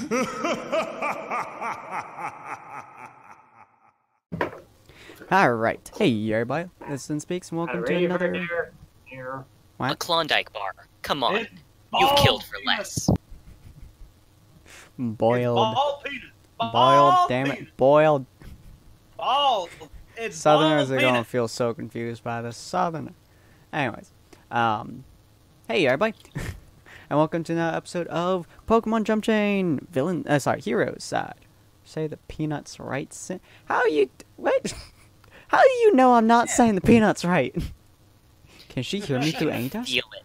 Alright. Hey, everybody. This is Sin Speaks, and welcome to another... Here. What? A Klondike bar. Come on. It's You've killed for penis. less. Boiled. Ball penis. Boiled, Ball damn it. penis. Boiled. Ball. It's Southerners ball are gonna feel so confused by this. Southerner. Anyways. Um, hey, everybody. and welcome to another episode of Pokemon Jump Chain. Villain... Uh, sorry, Heroes Side. Say the peanuts right. Sin- How you... What? How do you know I'm not saying the peanuts right? Can she hear me She through can any desk? feel it.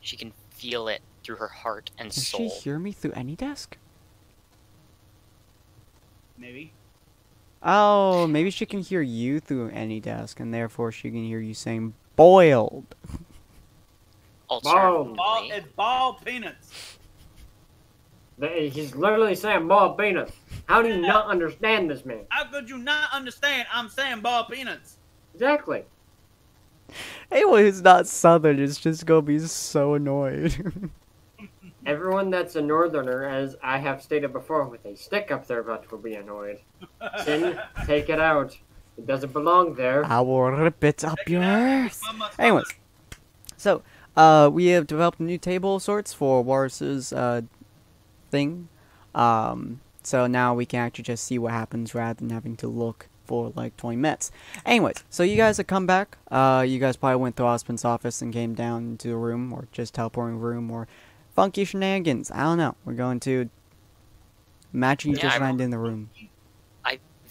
She can feel it through her heart and Can soul. she hear me through any desk? Maybe. Oh, maybe she can hear you through any desk, and therefore she can hear you saying boiled. Ball. Alternatively, It's ball peanuts. He's literally saying ball peanuts. How do you not understand this man? How could you not understand? I'm saying ball peanuts. Exactly. Anyone who's not southern is just gonna be so annoyed. Everyone that's a northerner, as I have stated before, with a stick up their butt will be annoyed. Sin, take it out. It doesn't belong there. I will rip it up Check your it ass. Anyways, so uh, we have developed a new table of sorts for Waris's uh thing. Um, so now we can actually just see what happens rather than having to look for like 20 minutes. Anyways, so you guys have come back. Uh, you guys probably went through Ozpin's office and came down into the room, or just teleporting room, or funky shenanigans. I don't know. We're going to. You Yeah, just landed in the room.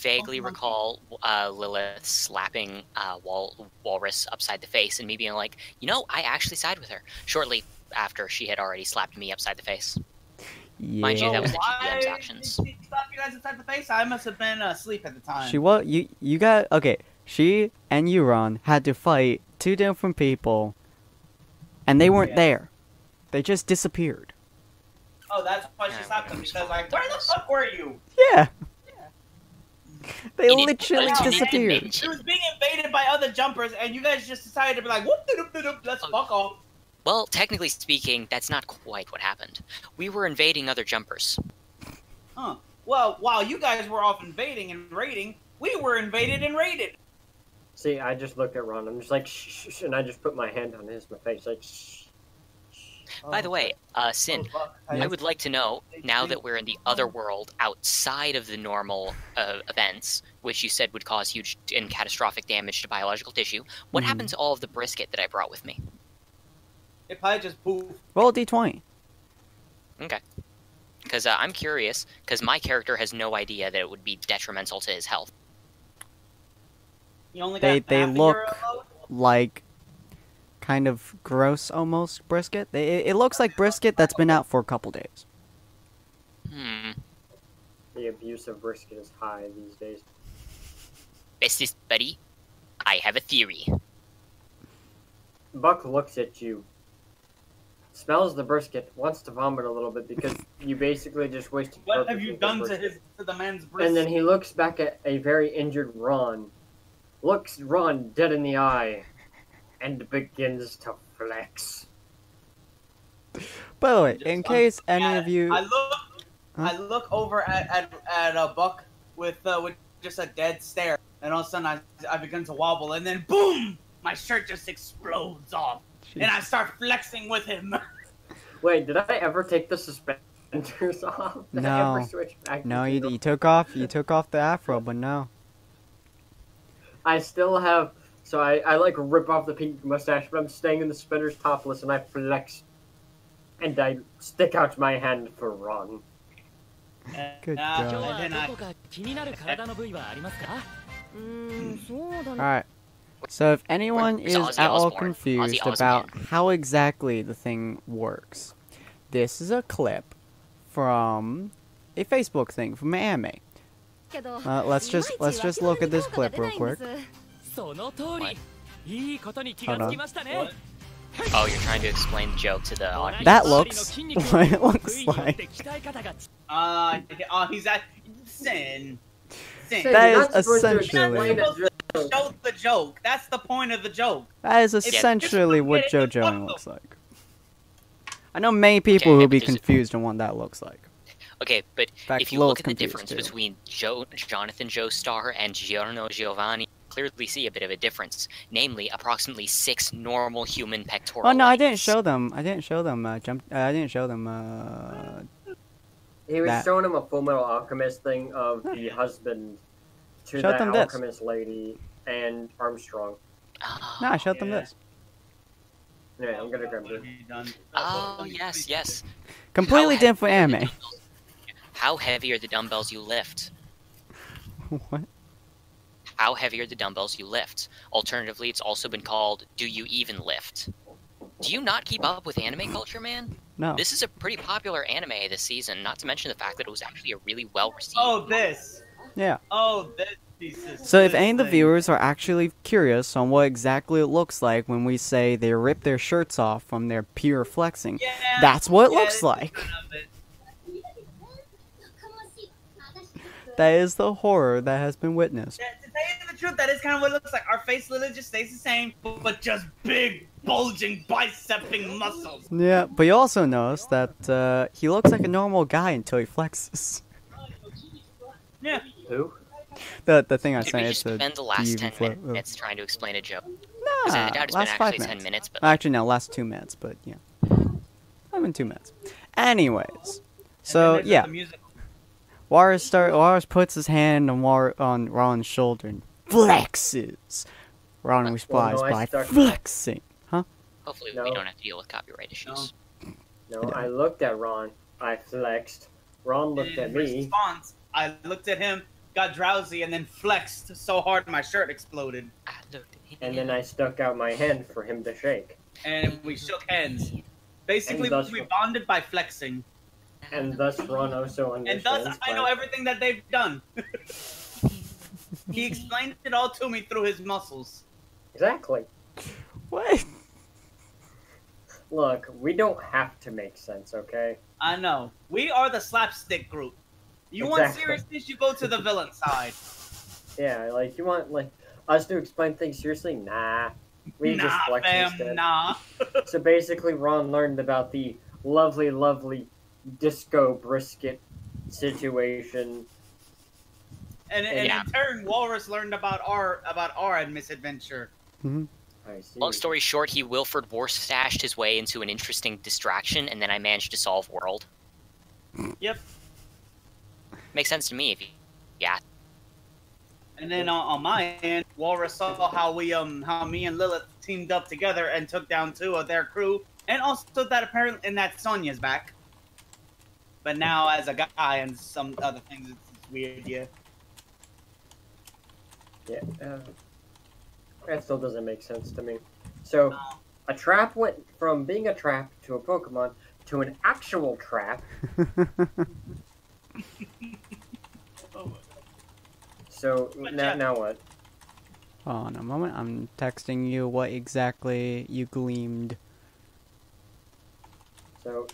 I vaguely recall uh, Lilith slapping uh, Wal- Walrus upside the face and me being like, you know, I actually side with her. Shortly after she had already slapped me upside the face. Mind you, that was the Why GPM's did actions. she slap you guys upside the face? I must have been asleep at the time. She was you. You got okay. She and Euron had to fight two different people, and they weren't Yeah. there. They just disappeared. Oh, that's why she Yeah, slapped them whatever. because like, where the fuck were you? Yeah. They It is- literally it's disappeared. invention. She was being invaded by other jumpers, and you guys just decided to be like, whoop, doop, doop, doop, let's Oh. fuck off. Well, technically speaking, that's not quite what happened. We were invading other jumpers. Huh. Well, while you guys were off invading and raiding, we were invaded and raided. See, I just looked at Ron. I'm just like, shh, shh, shh, and I just put my hand on his my face, like, shh. By the way, uh, Sin. I would like to know, now that we're in the other world outside of the normal uh, events, which you said would cause huge and catastrophic damage to biological tissue, what happened to all of the brisket that I brought with me? It probably just poof. Roll a d20. Okay. Because uh, I'm curious, because my character has no idea that it would be detrimental to his health. You only got They- they look- Like, kind of gross almost brisket. It, it looks like brisket that's been out for a couple days. Hmm. The abuse of brisket is high these days. Bestest buddy, I have a theory. Buck looks at you, smells the brisket, wants to vomit a little bit because you basically just wasted. What have you done to his to the man's brisket? And then he looks back at a very injured Ron, looks Ron dead in the eye, and begins to flex. By the way, Just in un- case any Yeah, of you, I look, Huh? I look over at at, at a buck with uh, with just a dead stare, and all of a sudden I I begin to wobble, and then boom, my shirt just explodes off, and I start flexing with him. Wait, did I ever take the suspenders off? Did I No. ever switch back? no, to you, you took off you took off the afro, but no. I still have. So I, I like rip off the pink mustache, but I'm staying in the spinner's topless, and I flex, and I stick out my hand for Ron. Good Alright. So if anyone is at all confused about how exactly the thing works, this is a clip from a Facebook thing from anime. Uh, let's just let's just look at this clip real quick. 出ないんですその通 What? りいいことに気がつきましたね Oh, you're trying to explain the joke to the audience? That looks what it looks like. uh, oh, he's at sin. Sin. Say, That you're is not supposed to essentially- explain it, Show the joke. That's the point of the joke. That is essentially what JoJo looks like. I know many people Okay, who'll be but there's- confused on what that looks like. Okay, but fact, if you Lil's look at the confused, difference too. between Joe, Jonathan Joestar and Giorno Giovanni, you clearly see a bit of a difference. Namely, approximately six normal human pectoral. Oh no, I didn't show them. I didn't show them. Uh, jump. Uh, I didn't show them. Uh, He was That- showing him a Full Metal Alchemist thing of the husband to Showed that them this. alchemist lady and Armstrong. Oh, no, I showed them this. Yeah, I'm gonna grab What it. have you done? Oh yes, yes. Completely How different heavy are the anime. How heavy are the dumbbells you lift? what? How heavy are the dumbbells you lift? Alternatively, it's also been called Do you even lift? Do you not keep up with anime culture, man? No. This is a pretty popular anime this season, not to mention the fact that it was actually a really well received. Oh, this. Yeah. Oh, this piece of So if this any of the viewers are actually curious on what exactly it looks like when we say they rip their shirts off from their pure flexing, Yeah, that's what it yeah, looks like. kind of it. That is the horror that has been witnessed. Yeah, to tell you the truth, that is kind of what it looks like. Our face literally just stays the same, but, but just big, bulging, biceping muscles. Yeah, but you also notice that uh, he looks like a normal guy until he flexes. Yeah. Who? The the thing I was Did we saying is the spend the last you 10 fle- uh, minutes trying to explain a joke? Nah, Because I doubt it's been last five actually 10 minutes. minutes, but Actually, no, last two minutes, but yeah. I'm in two minutes. Anyways, so And then there's yeah, the music. Warriors start. Warriors puts his hand on War on Ron's shoulder and flexes. Ron replies no, by stuck- flexing. Huh? hopefully No. we don't have to deal with copyright issues. No, I looked at Ron. I flexed. Ron looked at In me. response, I looked at him, got drowsy, and then flexed so hard my shirt exploded. I looked at him. And then I stuck out my hand for him to shake. And we shook hands. Basically, we bonded by flexing. And thus Ron also And understands. thus, I know everything that they've done. he explained it all to me through his muscles. Exactly. What? Look, we don't have to make sense, okay? I know. We are the slapstick group. You want seriousness, you go to the villain side. Yeah, like you want like us to explain things seriously? Nah. We nah, just flex fam, instead. nah. So basically, Ron learned about the lovely, lovely disco brisket situation. And, and Yeah. in turn, Walrus learned about our about our misadventure. I see. Long story short, he Wilford Warfstached his way into an interesting distraction, and then I managed to solve World. Yep. Makes sense to me if you. Yeah. And then on, on my end, Walrus saw how we um how me and Lilith teamed up together and took down two of their crew, and also that apparently and that Sonya's back. But now as a guy and some other things, it's, it's weird. Yeah. Yeah. Uh, that still doesn't make sense to me. So a trap went from being a trap to a Pokemon to an actual trap. So But now, now what? Hold on a moment. I'm texting you what exactly you gleamed. So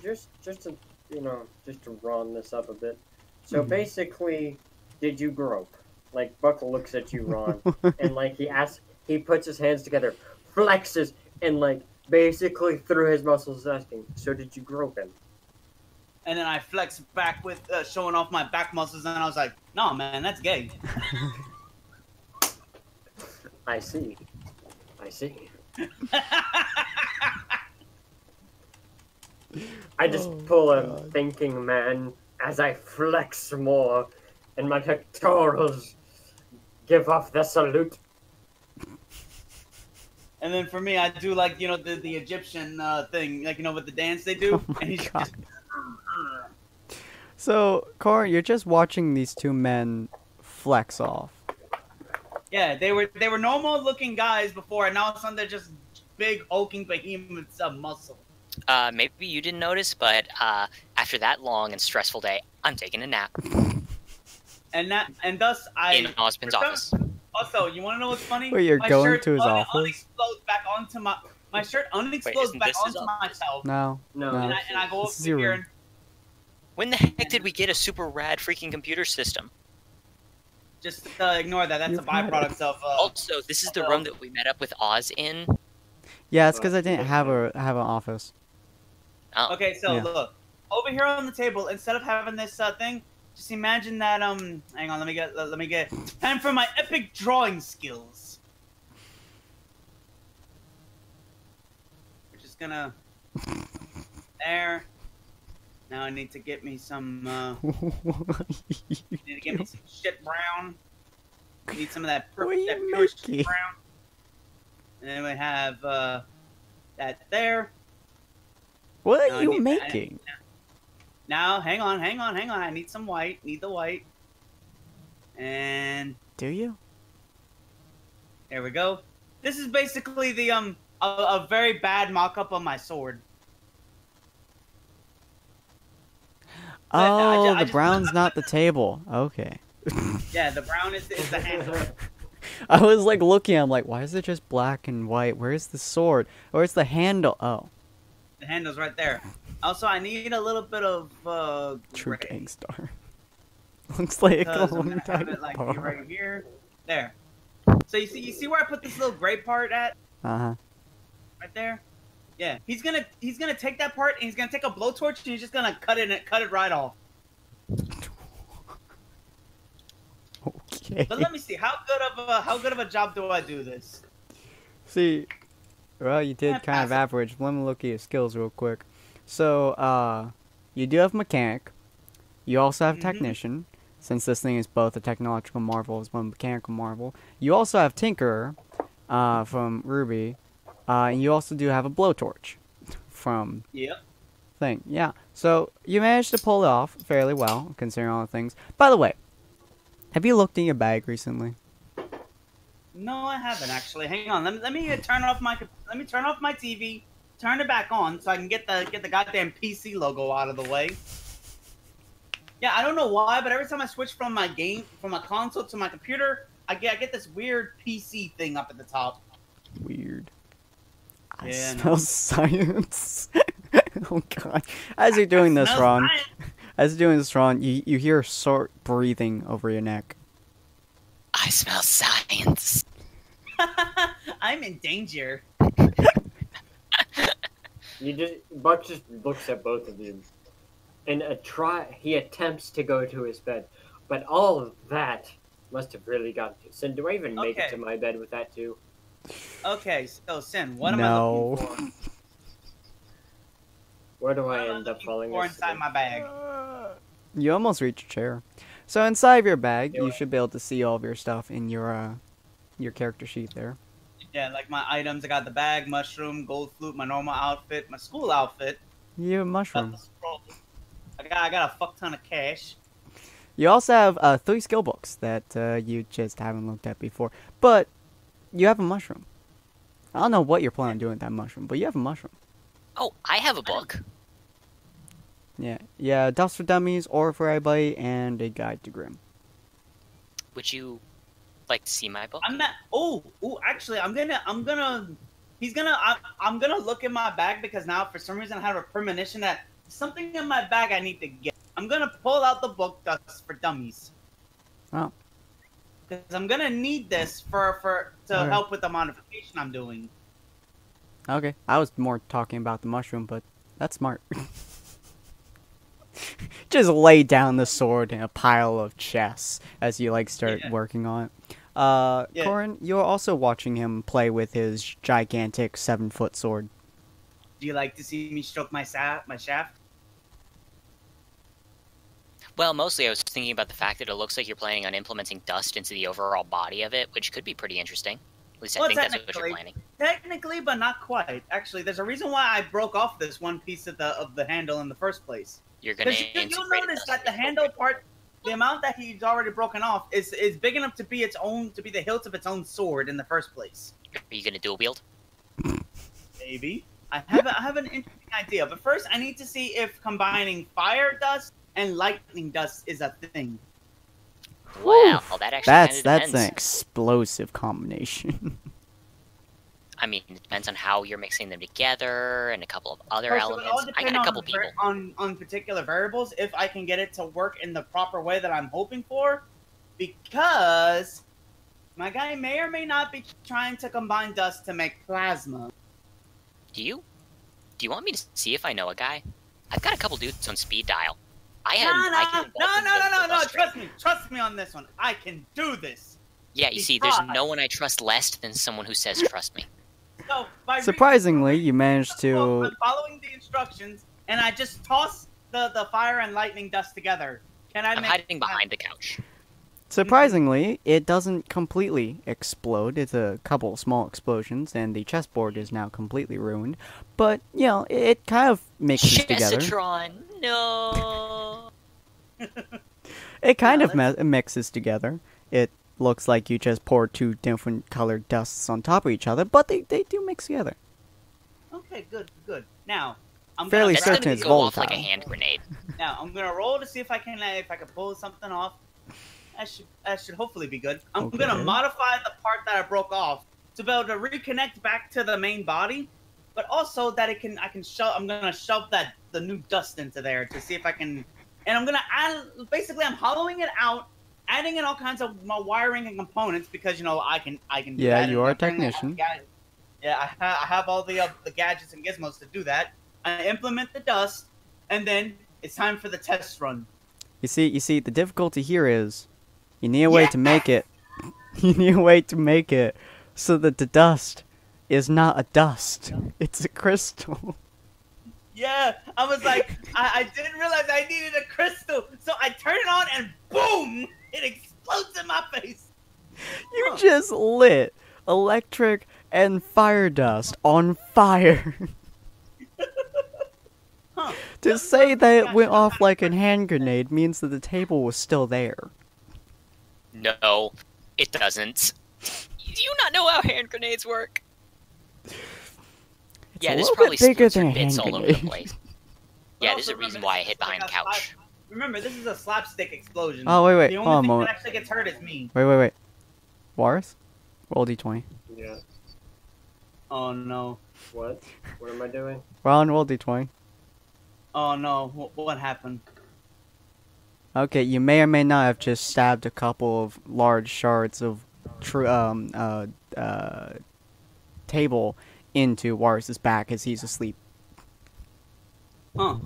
just just to you know just to run this up a bit. So Mhm. basically, did you grope? Like Buckle looks at you, Ron, and like he asks, he puts his hands together, flexes, and like basically through his muscles asking, "So did you grope him?" And then I flexed back with uh, showing off my back muscles, and I was like, "No, man, that's gay." I see. I see. I just Oh, pull a God. thinking man as I flex more, and my pectorals give off the salute. and then for me, I do like you know the the Egyptian uh, thing, like you know with the dance they do, Oh my and God. just So, Cor, you're just watching these two men flex off. Yeah, they were they were normal looking guys before, and now all of a sudden they're just big hulking behemoths of muscle. Uh, maybe you didn't notice, but uh, after that long and stressful day, I'm taking a nap And that and thus I in Ozpin's office. also you want to know what's funny? Wait, you're my going shirt to his un- office? Unexplodes back onto my my shirt unexplodes isn't back onto office? myself, No. No, No. and, I, and I go This is over here and When the heck did we get a super rad freaking computer system? just uh, ignore that. That's You've a byproduct of. Uh, Also, this is the room that we met up with Oz in. Yeah, it's because I didn't have a have an office. Oh, Okay, so Yeah. look, over here on the table, instead of having this uh, thing, just imagine that. Um, hang on, let me get let, let me get time for my epic drawing skills. We're just gonna there. Now I need to get me some. Uh, need to get me some shit brown. Need some of that, per- What are you that pure shit brown. And then we have uh, that there. What No, are you making? Now, hang on, hang on, hang on. I need some white. Need the white. And Do you? there we go. This is basically the um a, a very bad mock-up of my sword. I Oh, ju- I the just- brown's not the table. Okay. Yeah, the brown is, is the handle. I was like looking, I'm like, why is it just black and white? Where's the sword? Where's the handle? Oh, The handle's right there. Also, I need a little bit of uh true gray, gangstar. Looks like a long time it like right here. There. So you see, you see where I put this little gray part at? Uh huh. right there. Yeah, he's gonna he's gonna take that part and he's gonna take a blowtorch and he's just gonna cut it cut it right off. Okay. But let me see how good of a how good of a job do I do this? See, well, you did kind of average. Let me look at your skills real quick. So, uh, you do have mechanic. You also have Mhm. technician, since this thing is both a technological marvel as well as a mechanical marvel. You also have tinkerer, uh, from Ruby, uh, and you also do have a blowtorch, from Yep. thing. Yeah. So you managed to pull it off fairly well, considering all the things. By the way, have you looked in your bag recently? No, I haven't actually. Hang on. Let me let me uh, turn off my let me turn off my TV, turn it back on so I can get the get the goddamn PC logo out of the way. Yeah, I don't know why, but every time I switch from my game from my console to my computer, I get I get this weird PC thing up at the top. Weird. I Yeah, no. smell science. oh god. As you're doing this, Smells Ron, nice. as you're doing this, Ron, you you hear short breathing over your neck. I smell science. I'm in danger. You just Buck just looks at both of you, and a try. He attempts to go to his bed, but all of that must have really got to. So do I even make it to my bed with that too? Okay, so Sin, what am No. I looking for? Where do I am I end up falling for inside my bag? You almost reached a chair. So inside of your bag, Yeah. you should be able to see all of your stuff in your uh your character sheet there. Yeah, like my items. I got the bag, mushroom, gold flute, my normal outfit, my school outfit. You have a mushroom. I got I got a fuck ton of cash. You also have uh, three skill books that uh, you just haven't looked at before, but you have a mushroom. I don't know what you're planning on doing with that mushroom, but you have a mushroom. Oh, I have a book. Yeah, yeah, Dust for Dummies, Or for Everybody, and a Guide to Grimm. Would you like to see my book? I'm not. Oh, oh. Actually, I'm gonna. I'm gonna. He's gonna. I, I'm gonna look in my bag because now, for some reason, I have a premonition that something in my bag I need to get. I'm gonna pull out the book Dust for Dummies. Oh. Because I'm gonna need this for for to Okay. help with the modification I'm doing. Okay, I was more talking about the mushroom, but that's smart. Just lay down the sword in a pile of chess as you like start Yeah. working on it. Uh, Yeah. Corin, you're also watching him play with his gigantic seven foot sword. Do you like to see me stroke my sa- my shaft? Well, mostly I was thinking about the fact that it looks like you're planning on implementing dust into the overall body of it, which could be pretty interesting. At least I Well, think that's what you're planning. Technically, but not quite. Actually, there's a reason why I broke off this one piece of the of the handle in the first place. You're gonna Because you, you'll notice that the into handle part, the amount that he's already broken off, is is big enough to be its own, to be the hilt of its own sword in the first place. Are you gonna dual wield? Maybe. I have a, I have an interesting idea, but first I need to see if combining fire dust and lightning dust is a thing. Wow, that actually That's that's depends. an explosive combination. I mean, it depends on how you're mixing them together and a couple of other First, it would all elements. I depend got a on couple var- people. on on particular variables if I can get it to work in the proper way that I'm hoping for, because my guy may or may not be trying to combine dust to make plasma. Do you? Do you want me to see if I know a guy? I've got a couple dudes on speed dial. I No, had. I no, can no, walk no, no, no, no. Trust me, trust me on this one. I can do this. Yeah, you see, there's no one I trust less than someone who says trust me. So by Surprisingly, you managed to. I'm following the instructions, and I just toss the, the fire and lightning dust together. Can I I'm make hiding behind the couch. Surprisingly, it doesn't completely explode. It's a couple small explosions, and the chessboard is now completely ruined. But you know, it kind of mixes together. Chessatron, no. It kind Yeah, of me- mixes together. It looks like you just pour two different colored dusts on top of each other, but they, they do mix together. Okay, good, good. Now, I'm Fairly gonna, certain it's go off like a hand grenade. Now I'm gonna roll to see if I can uh, if I can pull something off. That should that should hopefully be good. I'm Okay. gonna modify the part that I broke off to be able to reconnect back to the main body, but also that it can I can shove. I'm gonna shove that the new dust into there to see if I can, and I'm gonna add. Basically, I'm hollowing it out, adding in all kinds of my wiring and components because you know I can I can. Yeah, you are a I'm bringing all the technician. Yeah, I, ha- I have all the uh, the gadgets and gizmos to do that. I implement the dust, and then it's time for the test run. You see, you see, the difficulty here is you need a way to make it. You need a way to make it so that the dust is not a dust. It's a crystal. Yeah, I was like, I, I didn't realize I needed a crystal, so I turn it on and boom, it explodes in my face. You Huh. just lit electric and fire dust on fire. Huh. to say that it went off like a hand grenade means that the table was still there. No, it doesn't. Do you not know how hand grenades work? Yeah, a there's little probably bit bigger than a bits hand all over the place. Yeah, also there's a reason why I this hid behind the slap- couch. Remember, this is a slapstick explosion. Oh wait, wait, the only on thing moment. that actually gets hurt is me. Wait, wait, wait. Wars? Roll d20. Yeah. Oh no. What? What am I doing? Ron, roll d20. Oh no. What, what happened? Okay, you may or may not have just stabbed a couple of large shards of tr- um uh uh table into Waris's back as he's asleep. Huh.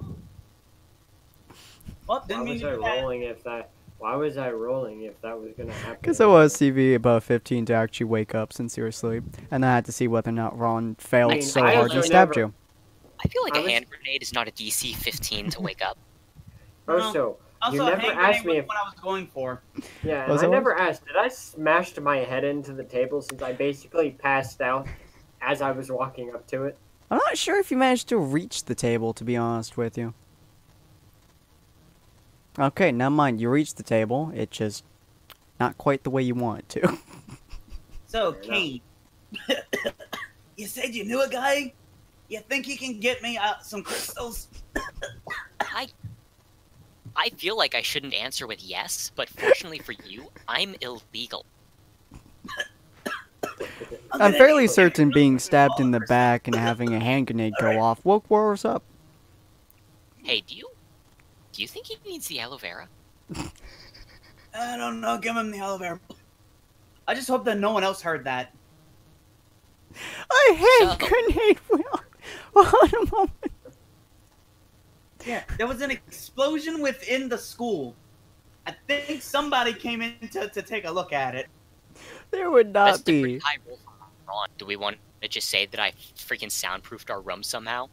Well, Why didn't mean was to I that. rolling if that? Why was I rolling if that was gonna happen? Because it was CV above 15 to actually wake up since you were asleep, and I had to see whether or not Ron failed I mean, so I hard also he stabbed never- you. I feel like I a was- hand grenade is not a DC 15 to wake up. Also, Also, you never hand asked me if what I was going for. yeah, and I it never asked. Did I smashed my head into the table since I basically passed out as I was walking up to it? I'm not sure if you managed to reach the table, to be honest with you. Okay, never mind. You reached the table. It just not quite the way you want it to. So, Kane, you said you knew a guy. You think he can get me uh, some crystals? I I feel like I shouldn't answer with yes, but fortunately for you, I'm illegal. I'm fairly certain being stabbed in the back and having a hand grenade go off woke Wars up. Hey, do you do you think he needs the aloe vera? I don't know. Give him the aloe vera. I just hope that no one else heard that. A hand So- grenade went off. Hold on a moment. Yeah, there was an explosion within the school. I think somebody came in to, to take a look at it. There would not the pretty be. high roll for Ron. Do we want to just say that I freaking soundproofed our room somehow?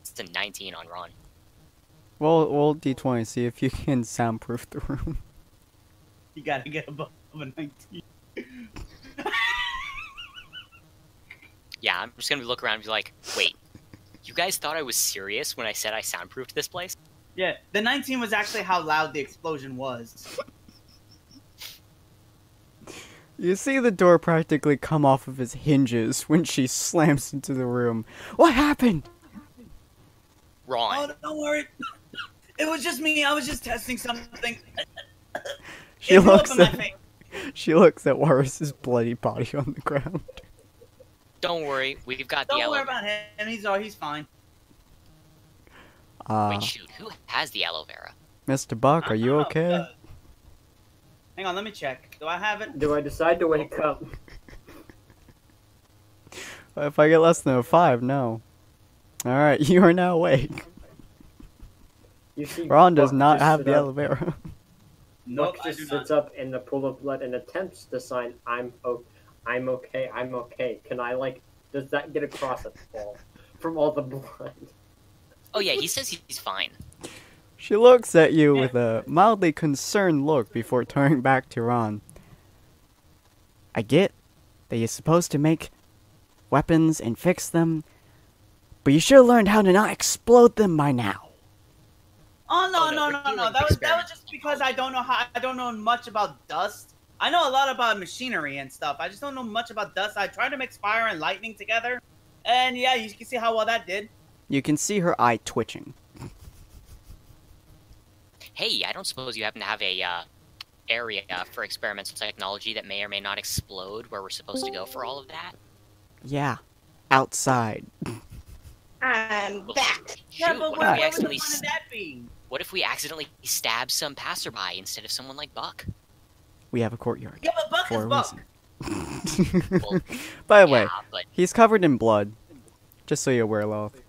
It's a 19 on Ron. Roll, roll d20, see if you can soundproof the room. You gotta get above a 19. Yeah, I'm just gonna look around and be like, wait, you guys thought I was serious when I said I soundproofed this place? Yeah, the 19 was actually how loud the explosion was. You see the door practically come off of its hinges when she slams into the room. What happened? Ron, Oh, don't worry. It was just me. I was just testing something. She It looks in my at she looks at Waris's bloody body on the ground. don't worry, we've got the Don't worry aloe. about him. He's all he's fine. Uh, Wait, shoot, who has the aloe vera? Mr. Buck, are you Oh, okay? uh, hang on, let me check. Do I have it? Do I decide to wake up? If I get less than a five, no. Alright, you are now awake. You see, Ron does Buck not have the up- aloe. Nope, Buck just sits not. up in the pool of blood and attempts to sign, "I'm o- I'm okay, I'm okay." Can I like? Does that get across at all from all the blood? Oh yeah, he says he's fine. She looks at you with a mildly concerned look before turning back to Ron. I get that you're supposed to make weapons and fix them, but you should have learned how to not explode them by now. Oh no Oh, no, no no no! That was that was just because I don't know how I don't know much about dust. I know a lot about machinery and stuff. I just don't know much about dust. I tried to mix fire and lightning together, and yeah, you can see how well that did. You can see her eye twitching. Hey, I don't suppose you happen to have a uh, area for experimental technology that may or may not explode where we're supposed to go for all of that? Yeah, outside. I'm Well, back. Yeah, shoot, but what, where, if we would accidentally fun that be? what if we accidentally stab some passerby instead of someone like Buck? We have a courtyard. Yeah, but Buck For is Buck. Well, By the way, but he's covered in blood. Just so you're aware, Lilith.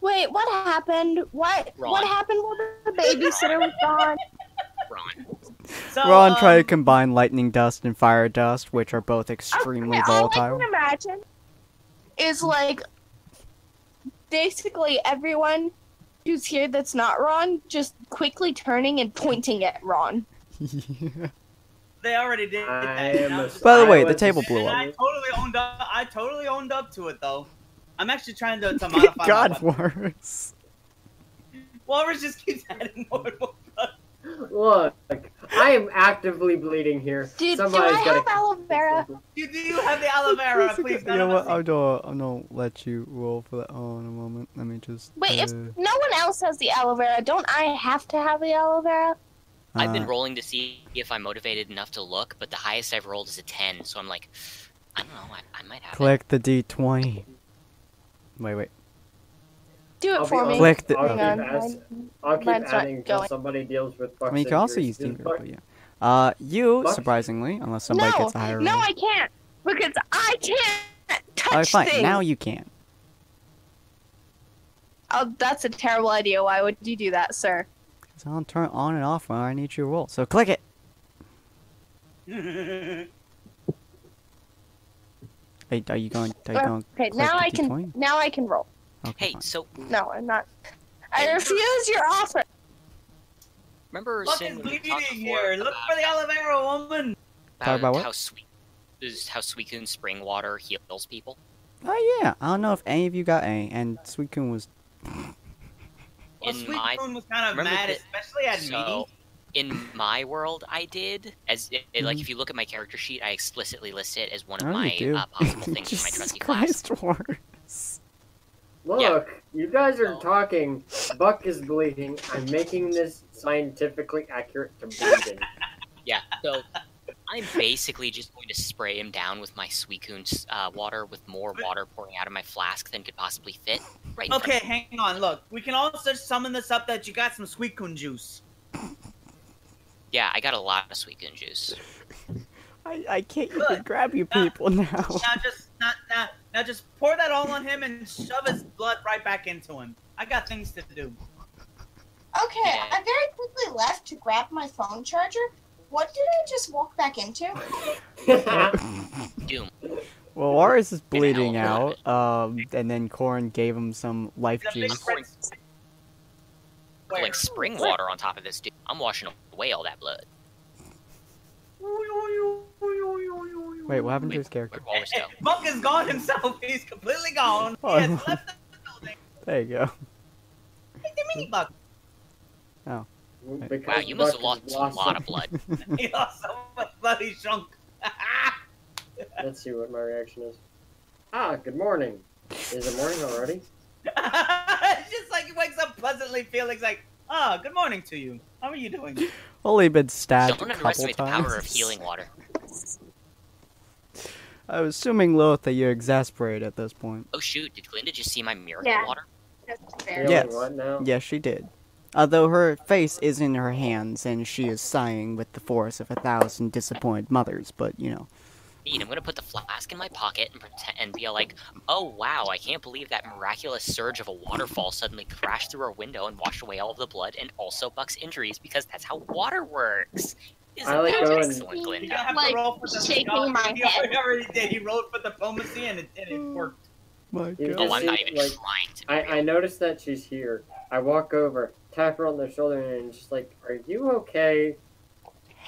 Wait, what happened? What Ron. what happened while the babysitter was gone? Ron, So, Ron tried to um, combine lightning dust and fire dust, which are both extremely Okay, all I volatile. can imagine is like basically everyone who's here that's not Ron just quickly turning and pointing at Ron. They already did that. am and I a- was just- By the I way, the table blew up. I totally owned up. I totally owned up to it though. I'm actually trying to, to modify. God weapon. worse. Walrus just keeps adding more and more blood. Look, I am actively bleeding here. Do, do Somebody's I gotta have aloe vera? You do you have the aloe vera? Please, you know what? I'm gonna, I'm gonna let you roll for that. Oh, in a moment. Let me just. Wait, if uh, no one else has the aloe vera, don't I have to have the aloe vera? I've been uh, rolling to see if I'm motivated enough to look, but the highest I've rolled is a 10, so I'm like, I don't know, I, I might have it. Click the D20. Wait, wait. Do it I'll for me. Click the- I'll Hang keep, on. ask- I'll keep mine's adding until going. somebody deals with I mean, you can also use injuries. Tinker, Buck- but yeah. Uh, you, Buck- surprisingly, unless somebody no, gets a higher no, roll. I can't because I can't touch Alright, fine. things. Now you can. Oh, that's a terrible idea. Why would you do that, sir? Because I'll turn it on and off when I need you to roll. So click it. Hey, are you going? Are you Uh, going? Okay, now I can. D20? Now I can roll. Okay, Hey, fine. so No, I'm not. I refuse your offer. remember Fucking Sin, bleeding here. Look about, for the aloe vera, woman. Talk about what? how sweet is how Suicune spring water heals people? Oh yeah, I don't know if any of you got any, and Suicune was. Well, In Sweet my- was kind of mad, that- especially at So, me. in my world, I did. As it, it- like, Mhm. if you look at my character sheet, I explicitly list it as one of Oh, my uh, possible things for my Jesus trusty class. Christ, worse. Look, you guys are No. talking. Buck is bleeding. I'm making this scientifically accurate to bleeding. Yeah. So, I'm basically just going to spray him down with my Suicune uh, water, with more water pouring out of my flask than could possibly fit. Right. in Okay, hang on. Look, we can also summon this up that you got some sweet coon juice. Yeah, I got a lot of Suicune juice. I, I can't even Good. grab you people now. Now just not now, now just pour that all on him and shove his blood right back into him. I got things to do. Okay, Yeah. I very quickly left to grab my phone charger. What did I just walk back into? Doom. Well, Warris is bleeding out, um, and then Corn gave him some life juice. Like spring water on top of this dude. I'm washing away all that blood. Wait, what happened to his character? Where'd Wallace go? Buck is gone himself. He's completely gone. Oh, He has left the building. There you go. What do you mean, Buck? Because Wow, you must have has lost a lot of blood. He lost so much blood he shrunk. Let's see what my reaction is. Ah, good morning. Is it morning already? it's just like he wakes up pleasantly feeling like, oh, good morning to you. How are you doing? Only been stabbed Don't a couple underestimate the times. power of healing water. I was assuming, Lilith, that you're exasperated at this point. Oh shoot, did Glynda just see my miracle Yeah. water? That's fair. Feeling Yes. Now? Yes, she did. Although her face is in her hands and she is sighing with the force of a thousand disappointed mothers, but you know. Need. I'm gonna put the flask in my pocket and pretend and be like, "Oh wow, I can't believe that miraculous surge of a waterfall suddenly crashed through our window and washed away all of the blood and also Buck's injuries because that's how water works." Isn't I like that going- excellent, You have Like, to roll for the shaking my he head. already did. He rolled for diplomacy and it, and it mm. worked. My God. Oh, I'm not even like, trying to. I, be I real. notice that she's here. I walk over, tap her on the shoulder, and just like, "Are you okay?"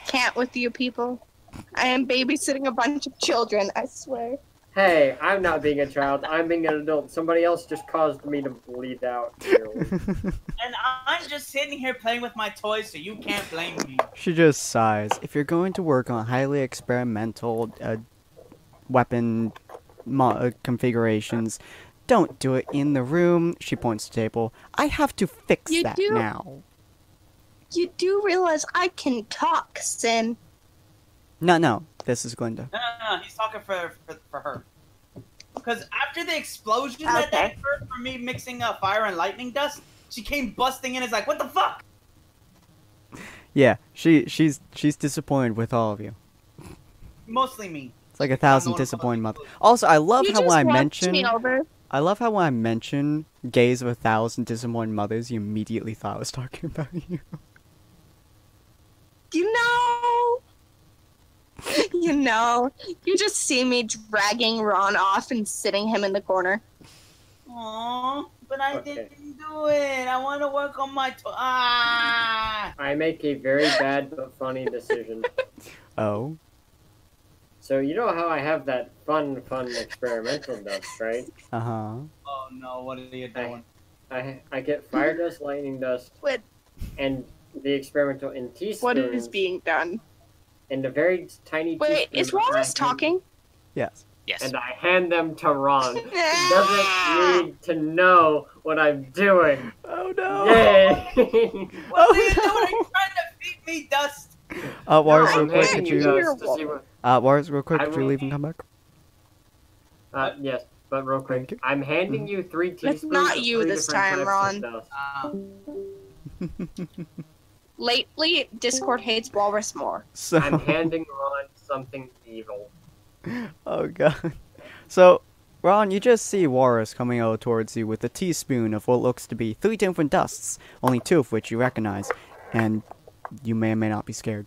Can't with you people. I am babysitting a bunch of children, I swear. Hey, I'm not being a child. I'm being an adult. Somebody else just caused me to bleed out. Really. And I'm just sitting here playing with my toys, so you can't blame me. she just sighs. If you're going to work on highly experimental uh, weapon mo- uh, configurations, don't do it in the room. She points to the table. I have to fix You that do- now. You do realize I can talk, Sin. No, no. This is Glynda. No, no, no. He's talking for for, for her. Because after the explosion that they Okay. heard from me mixing uh, fire and lightning dust, she came busting in. Is like, what the fuck? Yeah, she she's she's disappointed with all of you. Mostly me. It's like a I'm the thousand one who disappointed caused mothers. Also, I love you how when I watched mention me. I love how when I mention gays of a thousand disappointed mothers, you immediately thought I was talking about you. You know. You know. You just see me dragging Ron off and sitting him in the corner. Aww, but I Okay. didn't do it. I want to work on my to- ah. I make a very bad but funny decision. Oh, So you know how I have that fun, fun experimental dust, right? uh huh. Oh no, what are you I, doing? I I get fire dust, lightning dust, What- and the experimental in teaspoons. What is being done? And a very tiny. Wait, is I Wallace hand- talking? Yes. Yes. And I hand them to Ron. He doesn't need to know what I'm doing. Oh no. Yay! What are you doing? Trying to feed me dust? Uh, Wars, No, real I'm quick, handing could you you? dust to see what. Uh, Wars, real quick, I could you leave and come back? Uh, yes, but real quick. I'm handing you three That's teaspoons. not of you three this time, types of Ron. dust. Lately, Discord hates Walrus more. So, I'm handing Ron something evil. oh god. So, Ron, you just see Walrus coming out towards you with a teaspoon of what looks to be three different dusts, only two of which you recognize, and you may or may not be scared.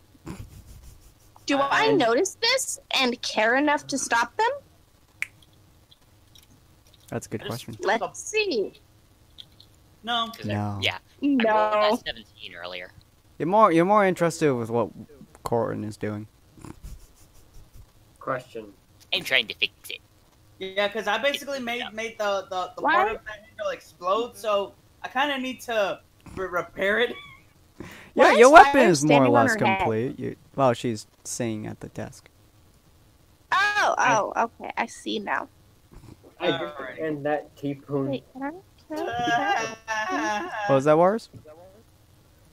Do I And- notice this and care enough to stop them? That's a good question. Let's see. no. 'Cause I- No. Yeah. I rolled No. that 17 earlier. You're more you're more interested with what Corin is doing. Question. I'm trying to fix it. Yeah, because I basically made made the the, the part of that handle explode, so I kind of need to re- repair it. Yeah, your weapon is more or less complete. You, well, she's singing at the desk. Oh, oh, okay. I see now. I Alright. and that teaspoon. Wait, can I? Can I? What was that, Wars?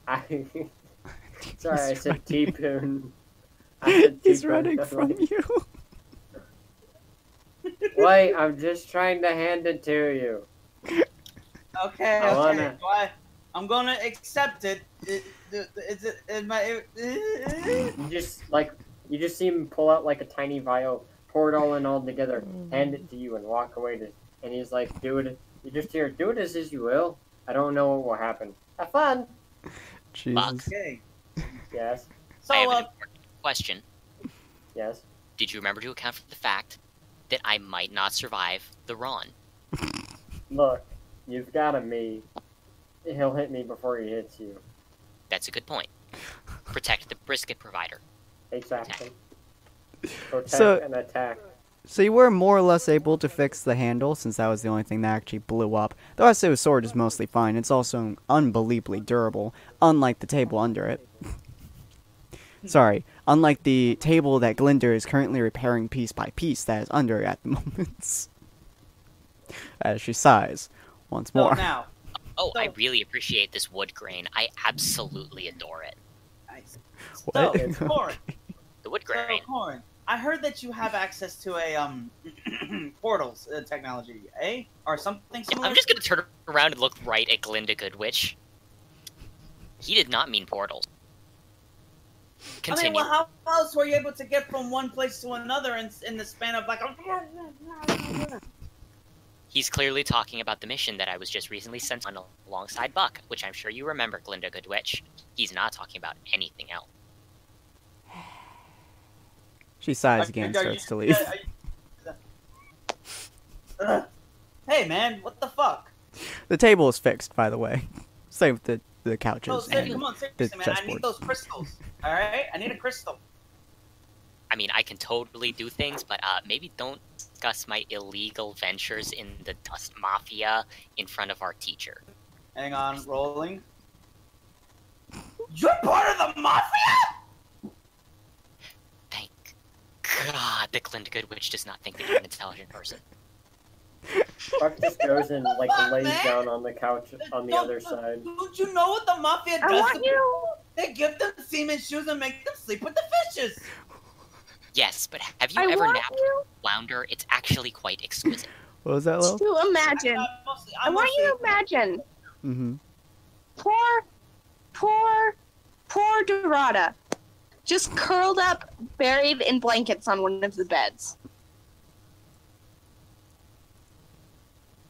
I. Sorry, I He's said running. teaspoon. I said He's teaspoon. running from you. Wait, I'm just trying to hand it to you. Okay, I okay. wanna- So I, I'm gonna accept it. It- it- Is it? Is my? You just like you just see him pull out like a tiny vial, pour it all in all together, hand it to you, and walk away. To, and he's like, "Do it." You just hear, "Do it as, as you will." I don't know what will happen. Have fun. Jesus. Okay. Yes, So I have an uh, important question. yes. Did you remember to account for the fact that I might not survive the Ron? Look, you've got a me. He'll hit me before he hits you. That's a good point. Protect the brisket provider. Exactly. Protect So- and attack. So you were more or less able to fix the handle, since that was the only thing that actually blew up. Though I say the sword is mostly fine. It's also unbelievably durable, unlike the table under it. Sorry, unlike the table that Glynda is currently repairing piece by piece that is under it at the moment. As she sighs once so more. now. Oh, I really appreciate this wood grain. I absolutely adore it. Nice. What? So, Corin, The wood so, grain. I heard that you have access to a um portals uh, technology, eh? Or something similar. I'm just gonna turn around and look right at Glynda Goodwitch. He did not mean portals. I mean, Continue. well, how else were you able to get from one place to another in, in the span of like? A... He's clearly talking about the mission that I was just recently sent on alongside Buck, which I'm sure you remember, Glynda Goodwitch. He's not talking about anything else. She sighs Are- again and starts to leave. are you- Ugh. Hey, man, what the fuck? The table is fixed, by the way. Same with the, the couches. No, ser- and come on, the seriously, man. I need those crystals. All right, I need a crystal. I mean, I can totally do things, but uh, maybe don't discuss my illegal ventures in the Dust Mafia in front of our teacher. Hang on, rolling. You're part of the mafia? Thank God that Glynda Goodwitch does not think that you're an intelligent person. Buck just goes and like Fuck, lays man. down on the couch on the Don't- other side. Don't you know what the mafia I does? want you. They give them semen shoes and make them sleep with the fishes. Yes, but have you I ever want napped you flounder? It's actually quite exquisite. What was that, Lil? to imagine. I, mostly, I want you to imagine Mm-hmm. poor, poor, poor Dorada, just curled up, buried in blankets on one of the beds.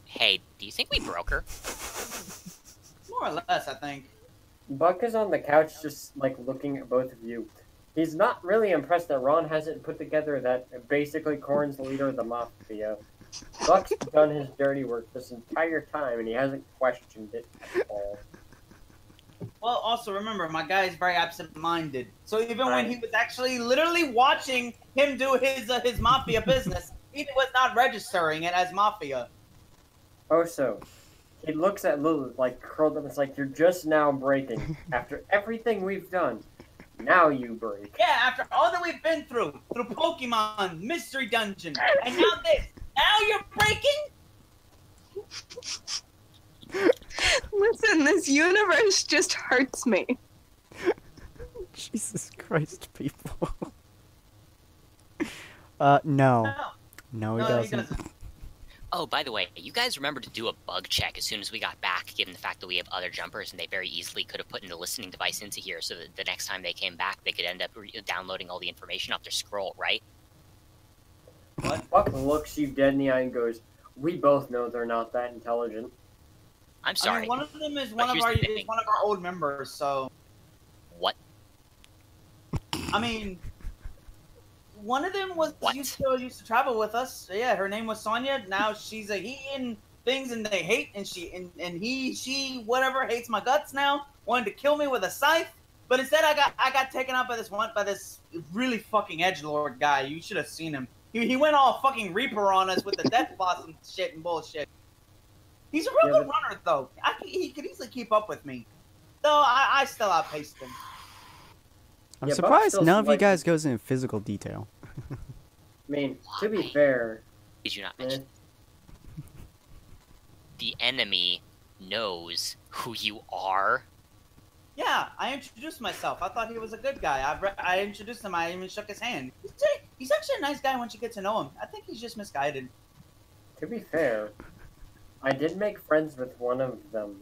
Hey, do you think we broke her? more or less, I think. Buck is on the couch just like looking at both of you. He's not really impressed that Ron hasn't put together that basically Corn's the leader of the mafia. Buck's done his dirty work this entire time and he hasn't questioned it at all. Well, also remember, my guy is very absent-minded. So even when he was actually literally watching him do his uh, his mafia business, he was not registering it as mafia. Also, he looks at Lilith like curled up. It's like you're just now breaking after everything we've done. Now you break. Yeah, after all that we've been through, through Pokemon, Mystery Dungeon, and now this. Now you're breaking? Listen, this universe just hurts me. Jesus Christ, people. uh, no. No, No, he no, doesn't. doesn't. Oh, by the way, you guys remember to do a bug check as soon as we got back, given the fact that we have other jumpers and they very easily could have put in a listening device into here so that the next time they came back, they could end up re- downloading all the information off their scroll, right? Buck looks you dead in the eye and goes, "We both know they're not that intelligent." I'm I sorry. mean, one of them is one of our is one of our old members. So What? I mean, one of them was What? used to used to travel with us. Yeah, her name was Sonia. Now she's a he in things and they hate and she and, and he she whatever hates my guts now. Wanted to kill me with a scythe, but instead I got I got taken out by this one by this really fucking edge lord guy. You should have seen him. He, he went all fucking Reaper on us with the Death Blossom shit and bullshit. He's a real Yeah, good runner though. I, he could easily keep up with me. Though I, I still outpaced him. I'm Yeah, surprised none of you like- guys goes into physical detail. I mean, to be fair, Did you not eh, mention? The enemy knows who you are. Yeah, I introduced myself. I thought he was a good guy. I, re- I introduced him. I even shook his hand. He's, a- he's actually a nice guy once you get to know him. I think he's just misguided. to be fair, I did make friends with one of them.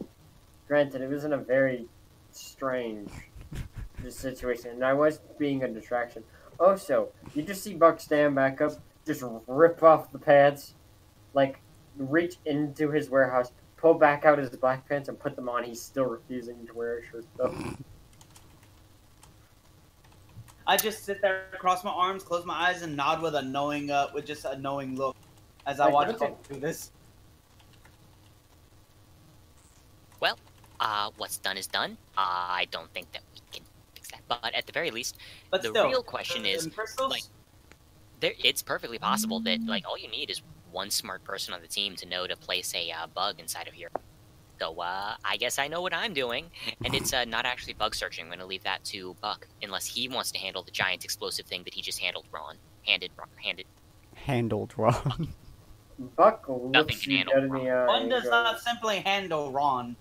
Granted, it was in a very strange situation, and I was being a distraction. Also, you just see Buck stand back up, just rip off the pants, like reach into his warehouse, pull back out his black pants, and put them on. He's still refusing to wear a shirt, though. I just sit there, cross my arms, close my eyes, and nod with a knowing, uh, with just a knowing look as I Like, watch him do this. Well, uh, what's done is done. I don't think that we can fix that. But at the very least, But the still, real question is, them like, there, it's perfectly possible that like all you need is one smart person on the team to know to place a uh, bug inside of here. So uh, I guess I know what I'm doing, and it's uh, not actually bug searching. I'm going to leave that to Buck, unless he wants to handle the giant explosive thing that he just handled. Ron handed, Ron, handed. Handled wrong. Buck Nothing looks can handle dead in the one does not simply handle Ron.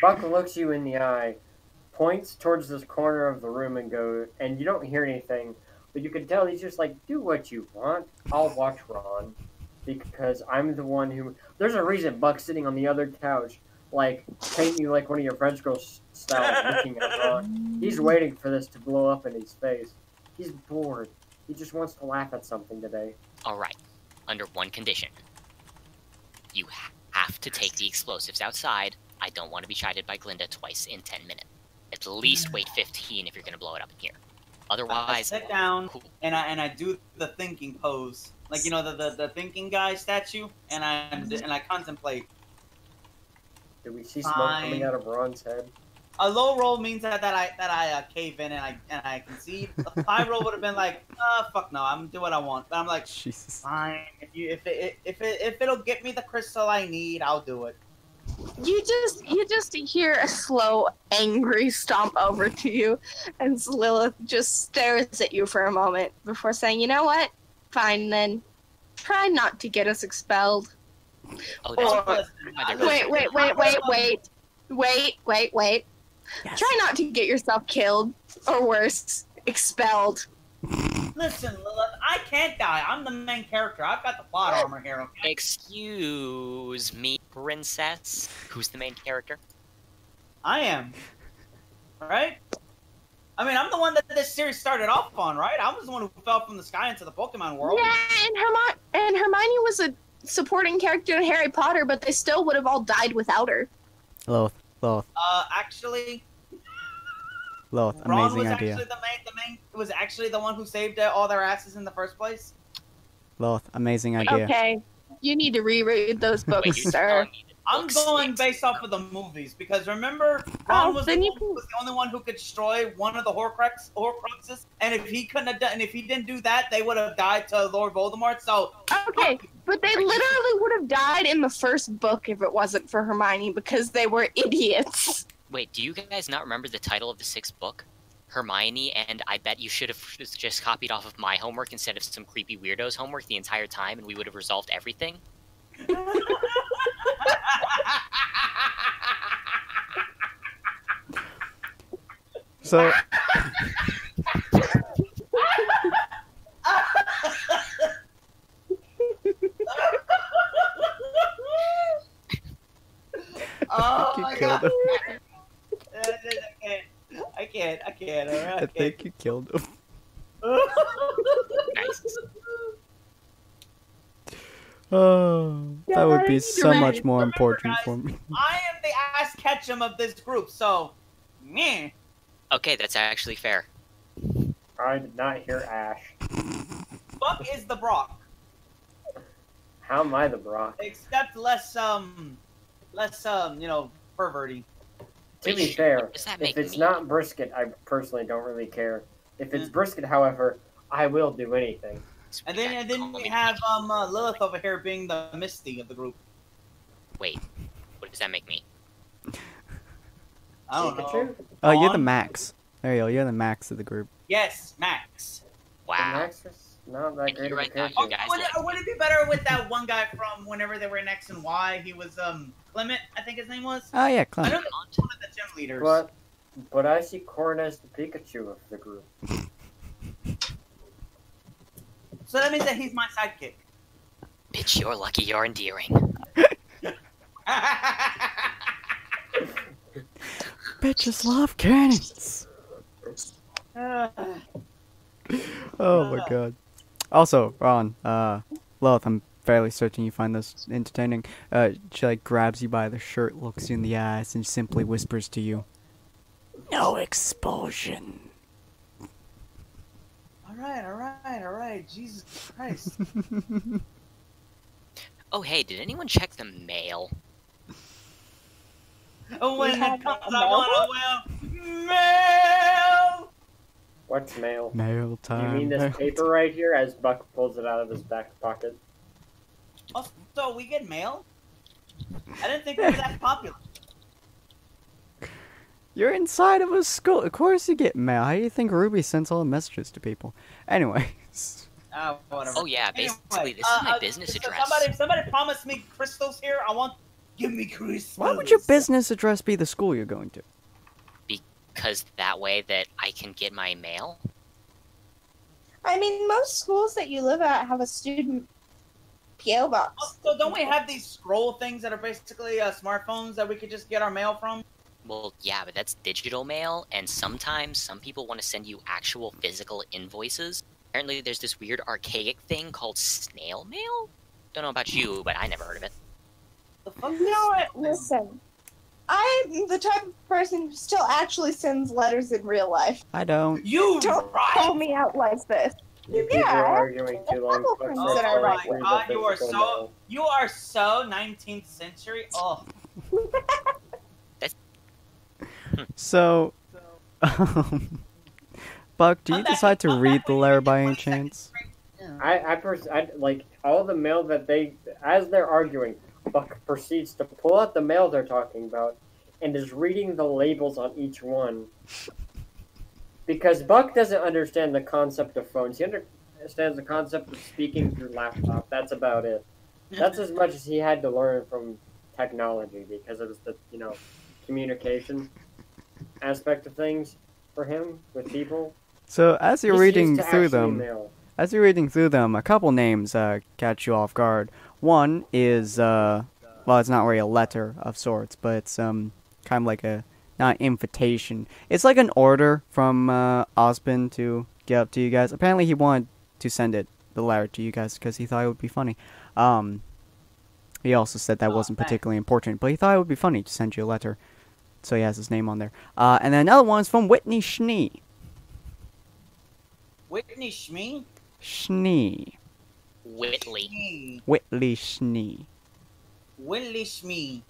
Buck looks you in the eye, points towards this corner of the room, and goes, and you don't hear anything, but you can tell he's just like, do what you want. I'll watch Ron. Because I'm the one who. There's a reason Buck's sitting on the other couch, like paint you like one of your French girls style looking at Ron. He's waiting for this to blow up in his face. He's bored. He just wants to laugh at something today. All right, under one condition. You ha- have to take the explosives outside. I don't want to be chided by Glynda twice in 10 minutes. At least wait 15 if you're going to blow it up in here. I Otherwise, sit down cool. and I and I do the thinking pose, like you know the the, the thinking guy statue, and I and I contemplate. Do we see smoke coming out of Ron's head? A low roll means that, that I that I uh, cave in and I and I concede. A high roll would have been like, uh, fuck no, I'm do what I want. But I'm like, Jesus. fine. If you if it if it if it'll get me the crystal I need, I'll do it. You just you just hear a slow, angry stomp over to you, and Lilith just stares at you for a moment before saying, "You know what? Fine then. Try not to get us expelled." oh, Or- Listen, Wait, listen, Wait, wait, wait, wait, wait, wait, wait, wait. Yes. Try not to get yourself killed, or worse, expelled. Listen, Lilith, I can't die. I'm the main character. I've got the plot armor here. Okay? Excuse me, princess. Who's the main character? I am. Right? I mean, I'm the one that this series started off on, right? I was the one who fell from the sky into the Pokemon world. Yeah, and Hermione and Hermione was a supporting character in Harry Potter, but they still would have all died without her. Loth, Loth, Uh, actually, Loth. Ron Amazing was idea. actually the main, the main, was actually the one who saved uh, all their asses in the first place. Loth. Amazing idea. Okay, you need to reread those books, Wait, you're sir. Telling me the I'm books going exist? based off of the movies because remember, Ron Oh, was, the then you one who was the only one who could destroy one of the Horcrux, Horcruxes, and if he couldn't have done, and if he didn't do that, they would have died to Lord Voldemort. So Okay, but they literally would have died in the first book if it wasn't for Hermione because they were idiots. Wait, do you guys not remember the title of the sixth book? Hermione, and I bet you should have just copied off of my homework instead of some creepy weirdo's homework the entire time, and we would have resolved everything. So, oh you my killed god! him. I can't. I can't. I can't. all right, I can't. think you killed him. Nice. Oh, that would be so right. much more Remember, important guys, for me. I am the ass ketchum of this group, so meh. Okay, that's actually fair. I did not hear Ash. Buck is the Brock, How am I the Brock? except less um, less um, you know, perverty. To be fair, what does that if it's me? not brisket, I personally don't really care. If it's Mm. brisket, however, I will do anything. And then and then we have um uh, Lilith over here being the Misty of the group. Wait, what does that make me? I don't know. Pikachu? Oh, you're the max. There you go. You're the max of the group. Yes, Max. Wow. Max is not that great of a right, now, character. guys Would it, would it be better with that one guy from whenever they were in X and Y? He was um Clement, I think his name was. Oh yeah, Clement. I Clem. know that one of the gym leaders. But, but I see Corn as the Pikachu of the group. So that means that he's my sidekick. Bitch, you're lucky you're endearing. Bitches love cannons. Oh my god. Also, Ron, uh, Lilith, I'm fairly certain you find this entertaining. Uh, she like grabs you by the shirt, looks you in the eyes, and simply whispers to you, "No expulsion." All right, all right, all right. Jesus Christ. Oh, hey, did anyone check the mail? Oh, when it comes, a I want a well. Mail. What's mail? Mail time. You mean this mail paper right here? As Buck pulls it out of his back pocket. Also, Oh, we get mail. I didn't think it was that popular. You're inside of a school. Of course you get mail. How do you think Ruby sends all the messages to people? Anyways. Ah, whatever. Oh yeah, Anyway, basically, this uh, is my uh, business so address. Somebody, somebody promised me crystals here. I want. Give me crystals. Why would your business address be the school you're going to? Because that way that I can get my mail. I mean, most schools that you live at have a student PO box. So don't we have these scroll things that are basically uh, smartphones that we could just get our mail from? Well, yeah, but that's digital mail, and sometimes some people want to send you actual physical invoices. Apparently, there's this weird archaic thing called snail mail. Don't know about you, but I never heard of it. The fuck? You know what? Listen, I'm the type of person who still actually sends letters in real life. I don't. You Don't right? call me out like this. You people Yeah. are arguing too long. Couple Buck friends that I write. God, you are so- mail. You are so 19th century. Oh, So, um, Buck, do you decide to read the letter by any chance? I, I, pers- I like all the mail that they, as they're arguing, Buck proceeds to pull out the mail they're talking about, and is reading the labels on each one. Because Buck doesn't understand the concept of phones. He understands the concept of speaking through laptop. That's about it. That's as much as he had to learn from technology because it was the you know communication aspect of things for him with people. So, as you're He's reading through them, mail. as you're reading through them, a couple names uh, catch you off guard. One is, uh, well, it's not really a letter of sorts, but it's um, kind of like a not invitation. It's like an order from uh, Ozpin to get up to you guys. Apparently, he wanted to send it the letter to you guys because he thought it would be funny. Um, he also said that Oh, wasn't thanks. particularly important, but he thought it would be funny to send you a letter. So he has his name on there. Uh, and then another one is from Whitney Schnee. Whitney Schnee? Schnee. Whitley. Schmee. Whitley Schnee. Whitley Schnee.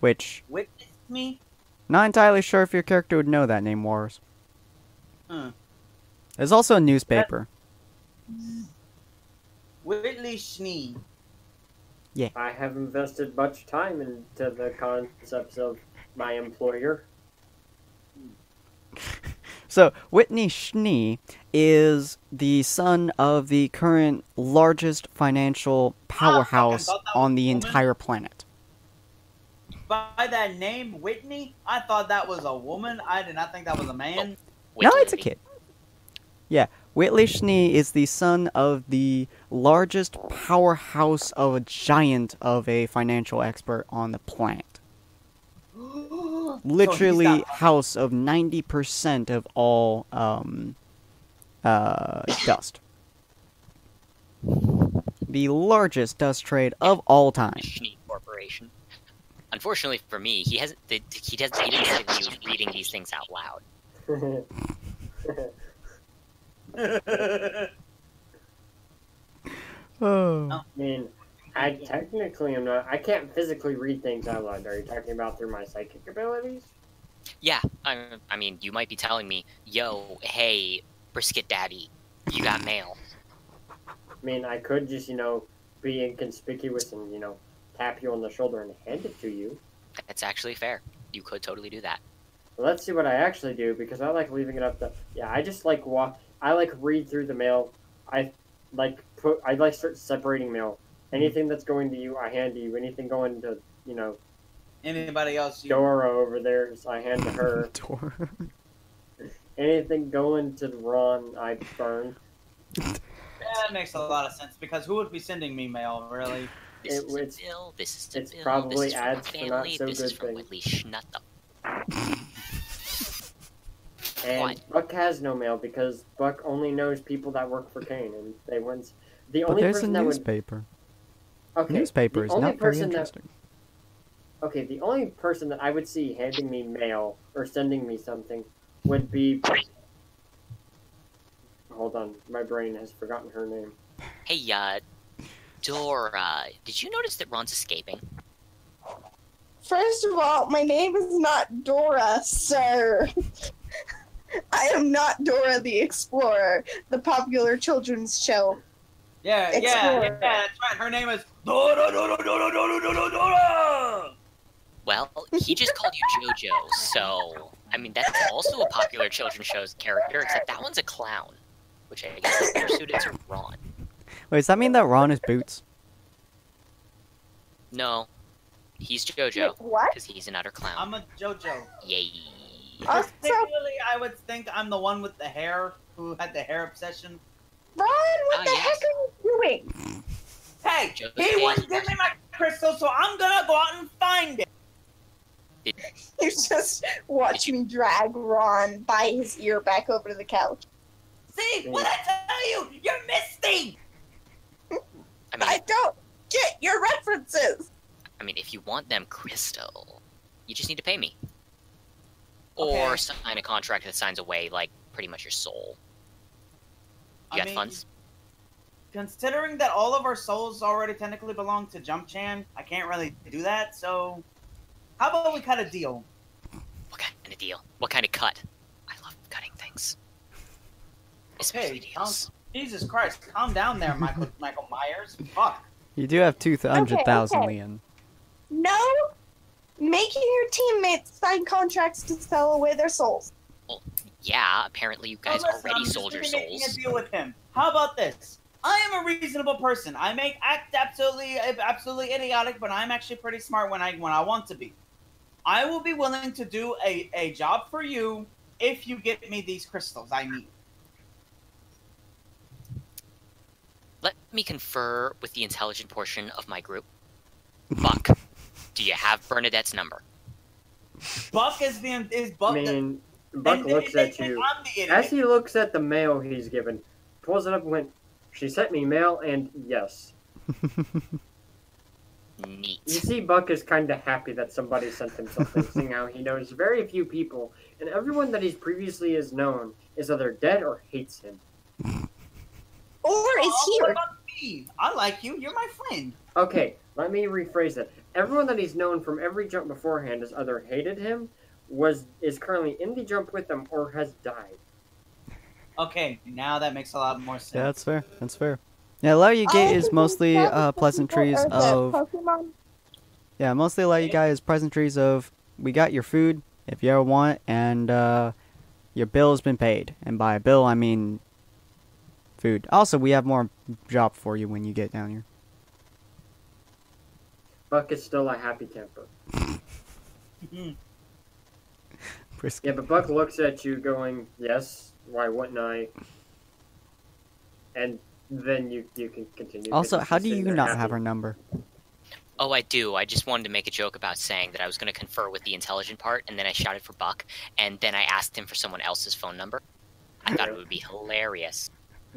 Which, Whitney Schnee? not entirely sure if your character would know that name, Wars. Hmm. There's also a newspaper. Whitley Schnee. I have invested much time into the concepts of my employer. So, Whitney Schnee is the son of the current largest financial powerhouse oh, thought on the entire planet. By that name, Whitney, I thought that was a woman. I did not think that was a man. Oh, no, it's a kid. Yeah, Whitley Schnee is the son of the largest powerhouse of a giant of a financial expert on the planet. Literally, So house of 90% of all um, uh, dust. The largest dust trade of all time. Corporation. Unfortunately for me, he hasn't. He doesn't. He didn't say that he was reading these things out loud. Oh. I mean, I technically am not. I can't physically read things out loud. Are you talking about through my psychic abilities? Yeah, I, I mean, you might be telling me, "Yo, hey, brisket daddy, you got mail." I mean, I could just, you know, be inconspicuous and, you know, tap you on the shoulder and hand it to you. That's actually fair. You could totally do that. Let's see what I actually do because I like leaving it up to. Yeah, I just like walk. I like read through the mail. I like put. I like start separating mail. Mm-hmm. Anything that's going to you, I hand to you. Anything going to, you know, Anybody else? You... Dora over there, I hand to her. Dora. Anything going to Ron, I burn. That makes a lot of sense because who would be sending me mail, really? This It is was- a bill. This is a it's bill. probably this is from ads my for not family. so this is good from things. Whitley. Shut the. And What? Buck has no mail because Buck only knows people that work for Kane, and they went. The But only there's a person that would newspaper. okay, newspaper the is only not very person that interesting. okay, the only person that I would see handing me mail or sending me something would be. Hold on, my brain has forgotten her name. Hey, uh, Dora, did you notice that Ron's escaping? First of all, my name is not Dora, sir. I am not Dora the Explorer, the popular children's show. Yeah, yeah, Explorer. yeah, that's right. Her name is Dora, Dora, Dora, Dora, Dora, Dora. Well, he just called you JoJo, so I mean that's also a popular children's show's character, except that one's a clown, which I guess is better suited to Ron. Wait, does that mean that Ron is Boots? No, he's JoJo What? because he's an utter clown. I'm a JoJo. Yay! Also- Particularly, I would think I'm the one with the hair who had the hair obsession. Ron, what Ah, the yes. heck are you doing? Hey, Just he pay wouldn't give me my crystal, so I'm gonna go out and find it. You just watch me drag Ron by his ear back over to the couch. See, what I tell you? You're misty. I mean, I don't get your references. I mean, if you want them crystal, you just need to pay me. Okay. Or sign a contract that signs away, like, pretty much your soul. You I got mean, funds? Considering that all of our souls already technically belong to Jump Chan, I can't really do that. So, how about we cut a deal? What kind of deal? What kind of cut? I love cutting things. Especially Okay, deals. Jesus Christ, calm down there, Michael Michael Myers. Fuck. You do have two hundred thousand, okay. Leon. No, making your teammates sign contracts to sell away their souls. Well, Yeah, apparently you guys Well, listen, already I'm just sold your gonna making souls. a deal with him. How about this? I am a reasonable person. I make act absolutely absolutely idiotic, but I'm actually pretty smart when I when I want to be. I will be willing to do a, a job for you if you get me these crystals I need. Let me confer with the intelligent portion of my group. Buck, do you have Bernadette's number? Buck is the is I Buck. the, mean, Buck and looks they at think you. I'm the idiot. As he looks at the mail he's given, pulls it up and went, She sent me mail, and yes. Neat. You see, Buck is kind of happy that somebody sent him something, seeing how he knows very few people, and everyone that he's previously has known is either dead or hates him. Or is Oh, he? What? I like you. You're my friend. Okay, let me rephrase it. Everyone that he's known from every jump beforehand has either hated him, was is currently in the jump with him, or has died. Okay, now that makes a lot more sense. Yeah, that's fair. That's fair. Yeah, a lot of you get is mostly uh, pleasantries of Pokemon. yeah, mostly a lot of you guys pleasantries of we got your food if you ever want, and uh, your bill's been paid. And by bill, I mean food. Also, we have more job for you when you get down here. Buck is still a happy camper. Brisket. Yeah, but Buck looks at you going, Yes, why wouldn't I? And then you you can continue. Also, how do you not happy. have her number? Oh, I do. I just wanted to make a joke about saying that I was going to confer with the intelligent part, and then I shouted for Buck, and then I asked him for someone else's phone number. I thought it would be hilarious.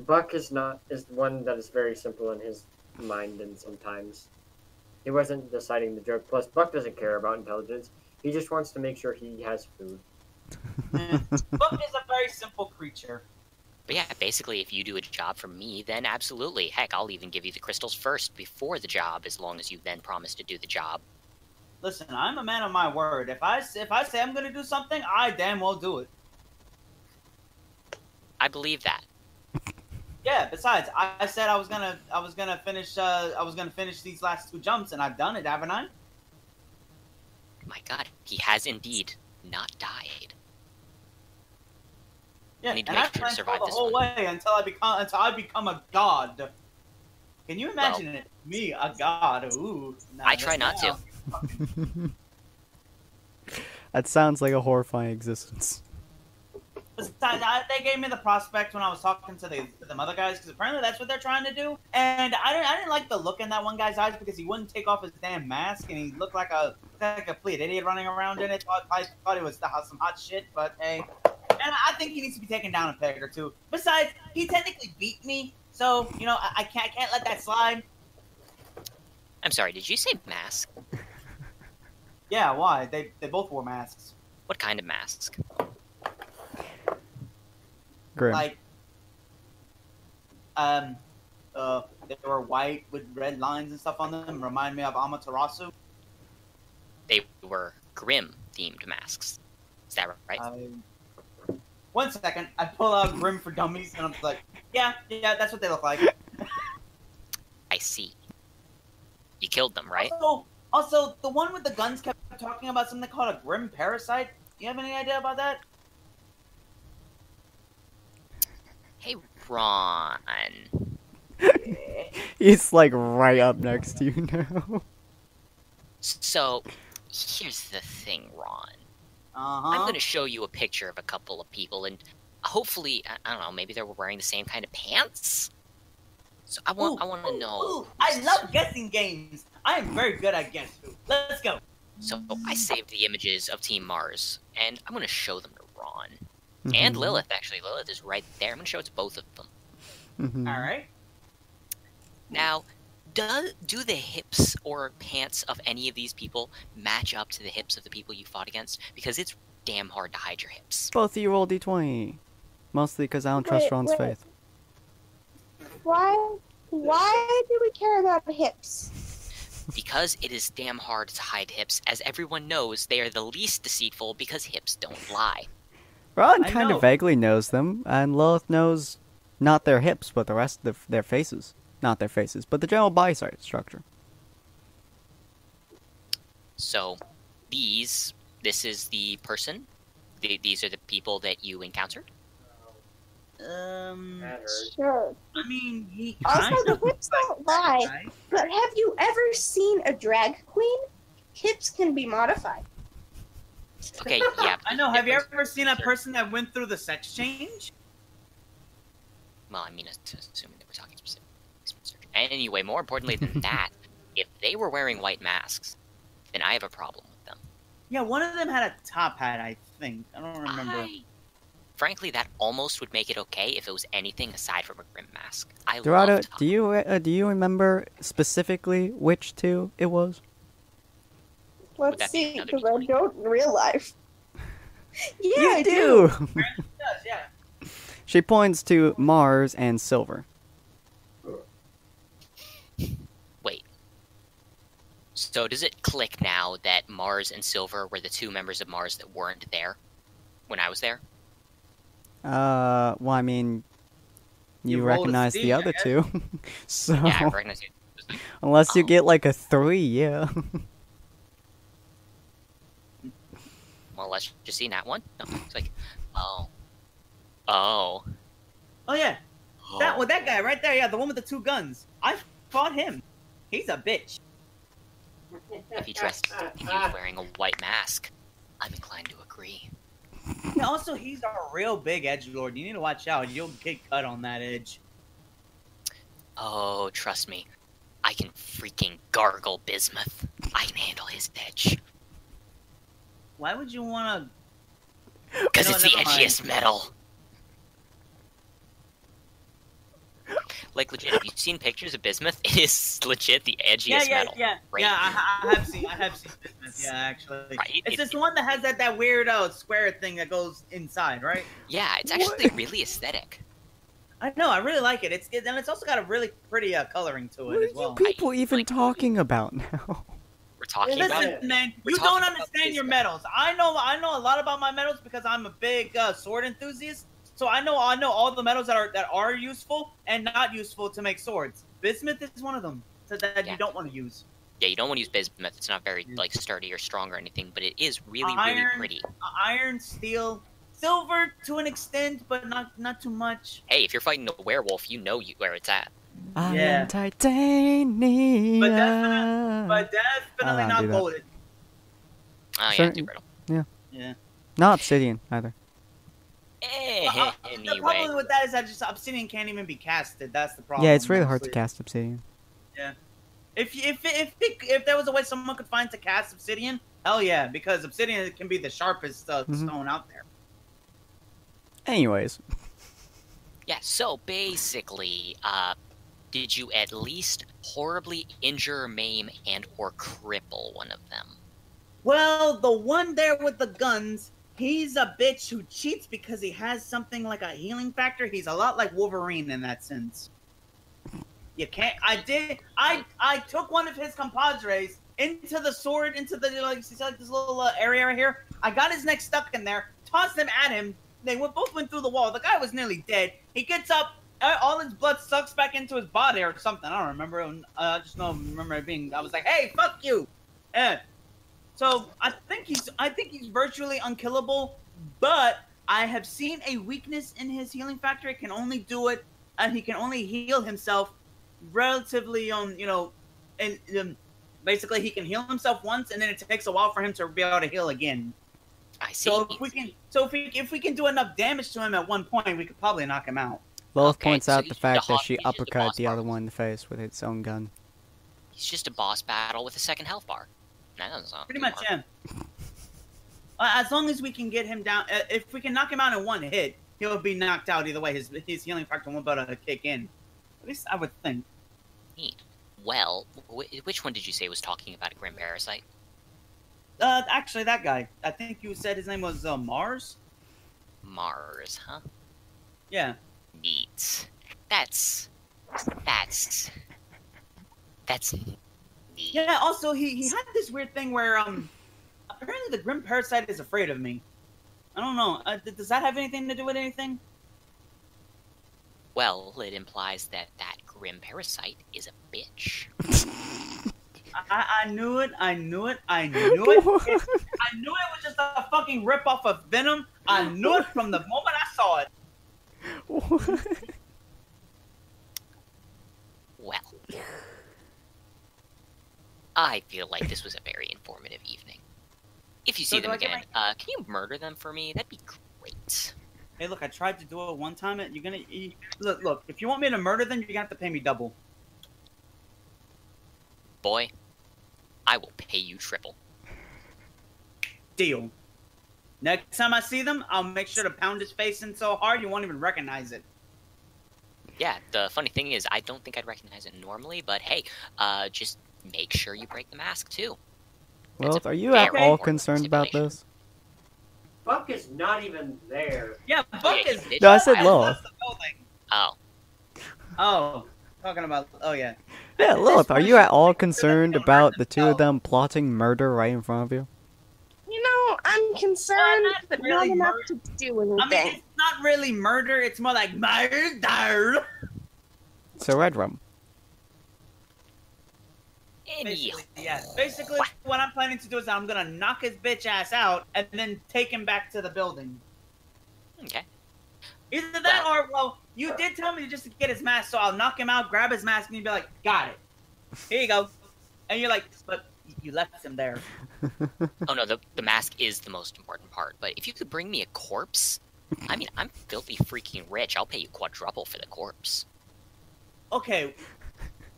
Buck is not is one that is very simple in his mind, and sometimes he wasn't deciding the joke. Plus, Buck doesn't care about intelligence. He just wants to make sure he has food. Buck is a very simple creature. But yeah, basically, if you do a job for me, then absolutely. Heck, I'll even give you the crystals first before the job, as long as you then promise to do the job. Listen, I'm a man of my word. If I s- if I say I'm gonna do something, I damn well do it. I believe that. Yeah. Besides, I, I said I was gonna I was gonna finish uh I was gonna finish these last two jumps, and I've done it, haven't I? My god, he has indeed not died. Yeah. I need to and make I've sure to survive the this whole one. way until I become until I become a god. Can you imagine it? Me, a god? Ooh. nah, I try not now. that sounds like a horrifying existence. Besides, I, they gave me the prospect when I was talking to the to the other guys because apparently that's what they're trying to do. And I didn't I didn't like the look in that one guy's eyes because he wouldn't take off his damn mask and he looked like a like a complete idiot running around in it. Thought, I thought it was some hot shit, but hey. And I think he needs to be taken down a peg or two. Besides, he technically beat me, so you know I, I can't I can't let that slide. I'm sorry, did you say mask? Yeah, why? They they both wore masks. What kind of mask? Grimm. like um uh they were white with red lines and stuff on them remind me of Amaterasu. They were Grimm themed masks. Is that right? I... One second, I pull out Grimm for Dummies and I'm like, yeah, yeah, that's what they look like. I see. You killed them, right? Also, also the one with the guns kept talking about something called a Grimm Parasite. You have any idea about that? Hey, Ron. He's like right up next to you now. So, here's the thing, Ron. Uh-huh. I'm going to show you a picture of a couple of people, and hopefully, I- I don't know, maybe they're wearing the same kind of pants? So I want Ooh, I want to know. ooh, I love guessing games. I am very good at guess who. Let's go. So I saved the images of Team Mars, and I'm gonna show them to Ron and Mhm. Lilith. Actually, Lilith is right there. I'm gonna show it to both of them. Mhm. All right. Now, do do the hips or pants of any of these people match up to the hips of the people you fought against? Because it's damn hard to hide your hips. Both of you roll d20. Mostly because I don't trust Ron's wait. faith. Why? Why do we care about hips? Because it is damn hard to hide hips, as everyone knows they are the least deceitful because hips don't lie. Ron I kind know. of vaguely knows them, and Lilith knows not their hips, but the rest of their faces. Not their faces, but the general body structure. So, these, this is the person. The, these are the people that you encountered. Um, Sure. I mean, he Also, the hips don't lie. But have you ever seen a drag queen? Hips can be modified. Okay, yeah. I know. Have you ever seen a person that went through the sex change? Well, I mean, assuming that we're talking specific. Anyway, more importantly than that, if they were wearing white masks, then I have a problem with them. Yeah, one of them had a top hat. I think. I don't remember. I- Frankly, that almost would make it okay if it was anything aside from a Grimm mask. I Dorado, love top- do you uh, do you remember specifically which two it was? That Let's see, because I D20? don't in real life. Yeah, you I do. do. Does, yeah. she points to Mars and Silver. Wait. So does it click now that Mars and Silver were the two members of Mars that weren't there when I was there? Uh, well, I mean, you, You rolled a recognize the other two, so Yeah, I recognize it. unless you Oh. get like a three, yeah. Well, let's just see that one. No, it's like, oh, oh, Oh yeah, oh. that well, that guy right there. Yeah, the one with the two guns. I fought him. He's a bitch. If he dressed, if he was wearing a white mask, I'm inclined to agree. Yeah, also, he's a real big edge lord. You need to watch out. You'll get cut on that edge. Oh, trust me, I can freaking gargle bismuth. I can handle his edge. Why would you want to? Because No, it's the never mind. edgiest metal. Like legit, have you seen pictures of bismuth? It is legit the edgiest to? Yeah, yeah, metal. yeah, Right. yeah. I, I have seen. I have seen this. Yeah, actually. Right, It's it- this one that has that that weird uh, square thing that goes inside, right? Yeah, it's actually really aesthetic. I know. I really like it. It's it, and it's also got a really pretty uh, coloring to it are as well. What are you people even like- talking about now? We're talking Listen, about Listen, man, We're you don't understand your bismuth. metals. I know, I know a lot about my metals because I'm a big uh, sword enthusiast. So I know, I know all the metals that are that are useful and not useful to make swords. Bismuth is one of them so that Yeah. you don't want to use. Yeah, you don't want to use bismuth. It's not very like sturdy or strong or anything, but it is really, really pretty. Iron, steel, silver to an extent, but not not too much. Hey, if you're fighting a werewolf, you know you where it's at. I Yeah. am titanium. But definite- But definitely not do that. golded. Oh Sure. yeah, too brittle. Yeah. not obsidian either. Eh, Uh, the problem with that is that just obsidian can't even be casted. That's the problem. yeah, it's really hard to cast obsidian. If if if if, if there was a way someone could find to cast obsidian, hell yeah, because obsidian can be the sharpest uh, Mhm. stone out there. Anyways, yeah. So basically, uh, did you at least horribly injure, maim, and or cripple one of them? Well, the one there with the guns, he's a bitch who cheats because he has something like a healing factor. He's a lot like Wolverine in that sense. You can't. I did. I I took one of his compadres into the sword, into the like, see, like this little uh, area right here. I got his neck stuck in there. Tossed them at him. They went, both went through the wall. The guy was nearly dead. He gets up. All his blood sucks back into his body or something. I don't remember. Uh, I just know remember it being. I was like, "Hey, fuck you!" And So I think he's I think he's virtually unkillable, but I have seen a weakness in his healing factor. He can only do it, and he can only heal himself relatively on you know, and um, basically he can heal himself once, and then it takes a while for him to be able to heal again. I see. So if we can, so if we if we can do enough damage to him at one point, we could probably knock him out. Lilith Okay, points so out the fact that she he's uppercut boss the other one in the face with its own gun. He's just a boss battle with a second health bar. That doesn't sound Pretty much him. Uh, as long as we can get him down, uh, if we can knock him out in one hit, he'll be knocked out either way. His his healing factor won't be able to kick in. At least I would think. Neat. Well, wh- which one did you say was talking about a Grimm parasite? Uh, actually, that guy. I think you said his name was uh, Mars. Mars, huh? Yeah. Neat. That's that's that's neat. Yeah. Also, he he had this weird thing where um, apparently the Grimm Parasite is afraid of me. I don't know. Uh, th- does that have anything to do with anything? Well, it implies that that Grimm parasite is a bitch. I, I, I knew it. I knew it. I knew it. It- I knew it was just a fucking ripoff of Venom. I knew it from the moment I saw it. Well, I feel like this was a very informative evening. If you see do them again, uh, can you murder them for me? That'd be great. Hey, look, I tried to do it one time. You're gonna you, look. Look, if you want me to murder them, you're gonna have to pay me double. Boy, I will pay you triple. Deal. Next time I see them, I'll make sure to pound his face in so hard you won't even recognize it. Yeah, the funny thing is, I don't think I'd recognize it normally, but hey, uh, just make sure you break the mask too. That's Lilith, are you at all concerned about this? Buck is not even there. Yeah, Buck yeah, is. you No, I said ask. Lilith. left the building. Oh, Oh, talking about. Oh yeah. Yeah, At Lilith, are you at all concerned about the two of them plotting murder right in front of you? You know, I'm concerned, not but really not enough mur- to do anything. I mean, it's not really murder. It's more like murder. So Red Rum. Basically, yeah. Basically, what I'm planning to do is I'm gonna knock his bitch ass out and then take him back to the building. Okay. Either that or well, you did tell me just to get his mask, so I'll knock him out, grab his mask, and you'd be like, "Got it. Here you go." And you're like, "But you left him there." Oh no, the the mask is the most important part. But if you could bring me a corpse, I mean, I'm filthy freaking rich. I'll pay you quadruple for the corpse. Okay.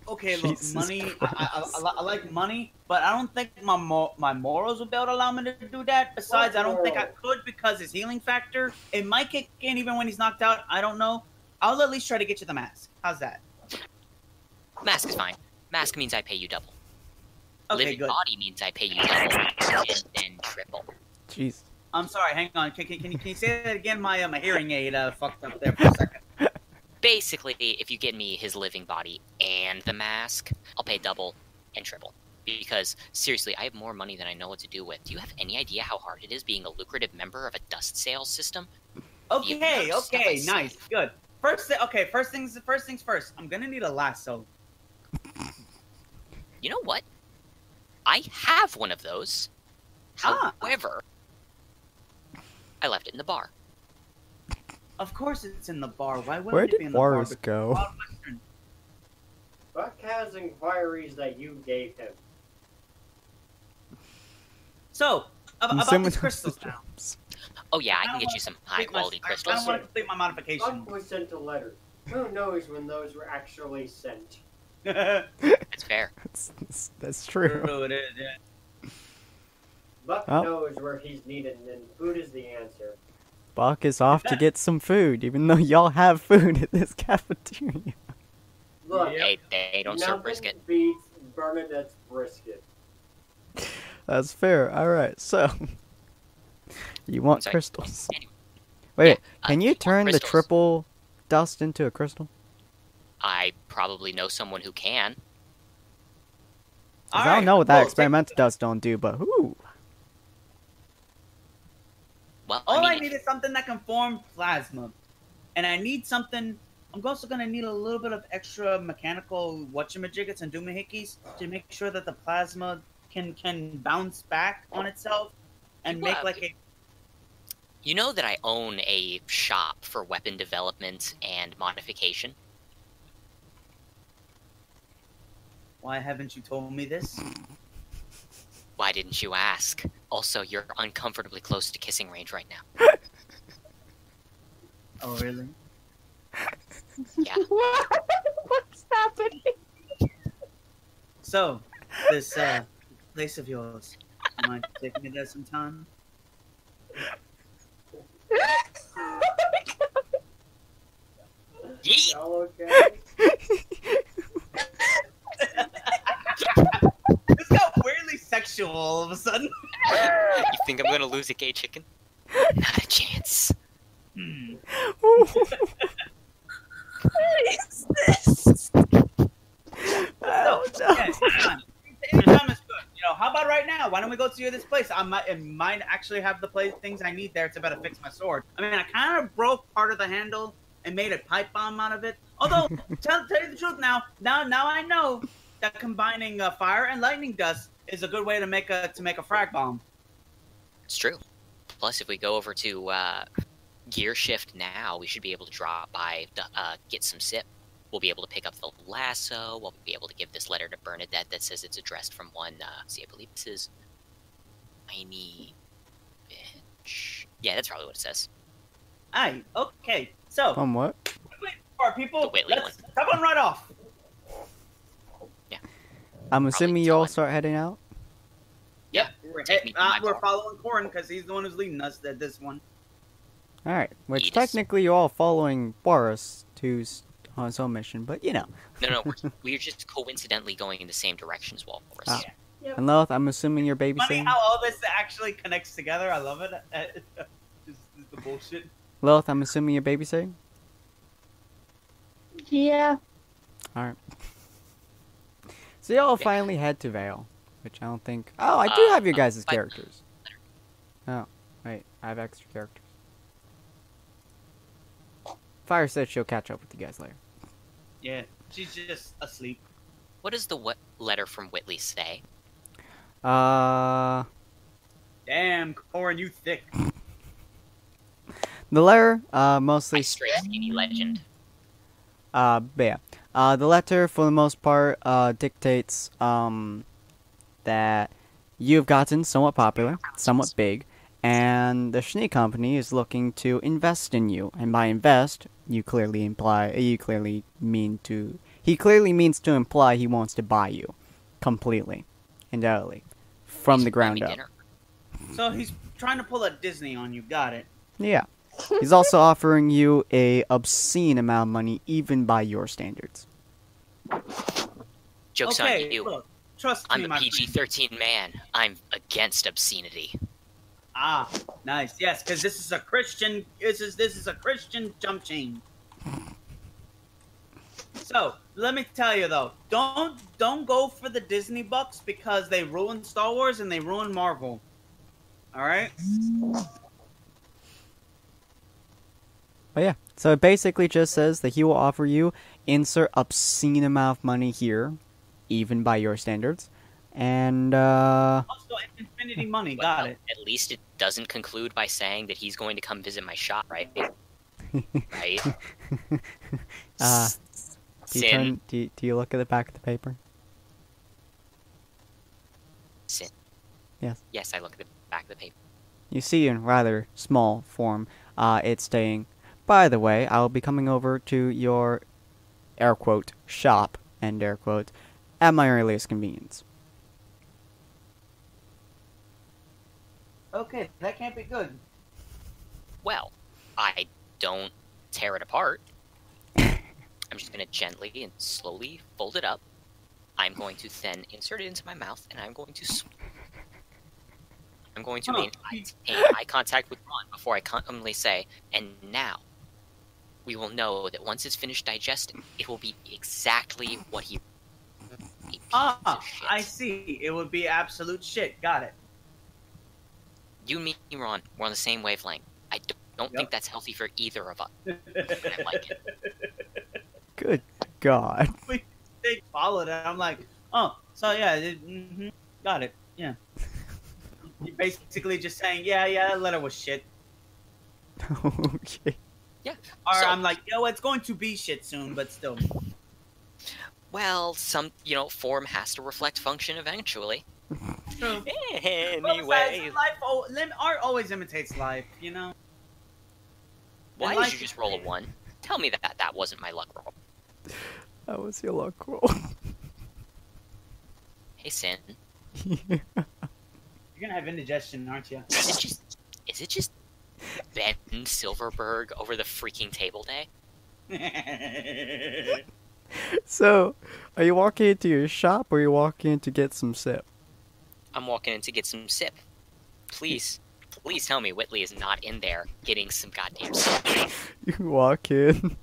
Okay, look, Jesus money. I, I, I, I like money, but I don't think my mo- my morals would be able to allow me to do that. Besides, I don't think I could because his healing factor it might kick in even when he's knocked out. I don't know. I'll at least try to get you the mask. How's that? Mask is fine. Mask means I pay you double. Okay, Living good. body means I pay you double and then triple. Jeez. I'm sorry. Hang on. Can, can, can, you, can you say that again? My uh, my hearing aid uh, fucked up there for a second. Basically, if you get me his living body and the mask, I'll pay double and triple. Because seriously, I have more money than I know what to do with. Do you have any idea how hard it is being a lucrative member of a dust sales system? Okay, You know, stuff okay, nice, see. good. First, thi- okay, first things first things first. I'm gonna need a lasso. You know what? I have one of those. Ah. However, I left it in the bar. Of course, it's in the bar. Why would Where it be in the bar? Boris Because go? Buck has inquiries that you gave him. So, ab- I'm about assuming these crystals are now. Oh yeah, I I can get you some high quality I- crystals. I don't want to complete my modification. Buck was sent a letter. Who knows when those were actually sent? It's fair. That's, that's, that's true. True, it is, yeah. Buck Oh. knows where he's needed, and food is the answer. Buck is off to get some food, even though y'all have food at this cafeteria. Look, They, they don't serve brisket. beats Bernadette's brisket. That's fair. Alright, so. You want crystals? Anyway. Wait, Yeah, uh, can if you want turn the triple dust into a crystal? I probably know someone who can. 'Cause I don't Alright, know what that experiment take- experimental dust don't do, but ooh. Well, All I I mean, need is something that can form plasma, and I need something. I'm also gonna need a little bit of extra mechanical whatchamajiggets and doomahickeys to make sure that the plasma can can bounce back on itself and make Well, like a you know that I own a shop for weapon development and modification. Why haven't you told me this? Why didn't you ask? Also, you're uncomfortably close to kissing range right now. Oh, really? Yeah. What? What's happening? So, this uh, place of yours, you mind taking me there sometime? Yeet! Y'all okay? This got weirdly sexual all of a sudden. You think I'm gonna lose a gay chicken? Not a chance. Hmm. What is this? Oh, So, no. yeah, anytime. Anytime is good. You know, how about right now? Why don't we go to this place? I might, it might actually have the place things I need there to better fix my sword. I mean, I kind of broke part of the handle and made a pipe bomb out of it. Although, tell, tell you the truth now, now, now I know that combining uh, fire and lightning dust is a good way to make a to make a frag bomb. It's true. Plus, if we go over to uh, Gear Shift now, we should be able to drop by, to, uh, get some sip. We'll be able to pick up the lasso. We'll be able to give this letter to Bernadette that says it's addressed from one. Uh, see, I believe this is tiny bitch. Yeah, that's probably what it says. Aye, okay. So, Um, what? wait for people. The Whitley Let's come on right off. I'm assuming you all start heading out. Yeah, We're, take me to uh, we're following Corin because he's the one who's leading us at this one. All right. Which Yes. technically you're all following Boris to on his own mission, but you know. No, no, we're, we're just coincidentally going in the same direction as Walrus. Ah. And Lilith, I'm assuming you're babysitting. Funny how all this actually connects together. I love it. just, just the bullshit. Lilith, I'm assuming you're babysitting. Yeah. So you all Yeah. finally head to Vale, which I don't think. Oh, I do Uh, have your uh, guys' I- characters. Oh, wait, I have extra characters. Fire said she'll catch up with you guys later. Yeah, she's just asleep. What does the what letter from Whitley say? Uh, Damn, Corin, you thick. the letter, uh, My mostly, straight skinny legend. Uh, but yeah, uh, the letter for the most part, uh, dictates, um, that you've gotten somewhat popular, somewhat big, and the Schnee Company is looking to invest in you. And by invest, you clearly imply, you clearly mean to, he clearly means to imply he wants to buy you, completely, entirely, from He's the ground up. So he's trying to pull a Disney on you. Got it. Yeah. He's also offering you a obscene amount of money, even by your standards. Joke's okay, on you. look, trust I'm me, a my PG friend. 13 man. I'm against obscenity. Ah, nice. Yes, because this is a Christian. This is this is a Christian jump chain. So let me tell you though, don't don't go for the Disney bucks because they ruined Star Wars and they ruined Marvel. All right. But yeah, so it basically just says that he will offer you insert obscene amount of money here, even by your standards, and uh, Also, Infinity Money. Got it. At least it doesn't conclude by saying that he's going to come visit my shop, right? right? uh, do you, turn, do, you, do you look at the back of the paper? Sin. Yes. Yes, I look at the back of the paper. You see in rather small form, uh, it's saying, by the way, I will be coming over to your air quote shop end air quote at my earliest convenience. Okay, that can't be good. Well, I don't tear it apart. I'm just going to gently and slowly fold it up. I'm going to then insert it into my mouth, and I'm going to. Sw- I'm going to Huh. maintain eye contact with Ron before I calmly say, "And now, we will know that once it's finished digesting, it will be exactly what he." a piece Ah. I see. It would be absolute shit. Got it. You and me, Ron, we're on the same wavelength. I don't, don't Yep. think that's healthy for either of us. I like it. Good God. They followed it. I'm like, oh, so yeah, it, hmm got it. Yeah. You're basically just saying, yeah, yeah, that letter was shit. okay. Or So- I'm like, yo, it's going to be shit soon, but still. Well, some you know form has to reflect function eventually. True. Anyway, life, al- lim- art always imitates life, you know. why life did you just roll a one? Tell me that that wasn't my luck roll. That was your luck roll. Hey, Sin. You're gonna have indigestion, aren't you? Is it just is it just Ben Silverberg over the freaking table day? so, are you walking into your shop or are you walking in to get some sip? I'm walking in to get some sip. Please, please tell me Whitley is not in there getting some goddamn sip. You walk in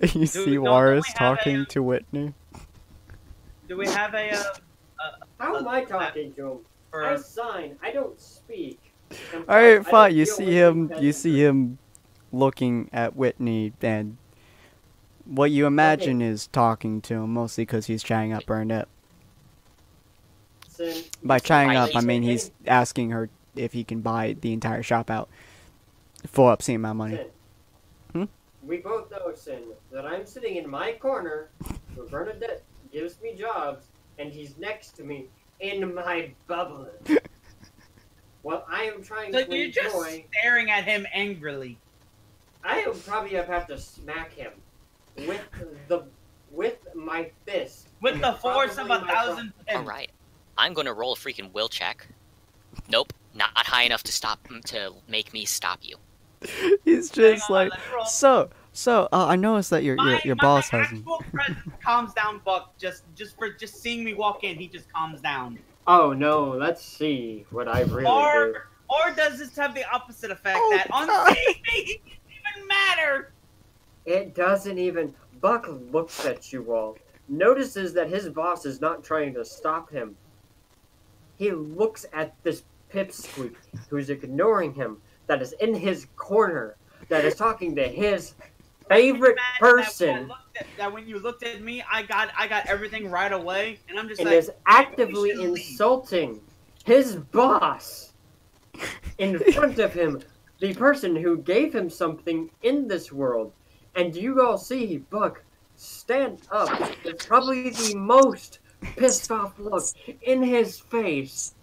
and you see don't- don't Waris we a- talking to Whitley. Do we have a uh, How am I talking to him? I for sign. I don't speak. I Alright, fine. You see him. You see him looking at Whitley, and what you imagine is talking to him, mostly because he's chatting up Burnett. Sin, By Right, up, I mean he's asking her if he can buy the entire shop out for obscene amount of money. Hmm? We both know, Sin, that I'm sitting in my corner where Bernadette gives me jobs, and he's next to me in my bubble. While I am trying so to you're just enjoy, staring at him angrily. I would probably have to smack him with the with my fist. With the force of a thousand pins. All right, I'm gonna roll a freaking will check. Nope, not high enough to stop him to make me stop you. He's just on, like, so, so. Uh, I noticed that your your, My, your my boss hasn't. calms down Buck just just for just seeing me walk in. He just calms down. Oh no, let's see what I really do. Or or does this have the opposite effect Oh, that on God. TV it doesn't even matter? It doesn't even. Buck looks at you all, notices that his boss is not trying to stop him. He looks at this pipsqueak who's ignoring him, that is in his corner, that is talking to his favorite Mad that when person, at- That when you looked at me, I got I got everything right away, and I'm just and like, is actively insulting his boss in front of him, the person who gave him something in this world. And you all see Buck stand up with probably the most pissed off look in his face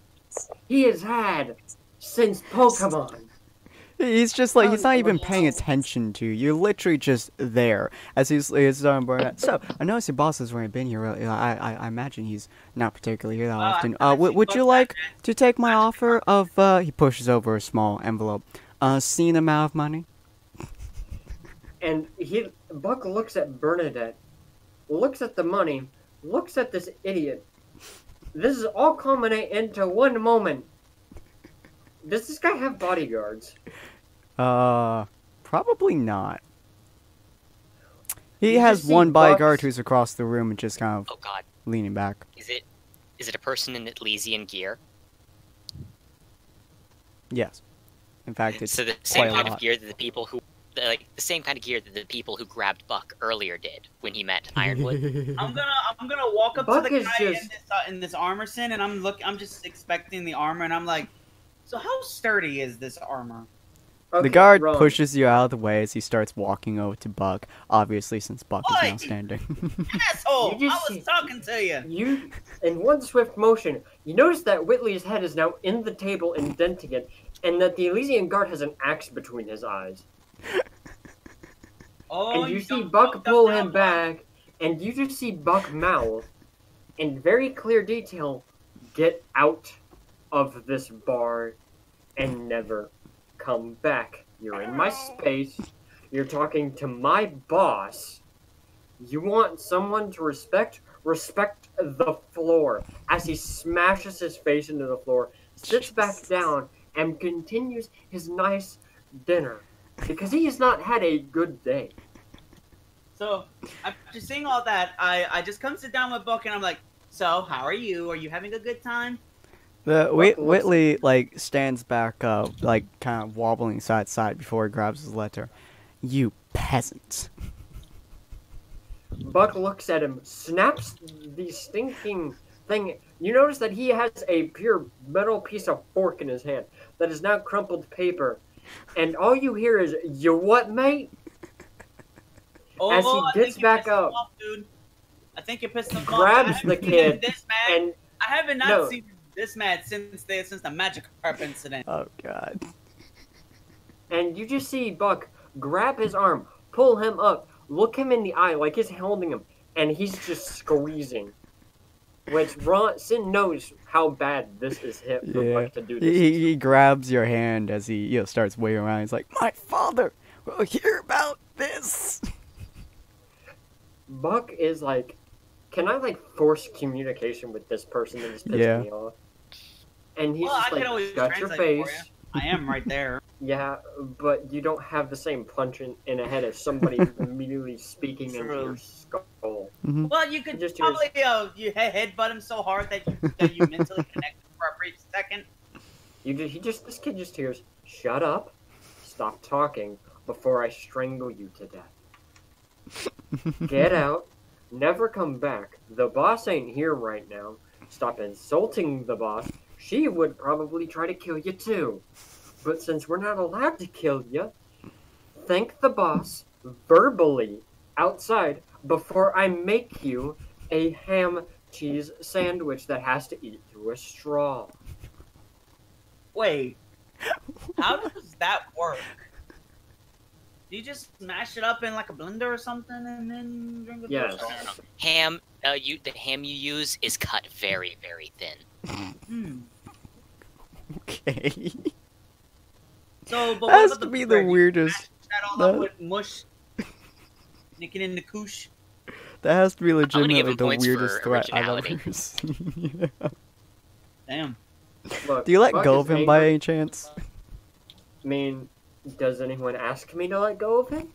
he has had since Pokemon. He's just like he's not even paying attention to you. You're literally just there as he's he's on Burnett. So I noticed your boss has already been here. Really. I, I I imagine he's not particularly here that often. Uh, would would you like to take my offer of? Uh, he pushes over a small envelope. A seen amount of money. And he Buck looks at Bernadette, looks at the money, looks at this idiot. This is all culminate into one moment. Does this guy have bodyguards? Uh, probably not. He You has one bodyguard Buck's- who's across the room and just kind of Oh God, leaning back. is it is it a person in Atlesian gear? Yes. In fact, it's so the quite same a kind lot. of gear that the people who the, like the same kind of gear that the people who grabbed Buck earlier did when he met Ironwood. I'm gonna I'm gonna walk up Buck to the is guy in this uh, in this armor sin, and I'm look I'm just expecting the armor, and I'm like, so how sturdy is this armor? The guard wrong. pushes you out of the way as he starts walking over to Buck, obviously since Buck is now standing. Asshole! You I was talking to you. You, in one swift motion, you notice that Whitley's head is now in the table, indenting it, and that the Atlesian guard has an axe between his eyes. Oh, and you see Buck pull him now, back, and you just see Buck mouth, in very clear detail, get out of this bar and never come back. You're in my space. You're talking to my boss. You want someone to respect? Respect the floor. As he smashes his face into the floor, sits back down, and continues his nice dinner. Because he has not had a good day. So after seeing all that, I I just come sit down with Buck, and I'm like, so how are you? Are you having a good time? The Whit- Whitley like stands back up, like kind of wobbling side to side before he grabs his letter. You peasant. Buck looks at him, snaps the stinking thing. You notice that he has a pure metal piece of fork in his hand that is now crumpled paper. And all you hear is, You what, mate? Oh, As he oh, gets back up, off, dude. I think you pissed him grabs off. I the kid, This. And I haven't not No. seen this mad since the since the magic carp incident. Oh god. and you just see Buck grab his arm, pull him up, look him in the eye like he's holding him, and he's just squeezing. Which Ron Sin knows how bad this is hit for Yeah. Buck to do this. He, he grabs your hand as he you know starts waving around. He's like, "My father will hear about this." Buck is like, can I like force communication with this person that is pissing Yeah. me off? And he's Well, I just can like, always got your translate for face. I am right there. Yeah, but you don't have the same punch in, in the head as somebody immediately speaking into your skull. Well, you could Just hears- probably uh, you headbutt him so hard that you that you mentally connect for a brief second. You just, he just this kid just hears, "Shut up, stop talking before I strangle you to death. Get out, never come back. The boss ain't here right now. Stop insulting the boss. She would probably try to kill you too. But since we're not allowed to kill you, thank the boss verbally outside before I make you a ham cheese sandwich that has to eat through a straw." Wait, how does that work? Do you just mash it up in like a blender or something and then drink it? Yes. No, no, no. Ham, uh, you the ham you use is cut very, very thin. Hmm. okay, So, but what has about to the be the bread? You weirdest. that all up that- with mush, nick it in the couche. That has to be legitimately the weirdest threat I've ever seen. Damn. Look, Do you let go of him by any chance? I mean, does anyone ask me to let go of him?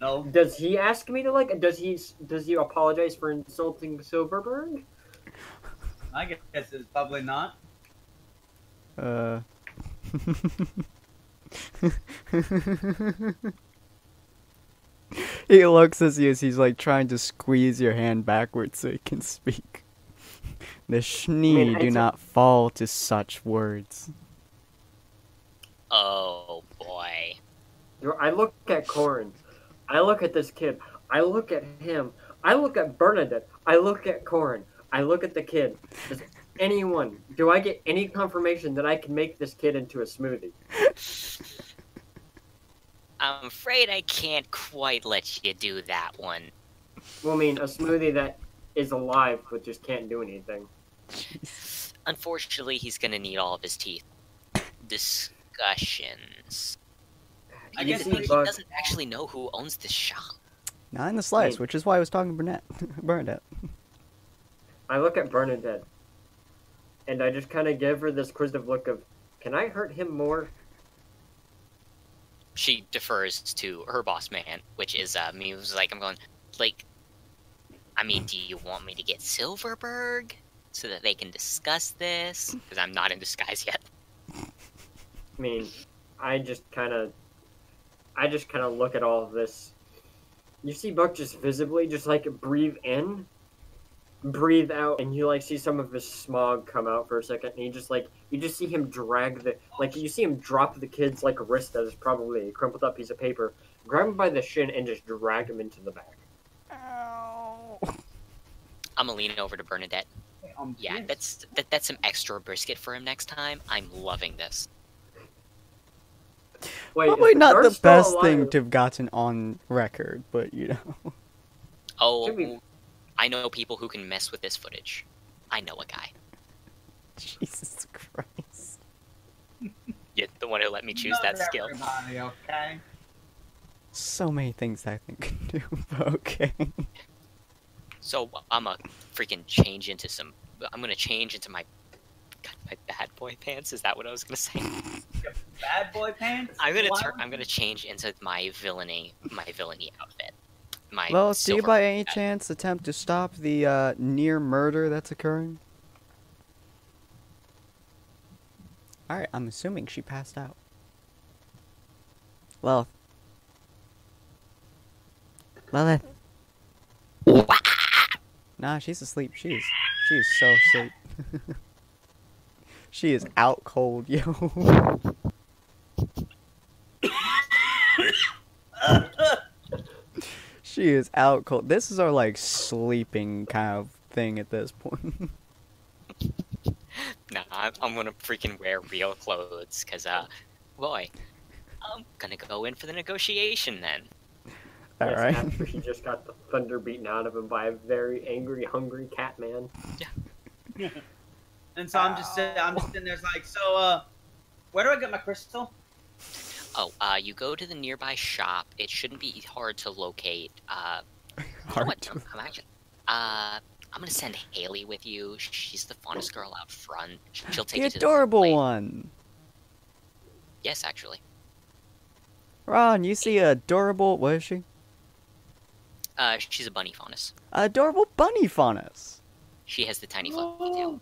No. Does he ask me to like? Does he? Does he apologize for insulting Silverberg? I guess it's probably not. Uh. he looks at you as he's like trying to squeeze your hand backwards so he can speak. The Schnee I do not fall to such words. Oh boy. I look at Corin. I look at this kid. I look at him. I look at Bernadette. I look at Corin. I look at the kid. Does anyone? Do I get any confirmation that I can make this kid into a smoothie? I'm afraid I can't quite let you do that one. Well, I mean, a smoothie that is alive but just can't do anything. Unfortunately, he's gonna need all of his teeth. Discussions. I guess see, he doesn't actually know who owns this shop. Not in the slightest, Wait. which is why I was talking to Burnett. Bernadette. I look at Bernadette, and I just kind of give her this quizzitive look of, "Can I hurt him more?" She defers to her boss man, which is uh, me. Was like, I'm going, like, I mean, do you want me to get Silverberg so that they can discuss this? Because I'm not in disguise yet. I mean, I just kind of, I just kind of look at all of this. You see Buck just visibly just like breathe in, breathe out, and you like see some of his smog come out for a second, and you just like you just see him drag the like you see him drop the kid's like wrist that is probably a crumpled up piece of paper, grab him by the shin, and just drag him into the back. Ow. I'm gonna lean over to Bernadette. Um, Yeah, that's that, that's some extra brisket for him next time. I'm loving this. Wait, Probably not the Dark still best thing to have gotten on record, but you know. Oh, we- I know people who can mess with this footage. I know a guy. Jesus Christ. Yeah, the one who let me choose not that skill. Okay. So many things I think can do, but okay. So I'm a freaking change into some. I'm gonna change into my God, my bad boy pants. Is that what I was gonna say? Bad boy pants. I'm gonna turn. I'm gonna change into my villainy, my villainy outfit. My Well, do you by any chance attempt to stop the uh, near murder that's occurring? Alright, I'm assuming she passed out. Well. Lilith. Nah, she's asleep. She's she's so asleep. she is out cold, yo. she is out cold. This is our like sleeping kind of thing at this point. Nah, I'm, I'm gonna freaking wear real clothes, cause uh, boy, I'm gonna go in for the negotiation then. All Yes, right. After he just got the thunder beaten out of him by a very angry, hungry cat man. And so I'm just sitting, I'm just sitting there, like, so, uh, where do I get my crystal? Oh, uh, you go to the nearby shop. It shouldn't be hard to locate. Uh, you know Hard what? to- I'm, I'm actually. Uh, I'm gonna send Haley with you. She's the funnest girl out front. She'll take The you to adorable the place. one. Yes, actually. Ron, you see a adorable. What is she? Uh, she's a bunny faunus. Adorable bunny faunus. She has the tiny fluffy tail.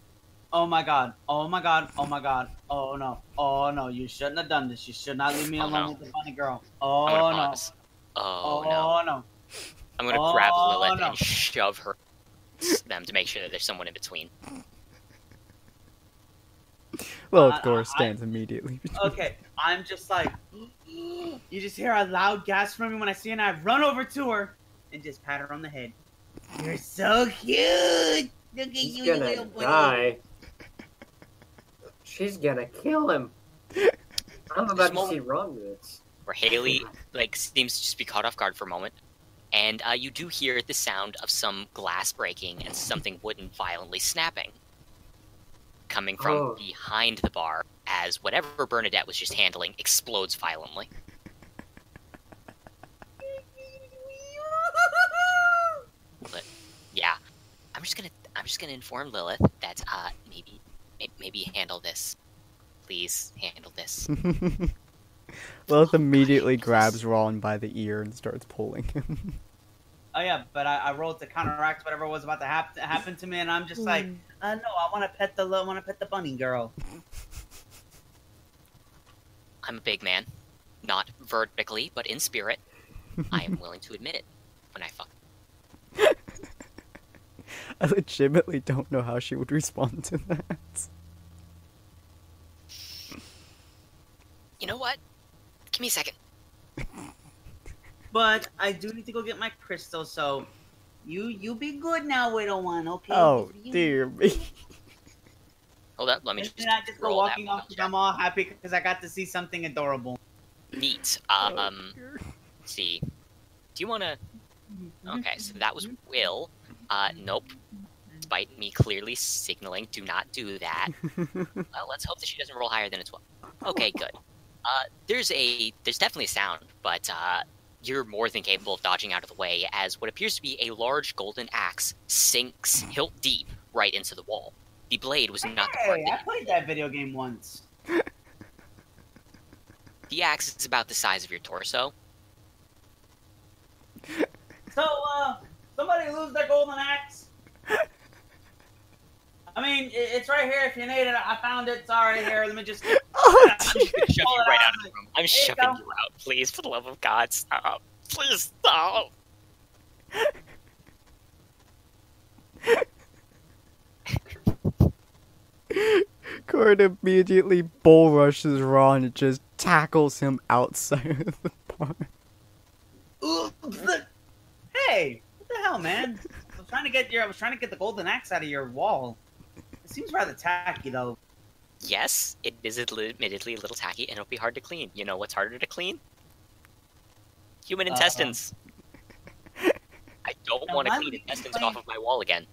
Oh my god. Oh my god. Oh my god. Oh no. Oh no. You shouldn't have done this. You should not leave me Oh, alone no. with the bunny girl. I'm Oh no. Oh, Oh no! no. I'm gonna grab Oh, Lilith no. and shove her them to make sure that there's someone in between. Well, Uh, of course, I- stands immediately. Okay. I'm just like, you just hear a loud gasp from me when I see her, and I run over to her and just pat her on the head. You're so cute. Look at He's you, gonna little boy. die. She's gonna kill him. I'm about to moment- see wrong this. where Haley like seems to just be caught off guard for a moment, and uh, you do hear the sound of some glass breaking and something wooden violently snapping, coming from Oh. behind the bar as whatever Bernadette was just handling explodes violently. But yeah, I'm just gonna I'm just gonna inform Lilith that uh maybe may- maybe handle this, please handle this. Lilith immediately grabs Ron by the ear and starts pulling him. Oh yeah, but I, I rolled to counteract whatever was about to hap- happen to me, and I'm just like, uh, no, I want to pet the, I want to pet the bunny girl. I'm a big man. Not vertically, but in spirit. I am willing to admit it when I fuck. I legitimately don't know how she would respond to that. You know what? Give me a second. But I do need to go get my crystal, so you you be good now, Widow One, okay? Oh you- dear me. Hold up, let me And just then I just go roll walking one off up. because I'm all happy because I got to see something adorable. Neat. Oh, Um, let's see. Do you want to? Okay, so that was Will. Uh, nope. Despite me clearly signaling, do not do that. Uh, let's hope that she doesn't roll higher than a 12. Okay, good. Uh, there's a, there's definitely a sound, but uh, you're more than capable of dodging out of the way as what appears to be a large golden axe sinks hilt deep right into the wall. The blade was not the part Hey, that I played that video game once. the axe is about the size of your torso. So, uh, somebody lose their golden axe? I mean, it's right here. If you need it, I found it. Sorry, here. Let me just. Oh I'm just gonna shove you right out. out of the room. I'm you shoving go. you out. Please, for the love of God, stop. Please stop. Cord immediately bull rushes Ron and just tackles him outside of the bar. Hey, what the hell, man? I was trying to get your. I was trying to get the golden axe out of your wall. It seems rather tacky, though. Yes, it is admittedly a little tacky, and it'll be hard to clean. You know what's harder to clean? Human Uh-oh. intestines. I don't want to clean intestines clean- off of my wall again.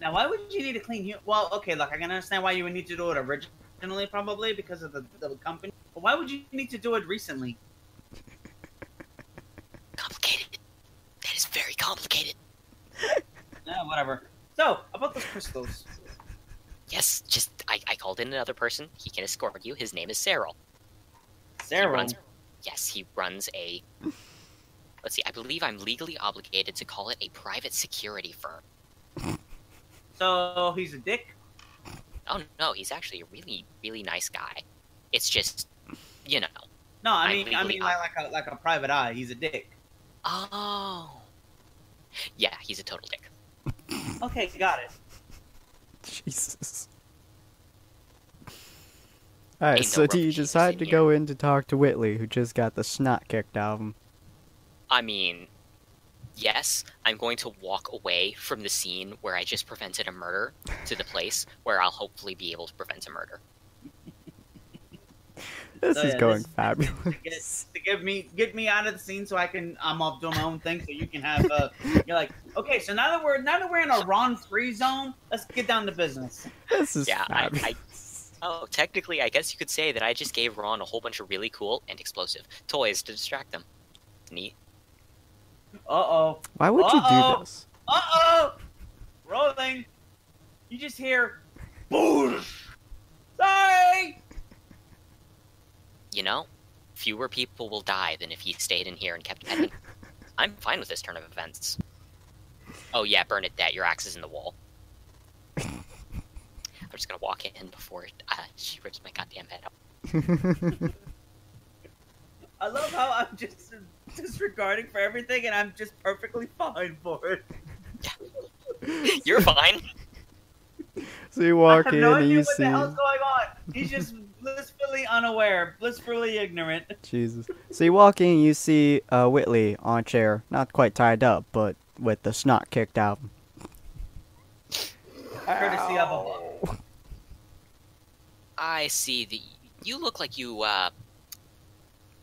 Now, why would you need to clean? Well, okay, look, I can understand why you would need to do it originally, probably because of the, the company. But why would you need to do it recently? Complicated. Very complicated. Yeah, whatever. So, about those crystals. Yes, just I, I called in another person. He can escort you. His name is Cyril. Sarah. runs, yes, he runs a. Let's see. I believe I'm legally obligated to call it a private security firm. So he's a dick. Oh no, he's actually a really, really nice guy. It's just, you know. No, I mean, I mean like, like a like a private eye. He's a dick. Oh. Yeah, he's a total dick. Okay, got it. Jesus. Alright, Ain't no so do you refugees decide to here. go in to talk to Whitley, who just got the snot kicked out of him? I mean, yes, I'm going to walk away from the scene where I just prevented a murder to the place where I'll hopefully be able to prevent a murder. This So, is yeah, going this- fabulous. to give me get me out of the scene so I can I'm off doing my own thing so you can have uh you're like okay so now that we're now that we're in a Ron free zone let's get down to business. This is Yeah, I- I- Oh, technically, I guess you could say that I just gave Ron a whole bunch of really cool and explosive toys to distract them. Neat. Uh oh. Why would you Uh-oh. do this? Uh oh. Rolling. You just hear boosh. Sorry. You know, fewer people will die than if he stayed in here and kept petting. I'm fine with this turn of events. Oh yeah, burn it, that. your axe is in the wall. I'm just gonna walk in before uh, she rips my goddamn head off. I love how I'm just disregarding for everything and I'm just perfectly fine for it. You're fine. so you I walk have in no and idea you what see. the hell's going on. He's just blissfully unaware, blissfully ignorant. Jesus. So you walk in you see uh, Whitley on a chair, not quite tied up, but with the snot kicked out. Courtesy of a book. I see the. You look like you. uh...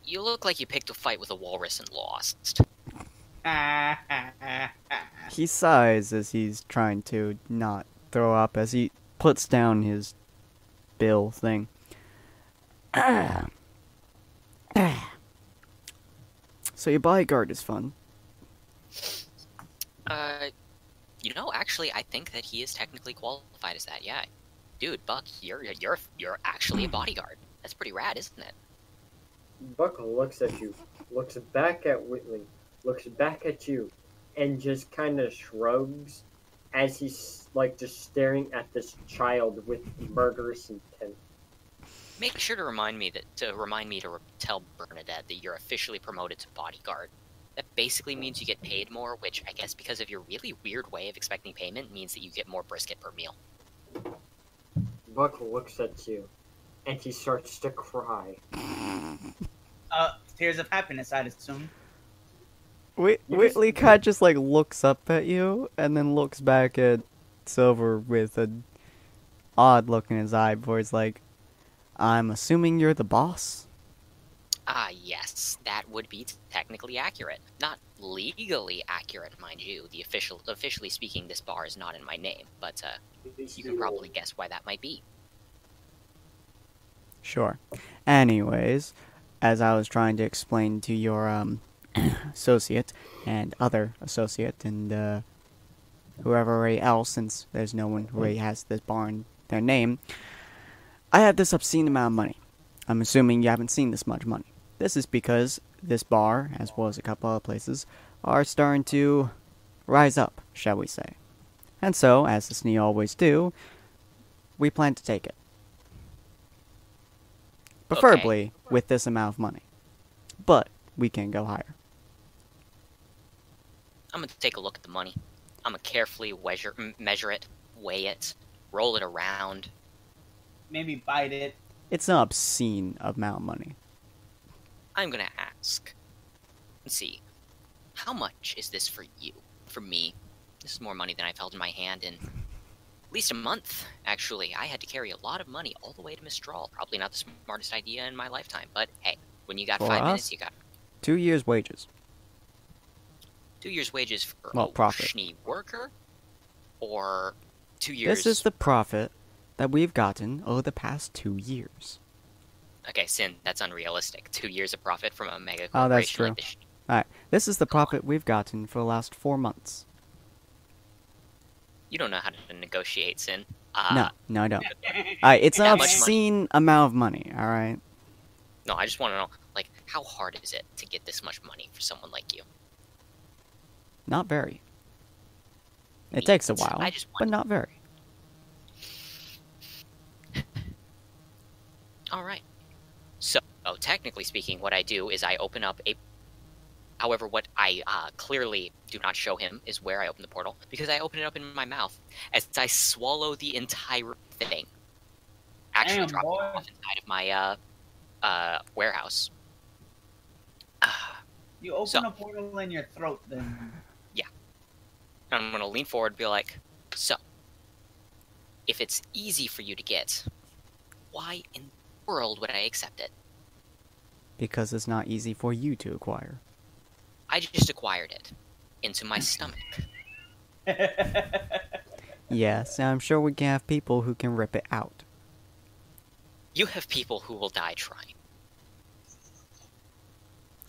You look like you picked a fight with a walrus and lost. He sighs as he's trying to not throw up as he puts down his bill thing. So your bodyguard is fun. Uh, you know, actually, I think that he is technically qualified as that. Yeah, dude, Buck, you're you're you're actually a bodyguard. That's pretty rad, isn't it? Buck looks at you, looks back at Whitley, looks back at you, and just kind of shrugs as he's like just staring at this child with murderous intent. Make sure to remind me that to remind me to re- tell Bernadette that you're officially promoted to bodyguard. That basically means you get paid more, which I guess because of your really weird way of expecting payment means that you get more brisket per meal. Buck looks at you, and he starts to cry. Uh, tears of happiness, I'd assume. Whit- You Whitley kind of just like looks up at you and then looks back at Silver with an odd look in his eye before he's like, I'm assuming you're the boss? Ah, yes, that would be technically accurate. Not legally accurate, mind you. The official, officially speaking, this bar is not in my name, but uh, you can probably guess why that might be. Sure. Anyways, as I was trying to explain to your um associate and other associate and uh whoever else, since there's no one who already has this bar in their name, I have this obscene amount of money. I'm assuming you haven't seen this much money. This is because this bar, as well as a couple other places, are starting to rise up, shall we say. And so, as the Schnee always do, we plan to take it. Preferably with this amount of money. But we can go higher. I'm gonna take a look at the money. I'm gonna carefully measure, measure it, weigh it, roll it around. Maybe bite it. It's an obscene amount of money. I'm gonna ask. Let's see. How much is this for you? For me? This is more money than I've held in my hand in at least a month, actually. I had to carry a lot of money all the way to Mistral. Probably not the smartest idea in my lifetime, but hey, when you got For five us? minutes, you got Two years' wages. two years' wages for Well, a profit. schnee worker? Or two years. This is the profit that we've gotten over the past two years. Okay, Sin, that's unrealistic. Two years of profit from a mega corporation Oh, that's like true. this. Alright, this is the profit we've gotten for the last four months. You don't know how to negotiate, Sin. Uh, no, no, I don't. Alright, it's an That money. obscene amount of money, alright? No, I just want to know, like, how hard is it to get this much money for someone like you? Not very. It Me. takes a while, I just but not very. All right. So, oh, technically speaking, what I do is I open up a. However, what I uh, clearly do not show him is where I open the portal because I open it up in my mouth as I swallow the entire thing. Actually, Damn, drop boy. it off inside of my uh, uh, warehouse. You open So- a portal in your throat, then. and I'm gonna lean forward and be like, "So, if it's easy for you to get, why in the world would I accept it?" because it's not easy for you to acquire. I just acquired it into my stomach. Yes, and I'm sure we can have people who can rip it out. You have people who will die trying.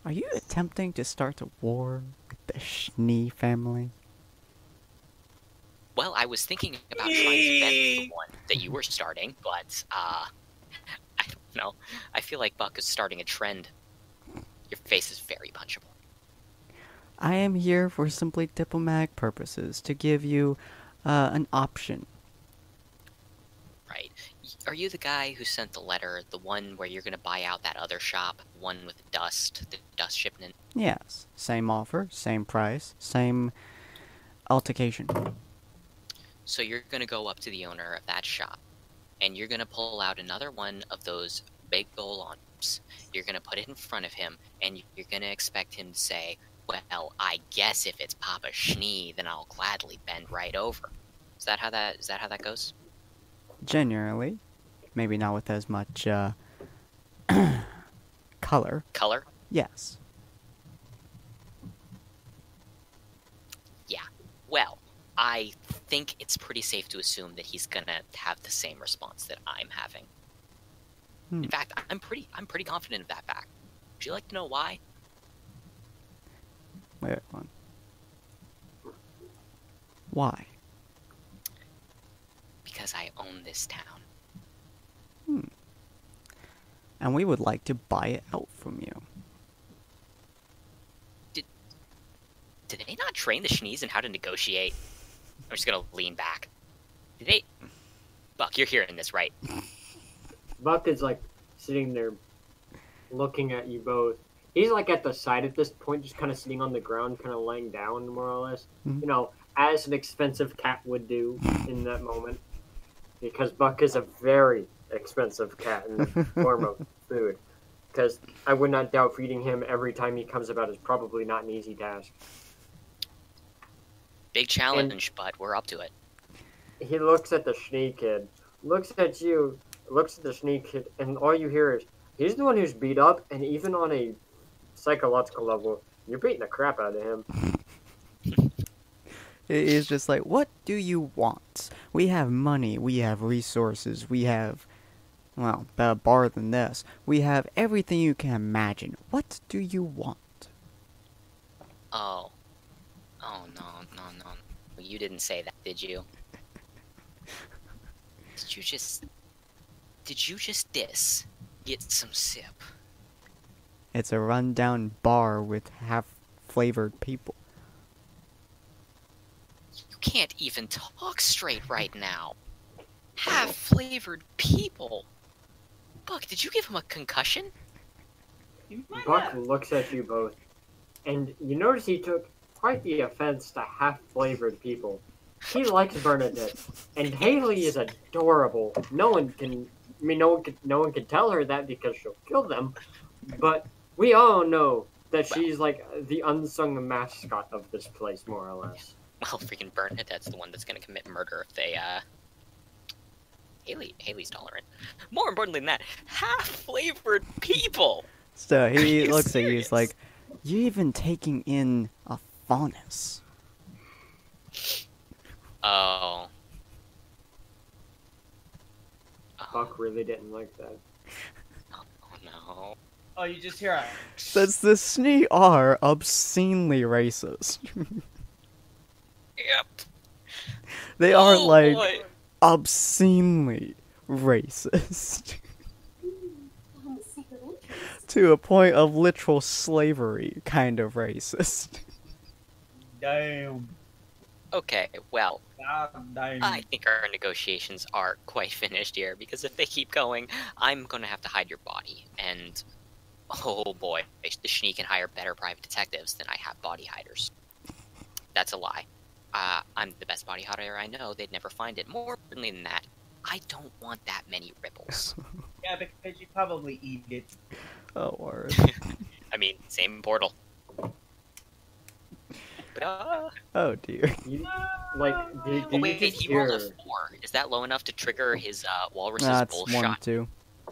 Are you attempting to start a war with the Schnee family? Well, I was thinking about trying to bend the one that you were starting, but uh, Know. I feel like Buck is starting a trend. Your face is very punchable. I am here for simply diplomatic purposes to give you uh, an option. right? Are you the guy who sent the letter, the one where you're gonna buy out that other shop, one with the dust, the dust shipment? Yes, same offer, same price, same altercation. So you're gonna go up to the owner of that shop, and you're gonna pull out another one of those big gold envelopes. You're gonna put it in front of him, and you're gonna expect him to say, "Well, I guess if it's Papa Schnee, then I'll gladly bend right over." Is that how that is that how that goes? Generally, maybe not with as much uh, color. Color? Yes. Yeah. Well, I think it's pretty safe to assume that he's gonna have the same response that I'm having. Hmm. In fact, I'm pretty I'm pretty confident of that fact. Would you like to know why? Wait, one. Why? Because I own this town. Hmm. And we would like to buy it out from you. Did they not train the Schnees in how to negotiate? I'm just gonna lean back. Did they? Buck, you're hearing this, right? Buck is like sitting there looking at you both. He's like at the side at this point, just kind of sitting on the ground, kind of laying down, more or less. Mhm. You know, as an expensive cat would do in that moment. Because Buck is a very expensive cat in the form of food. Because I would not doubt feeding him every time he comes about is probably not an easy task. Big challenge, but we're up to it. He looks at the Schnee kid, looks at you, looks at the Schnee kid, and all you hear is, he's the one who's beat up, and even on a psychological level, you're beating the crap out of him. It is just like, what do you want? We have money, we have resources, we have, well, better bar than this. We have everything you can imagine. What do you want? Oh no, no, no. Well, you didn't say that, did you? Did you just Did you just diss? Get some sip. It's a rundown bar with half flavored people. You can't even talk straight right now. Half flavored people. Buck, did you give him a concussion? Buck have. looks at you both, and you notice he took quite the offense to half-flavored people. He likes Bernadette, and Haley is adorable. No one can, I mean, no one can, no one can tell her that because she'll kill them. But we all know that she's like the unsung mascot of this place, more or less. Well, freaking Bernadette's the one that's gonna commit murder if they, uh. Haley, Haley's tolerant. More importantly than that, half flavored people! So he you looks at you, he's like, you even taking in a faunus? Oh. Buck really didn't like that. oh no. Oh, you just hear a. Says the Schnee are obscenely racist. Yep. they are Oh, like boy. obscenely racist. to a point of literal slavery kind of racist. Damn. Okay, well, I think our negotiations are quite finished here because if they keep going, I'm gonna have to hide your body. And oh boy, the Schnee can hire better private detectives than I have body hiders. That's a lie. Uh, I'm the best body hider I know. They'd never find it. More importantly than that, I don't want that many ripples. Yeah, because you probably eat it. Oh, word. I mean, same portal. But, oh dear. You, like, did, oh, did wait, you wait, just he rolled hear? a four. Is that low enough to trigger his uh, walrus's That's bull one shot? two. Uh,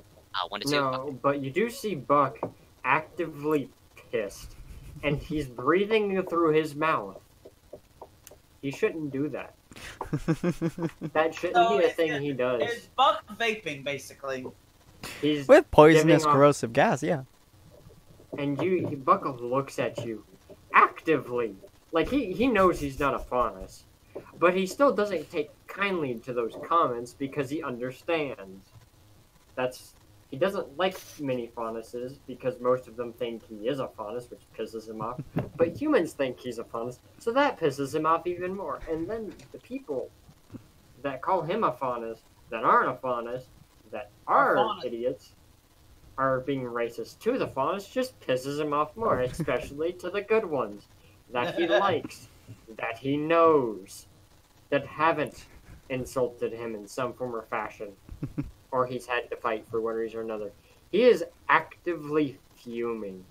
one to two. No, but you do see Buck actively pissed, and he's breathing through his mouth. He shouldn't do that. That shouldn't So be a it's- thing he does. It's Buck vaping, basically. He's With poisonous, Giving off- corrosive gas, yeah. and you he Buckle looks at you actively. Like he, he knows he's not a faunus. But he still doesn't take kindly to those comments because he understands. That's he doesn't like many faunuses because most of them think he is a faunus, which pisses him off. but humans think he's a faunus, so that pisses him off even more. And then the people that call him a faunus, that aren't a faunus, that Are are idiots, are being racist to the faunus just pisses him off more, especially to the good ones that he likes, that he knows, that haven't insulted him in some form or fashion, or he's had to fight for one reason or another. He is actively fuming.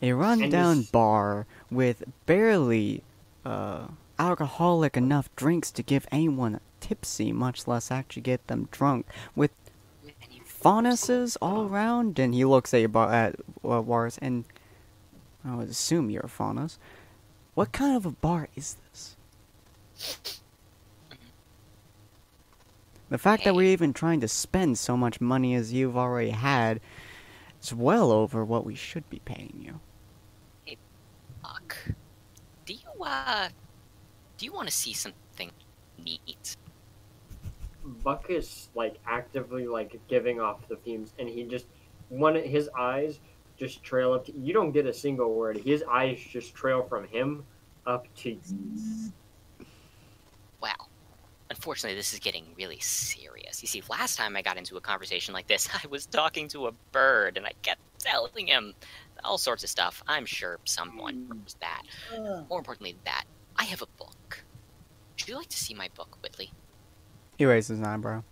A rundown bar with barely uh, alcoholic enough drinks to give anyone tipsy, much less actually get them drunk, with faunuses all around. And he looks at, bar, at uh, Wars, and I would assume you're a faunus. What kind of a bar is this? The fact that we're even trying to spend so much money as you've already had is well over what we should be paying you. Buck, do you uh, do you want to see something neat? Buck is like actively like giving off the fumes, and he just one his eyes just trail up. To, you don't get a single word. His eyes just trail from him up to you. Well, unfortunately, this is getting really serious. You see, last time I got into a conversation like this, I was talking to a bird, and I kept telling him all sorts of stuff. I'm sure someone remembers that. More importantly that, I have a book. Would you like to see my book, Whitley? He raises an eyebrow.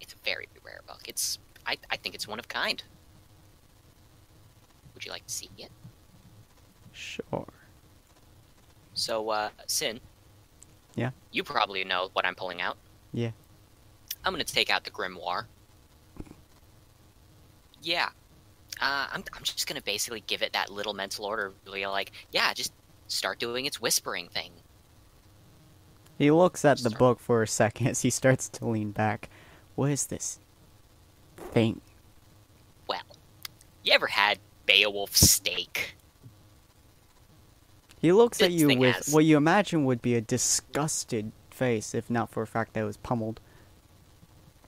It's a very rare book. It's I, I think it's one of kind. Would you like to see it? Sure. So, uh, Sin. Yeah? You probably know what I'm pulling out. Yeah. I'm gonna take out the grimoire. Yeah. Uh, I'm, I'm just gonna basically give it that little mental order, really like, yeah, just start doing its whispering thing. He looks at the Start- book for a second as he starts to lean back. What is this thing? Well, you ever had Beowolf steak? He looks at you with has- what you imagine would be a disgusted face, if not for the fact that it was pummeled.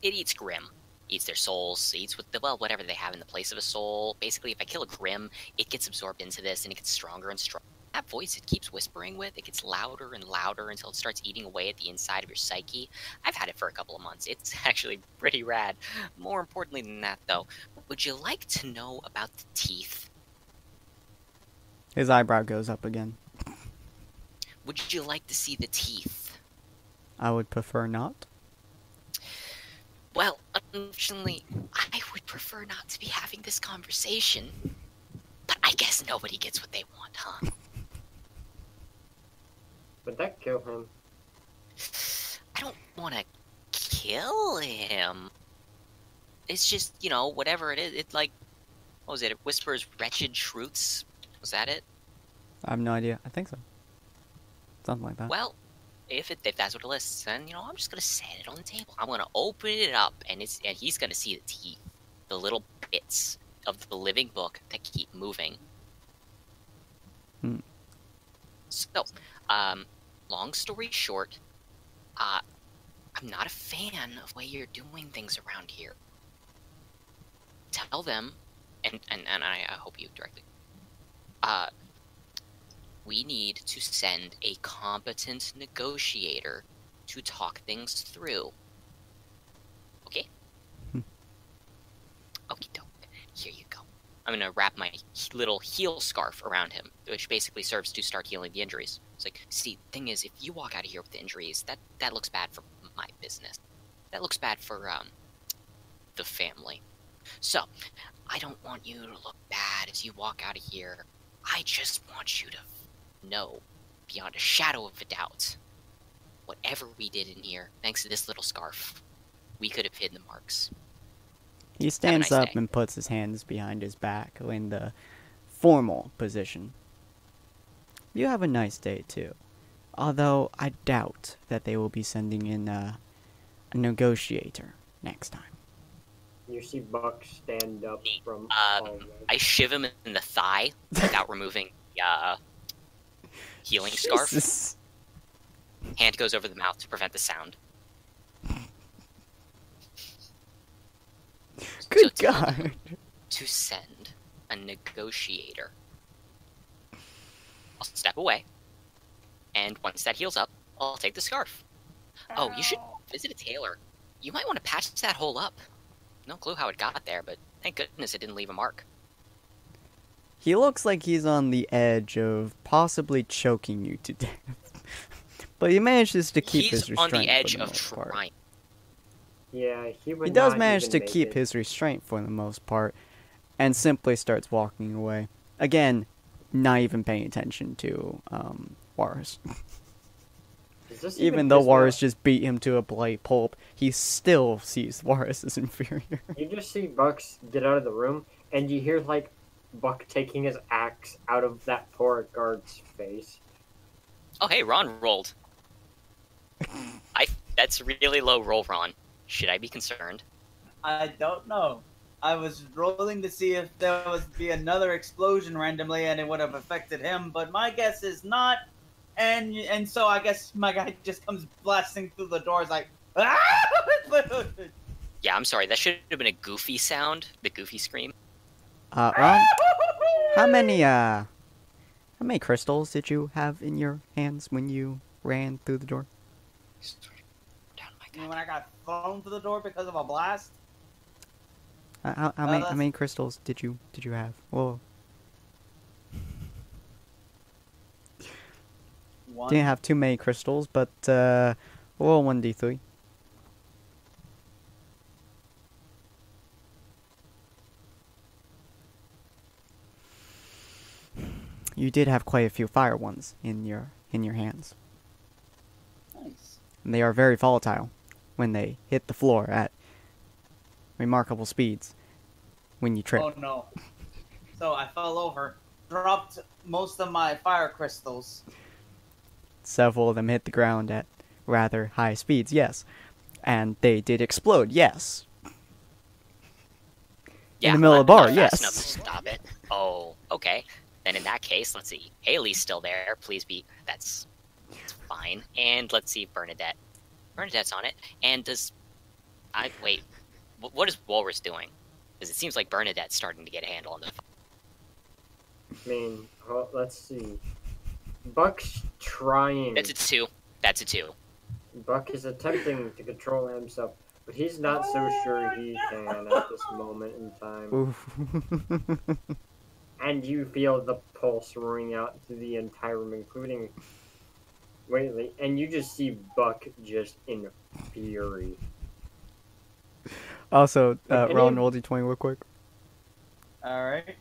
It eats Grimm. Eats their souls, eats with the, well, whatever they have in the place of a soul. Basically, if I kill a Grimm, it gets absorbed into this and it gets stronger and stronger. That voice it keeps whispering with, it gets louder and louder until it starts eating away at the inside of your psyche. I've had it for a couple of months. It's actually pretty rad. More importantly than that, though, would you like to know about the teeth? His eyebrow goes up again. Would you like to see the teeth? I would prefer not. Well, unfortunately, I would prefer not to be having this conversation. But I guess nobody gets what they want, huh? Would that kill him? I don't want to kill him. It's just, you know, whatever it is. It like, what was it? It whispers wretched truths. Was that it? I have no idea. I think so. Something like that. Well, if it if that's what it lists, then you know I'm just gonna set it on the table. I'm gonna open it up, and it's and he's gonna see the teeth, the little bits of the living book that keep moving. Hmm. So, um, long story short, uh, I'm not a fan of the way you're doing things around here. Tell them, and and, and I, I hope you directly. Uh, we need to send a competent negotiator to talk things through. Okay? Hmm. Okie doke. Here you go. I'm gonna wrap my little heel scarf around him, which basically serves to start healing the injuries. It's like, see, thing is, if you walk out of here with injuries, that that looks bad for my business. That looks bad for um the family. So, I don't want you to look bad as you walk out of here. I just want you to know, beyond a shadow of a doubt, whatever we did in here, thanks to this little scarf, we could have hidden the marks. He stands nice up day. and puts his hands behind his back in the formal position. You have a nice day too. Although I doubt that they will be sending in a, a negotiator next time. You see Buck stand up from Um. I shiv him in the thigh without removing the uh, healing scarf. Hand goes over the mouth to prevent the sound. Good So- God. To send a negotiator. I'll step away, and once that heals up, I'll take the scarf. Oh, you should visit a tailor. You might want to patch that hole up. No clue how it got there, but thank goodness it didn't leave a mark. He looks like he's on the edge of possibly choking you to death. but he manages to keep He's his on restraint the edge for the of most part. yeah, he would He does not manage even to keep it. his restraint for the most part, and simply starts walking away. Again, not even paying attention to um, Warris. Does this Even though piss me just beat him to a bloody pulp, he still sees Warris as inferior. You just see Bucks get out of the room, and you hear like Buck taking his axe out of that poor guard's face. Oh, hey, Ron rolled. I. That's really low roll, Ron. Should I be concerned? I don't know. I was rolling to see if there was be another explosion randomly and it would have affected him, but my guess is not. And and so I guess my guy just comes blasting through the doors like. "Ah!" Yeah, I'm sorry. That should have been a goofy sound. The goofy scream. Uh, Ron, how many uh, how many crystals did you have in your hands when you ran through the door? Down my You mean when I got thrown through the door because of a blast? Uh, how, how Uh, many how many crystals did you did you have? Well, One. didn't have too many crystals, but uh, roll one d three. You did have quite a few fire ones in your in your hands. Nice. And they are very volatile when they hit the floor at remarkable speeds when you trip. Oh no. So I fell over, dropped most of my fire crystals. Several of them hit the ground at rather high speeds, yes. And they did explode, yes. Yeah, the middle of the bar, yes. Stop it. Oh, okay. Then in that case, let's see. Haley's still there. Please be. That's, that's fine. And let's see Bernadette. Bernadette's on it. And does I wait? Wh- What is Walrus doing? Because it seems like Bernadette's starting to get a handle on the. I mean, well, let's see. Buck's trying. That's a two. That's a two. Buck is attempting to control himself, but he's not so sure he can at this moment in time. And you feel the pulse roaring out through the entire room, including Whitley, and you just see Buck just in fury. also, uh, Any- Ron, roll d20 real quick. All right.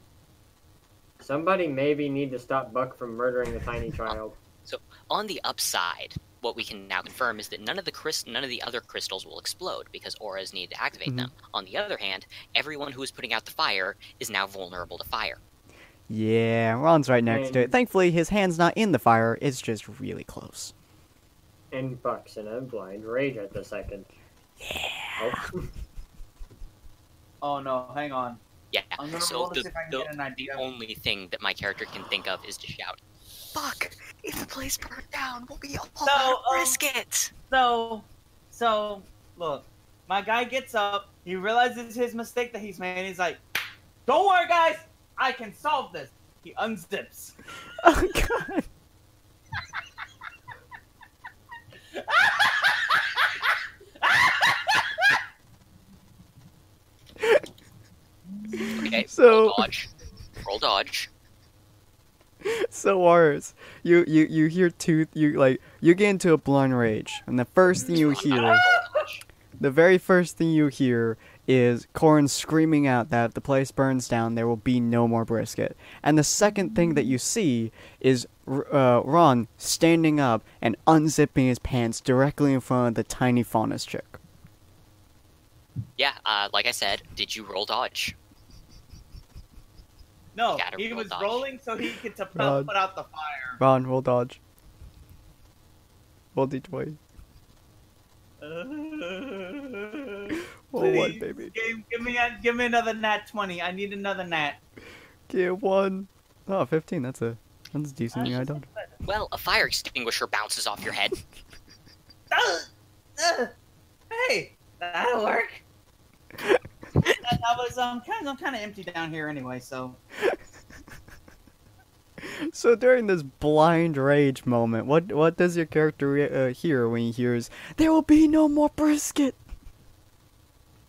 Somebody maybe need to stop Buck from murdering the tiny child. So on the upside, what we can now confirm is that none of the crys- none of the other crystals will explode because auras need to activate Mhm. them. On the other hand, everyone who is putting out the fire is now vulnerable to fire. Yeah, Ron's right next to it. Thankfully, his hand's not in the fire, it's just really close. And Buck's in a blind rage at the second. Yeah. Oh no, hang on. Yeah. I'm gonna so roll the, see if I can the, get an the only thing that my character can think of is to shout, "Fuck! If the place burned down, we'll be all So, out of um, brisket." So, so look, my guy gets up. He realizes his mistake that he's made. He's like, "Don't worry, guys. I can solve this." He unzips. Oh, God. Okay. So- roll dodge. Roll dodge. so worse. You, you you hear tooth you like you get into a blind rage and the first thing you hear the very first thing you hear is Corin screaming out that if the place burns down there will be no more brisket. And the second thing that you see is uh, Ron standing up and unzipping his pants directly in front of the tiny faunus chick. Yeah, uh, like I said, did you roll dodge? No, he roll was dodge. rolling so he could to put, Rod. put out the fire. Ron, roll dodge. Roll d20. Roll one, Please, baby. Give, give me a, give me another nat twenty. I need another nat. Get one. Oh, 15. That's a that's a decent. Yeah, I don't. Well, a fire extinguisher bounces off your head. Uh, uh, hey, that'll work. That, that was um kind of I'm kind of empty down here anyway, so So during this blind rage moment, what what does your character re- uh, hear when he hears there will be no more brisket?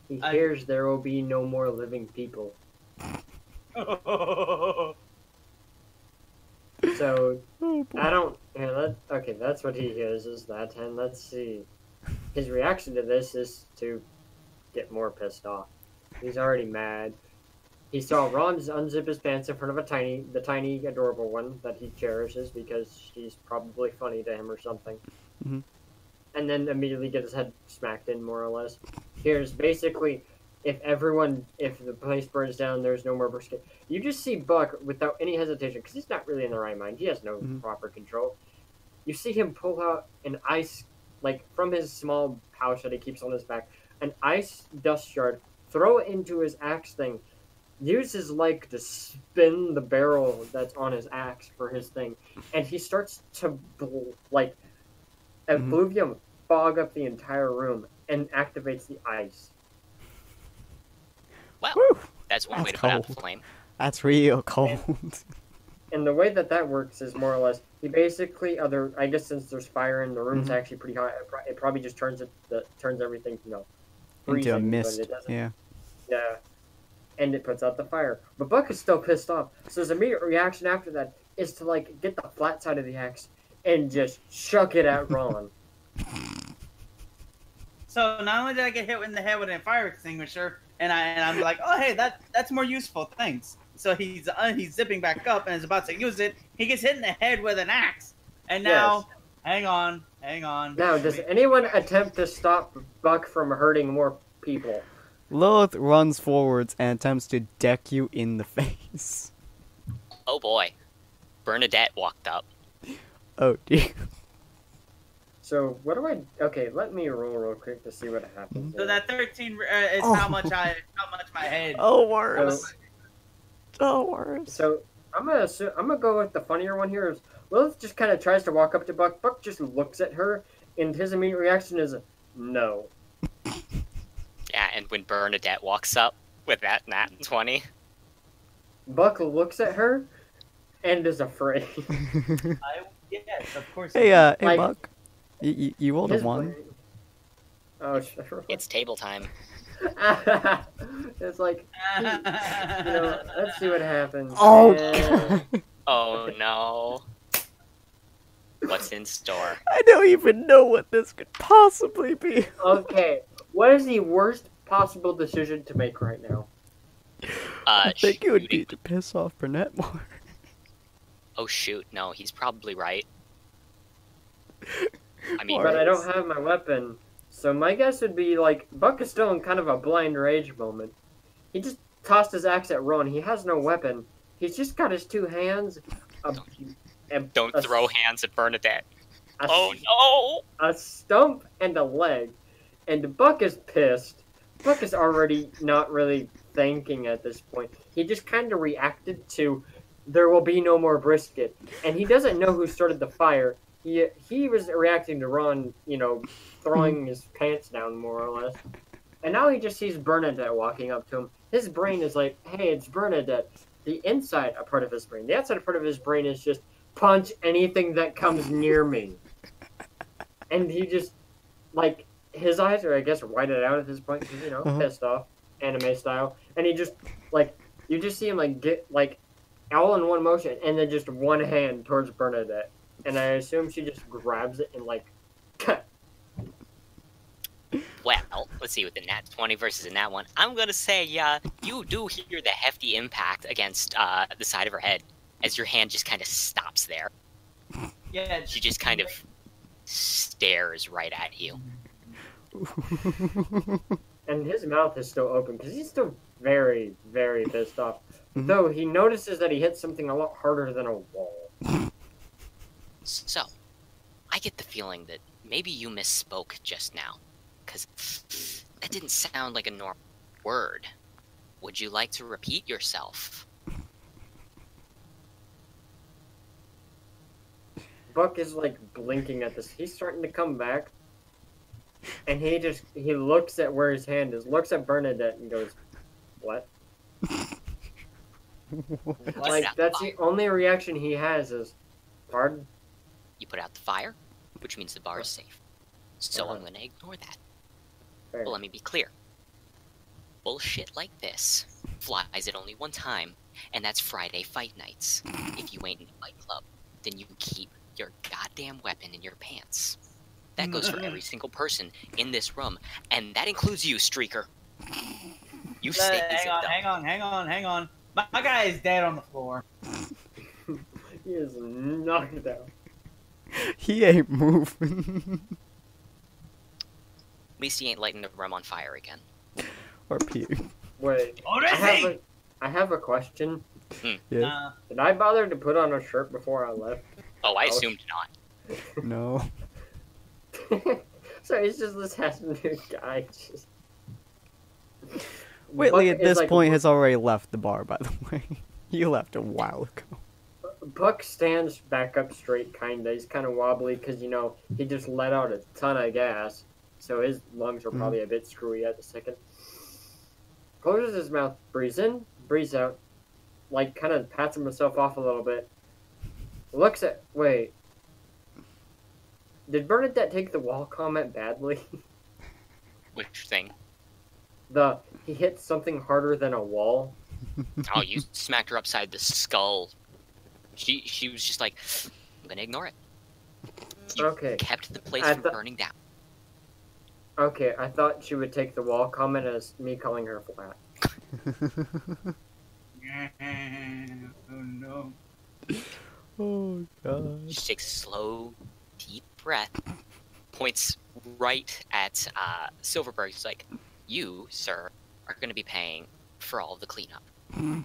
He I- hears there will be no more living people. So Oh boy. I don't. Yeah, that, okay, that's what he hears is that, and let's see. His reaction to this is to get more pissed off. He's already mad. He saw Ron unzip his pants in front of a tiny, the tiny, adorable one that he cherishes because she's probably funny to him or something. Mhm. And then immediately get his head smacked in, more or less. Here's basically if everyone, if the place burns down, there's no more brisket. You just see Buck without any hesitation, because he's not really in the right mind. He has no Mhm. proper control. You see him pull out an ice, like from his small pouch that he keeps on his back, an ice dust shard, throw it into his axe thing, use his leg to spin the barrel that's on his axe for his thing, and he starts to bl- like effluvium fog up the entire room and activates the ice. Well, Whew. that's one way to That's put out the cold. flame. That's real cold. And the way that that works is more or less he basically other I guess since there's fire in the room's Mhm. actually pretty hot. It, probably just turns it the, turns everything you know Into freezing, a but mist. it doesn't- Yeah. Yeah. And it puts out the fire. But Buck is still pissed off. So his immediate reaction after that is to like get the flat side of the axe and just chuck it at Ron. so not only did I get hit in the head with a fire extinguisher, and I and I'm like, oh hey, that that's more useful. Thanks. So he's uh, he's zipping back up and is about to use it. He gets hit in the head with an axe, and now, hang on, hang on. now, does anyone attempt to stop Buck from hurting more people? Lilith runs forwards and attempts to deck you in the face. Oh boy. Bernadette walked up. Oh dear. So what do I? Okay, let me roll real quick to see what happens. So that 13 uh, is Oh. how much I how much my head. Oh So, worse. Oh worse. so I'm gonna assume, I'm gonna go with the funnier one here. Is Lilith just kind of tries to walk up to Buck. Buck just looks at her, and his immediate reaction is no. Yeah, and when Bernadette walks up with that nat 20, Buck looks at her, and is afraid. I, yes, of course. hey, uh, hey, Like- Buck. You, you, you rolled a one. brain- Oh, sure. it's table time. it's like, you know, let's see what happens. Oh, And- God. Oh no. What's in store? I don't even know what this could possibly be. okay, what is the worst possible decision to make right now? Uh, I think it would shooting- be to piss off Burnett more. Oh shoot, no, he's probably right. I mean, But I don't have my weapon, so my guess would be like Buck is still in kind of a blind rage moment. He just tossed his axe at Ron. He has no weapon. He's just got his two hands. A, a- don't a- throw hands at Bernadette. a Oh no! a stump and a leg, and Buck is pissed. Buck is already not really thinking at this point. He just kind of reacted to there will be no more brisket, and he doesn't know who started the fire. He he was reacting to Ron, you know, throwing his pants down more or less, and now he just sees Bernadette walking up to him. His brain is like, "Hey, it's Bernadette." The inside a part of his brain, the outside part of his brain is just punch anything that comes near me and he just like his eyes are I guess whited out at this point because you know Uh-huh. pissed off anime style, and he just like you just see him like get like all in one motion and then just one hand towards Bernadette, and I assume she just grabs it and like Well, let's see with the nat 20 versus a nat 1. I'm gonna say, uh, you do hear the hefty impact against uh, the side of her head as your hand just kind of stops there. Yeah, She just kind of stares right at you. and his mouth is still open because he's still very, very pissed off. Mhm. Though he notices that he hit something a lot harder than a wall. So, I get the feeling that maybe you misspoke just now, because that didn't sound like a normal word. Would you like to repeat yourself? Buck is like blinking at this. He's starting to come back, and he just he looks at where his hand is, looks at Bernadette, and goes, "What?" Like out that's the the only reaction he has is, "Pardon." You put out the fire, which means the bar is safe. So uh-huh. I'm gonna ignore that. Fair. But let me be clear. Bullshit like this flies at only one time, and that's Friday fight nights. If you ain't in a fight club, then you keep your goddamn weapon in your pants. That goes for every single person in this room, and that includes you, Streaker. You Uh, stay hang on, hang on, hang on, hang on. My, my guy is dead on the floor. He is knocked out. he ain't moving. At least he ain't lighting the room on fire again. or Peter. Wait, Oh, I have a, I have a question. Yes. Uh, Did I bother to put on a shirt before I left? Oh, I Oh. assumed not. No. Sorry, it's just this handsome new guy. Just... Whitley Buck at this like- point has already left the bar, by the way. he left a while ago. Buck stands back up straight, kinda. He's kind of wobbly because you know he just let out a ton of gas, so his lungs are Mhm. probably a bit screwy at the second. Closes his mouth, breathes in, breathes out, like kind of pats himself off a little bit. Looks at wait. Did Bernadette take the wall comment badly? Which thing? the he hit something harder than a wall. Oh, you smacked her upside the skull. She she was just like, I'm gonna ignore it. You Okay. kept the place I from thought- burning down. Okay, I thought she would take the wall comment as me calling her flat. oh no. Oh god. She takes a slow, deep breath, points right at uh, Silverberg. She's like, "You, sir, are going to be paying for all the cleanup." and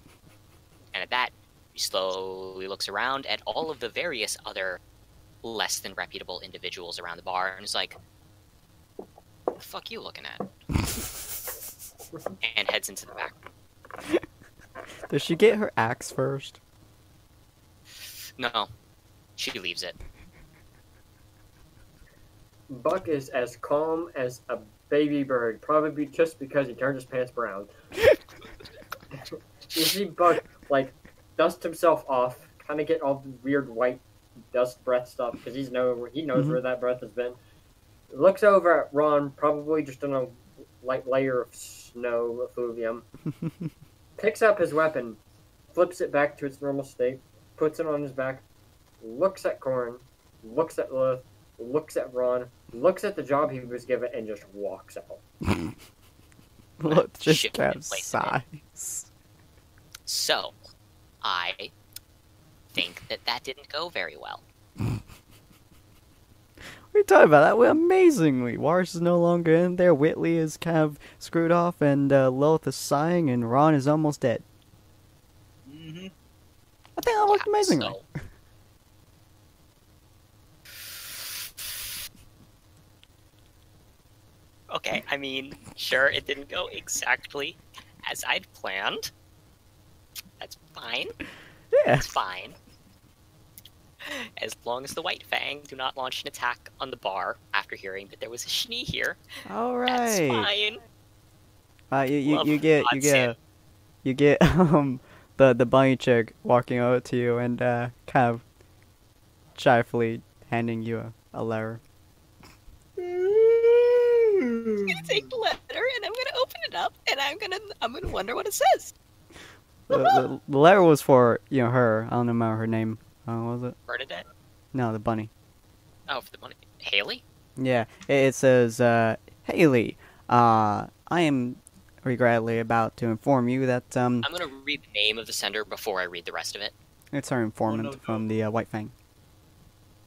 at that, she slowly looks around at all of the various other less than reputable individuals around the bar and is like, "The fuck you looking at?" and heads into the back. Does she get her axe first? No, she leaves it. Buck is as calm as a baby bird, probably just because he turned his pants brown. you see Buck like dust himself off, kind of get all the weird white dust breath stuff because he's know he knows Mhm. where that breath has been. Looks over at Ron, probably just on a light layer of snow effluvium. Picks up his weapon, flips it back to its normal state, puts it on his back, looks at Corn, looks at Lilith, looks at Ron, looks at the job he was given, and just walks out. Let's just Shift in have place. size. So, I think that that didn't go very well. What are you talking about? That went amazingly. Wars is no longer in there. Whitley is kind of screwed off, and uh, Lilith is sighing, and Ron is almost dead. Think that worked Yeah, amazingly. so- Okay, I mean, sure, it didn't go exactly as I'd planned. That's fine. Yeah. That's fine. As long as the White Fang do not launch an attack on the bar after hearing that there was a Schnee here, All right. that's fine. Uh, you, you, you get you get you get um the the bunny chick walking over to you and uh kind of shyfully handing you a, a letter. I'm gonna take the letter and I'm gonna open it up and I'm gonna I'm gonna wonder what it says. The, the, the letter was for you know her. I don't remember her name. Uh, what was it? Bernadette. No, the bunny. Oh, for the money. Haley? Yeah, it, it says, uh, Haley, uh, I am regretfully about to inform you that um, I'm gonna read the name of the sender before I read the rest of it. it's our informant Oh, no, from the uh, White Fang.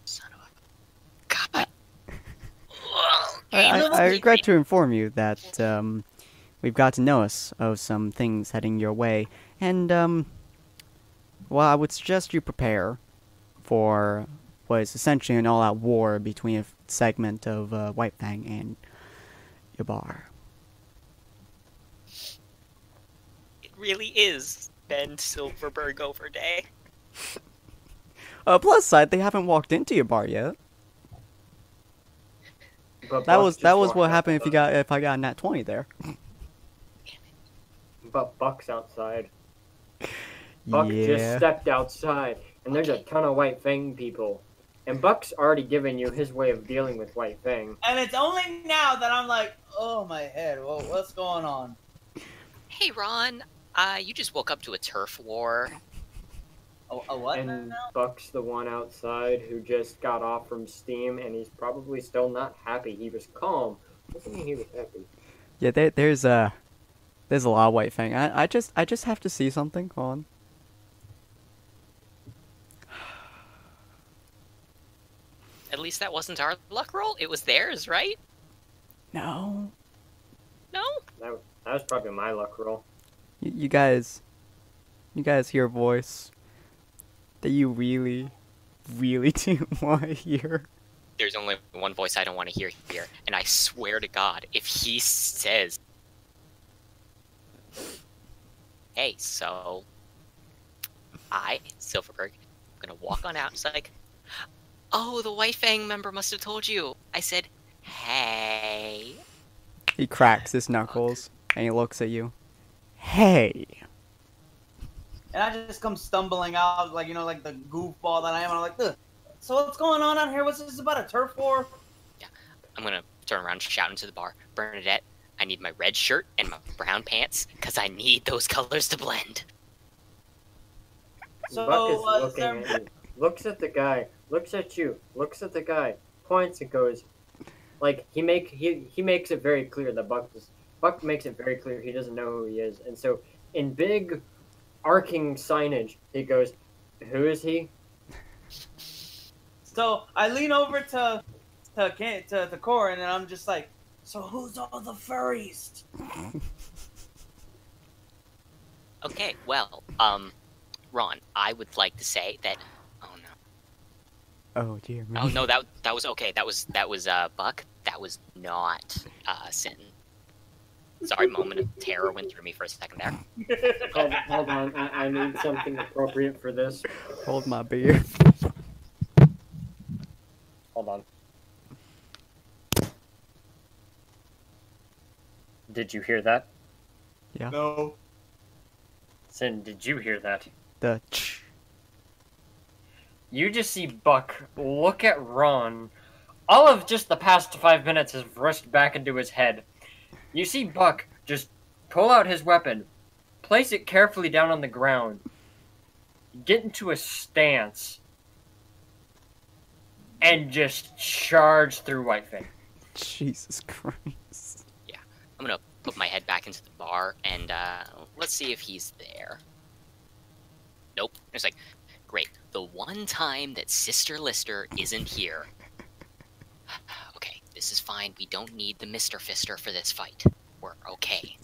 Son of a. God. I, I, I regret to inform you that um, we've got to notice of some things heading your way, and um, well, I would suggest you prepare for what is essentially an all-out war between a segment of uh, White Fang and your bar. It really is Ben Silverberg over day. Uh, plus side, they haven't walked into your bar yet. But That Buck was that was what happened if you got if I got nat twenty there. But Buck's outside. Buck just stepped outside, and there's a ton of White Fang people. And Buck's already given you his way of dealing with White Fang. And it's only now that I'm like, oh my head, well, what's going on? Hey Ron, uh, you just woke up to a turf war. A, a what And? Buck's the one outside who just got off from Steam, and he's probably still not happy. He was calm. Doesn't mean he was happy. Yeah, there, there's a there's a lot of White Fang. I, I just I just have to see something. Hold on. At least that wasn't our luck roll. It was theirs, right? No, No. That, that was probably my luck roll. You, you guys, you guys hear a voice that you really, really didn't want to hear. There's only one voice I don't want to hear here, and I swear to God, if he says, "Hey, so I, Silverberg, I'm gonna walk on out," it's like, "Oh, the White Fang member must have told you." I said, "Hey." He cracks his knuckles and he looks at you. Hey, And I just come stumbling out, like, you know, like the goofball that I am. And I'm like, Ugh. so what's going on out here? What's this about? A turf war? Yeah. I'm gonna turn around and shout into the bar, Bernadette. I need my red shirt and my brown pants, cause I need those colors to blend. So, Buck is uh, looking there- at you, looks at the guy, looks at you, looks at the guy, points and goes, like he make he he makes it very clear that Buck does, Buck makes it very clear he doesn't know who he is, and so in big, arcing signage he goes, "Who is he?" So I lean over to to Ken- to, to Cora, and then I'm just like, so who's all the furries? Okay, well, um, Ron, I would like to say that. Oh no! oh dear me. Oh no, that that was okay. That was that was uh Buck. That was not uh Sin. Sorry, moment of terror went through me for a second there. Hold, hold on, I, I need something appropriate for this. Hold my beer. Hold on. Did you hear that? Yeah. No. Sin, did you hear that? The ch. You just see Buck look at Ron. All of just the past five minutes has rushed back into his head. You see Buck just pull out his weapon, place it carefully down on the ground, get into a stance, and just charge through White Fang. Jesus Christ. Yeah, I'm gonna put my head back into the bar and uh let's see if he's there. Nope. It's like, great. The one time that Sister Lister isn't here. Okay, this is fine. We don't need the Mister Fister for this fight. We're okay.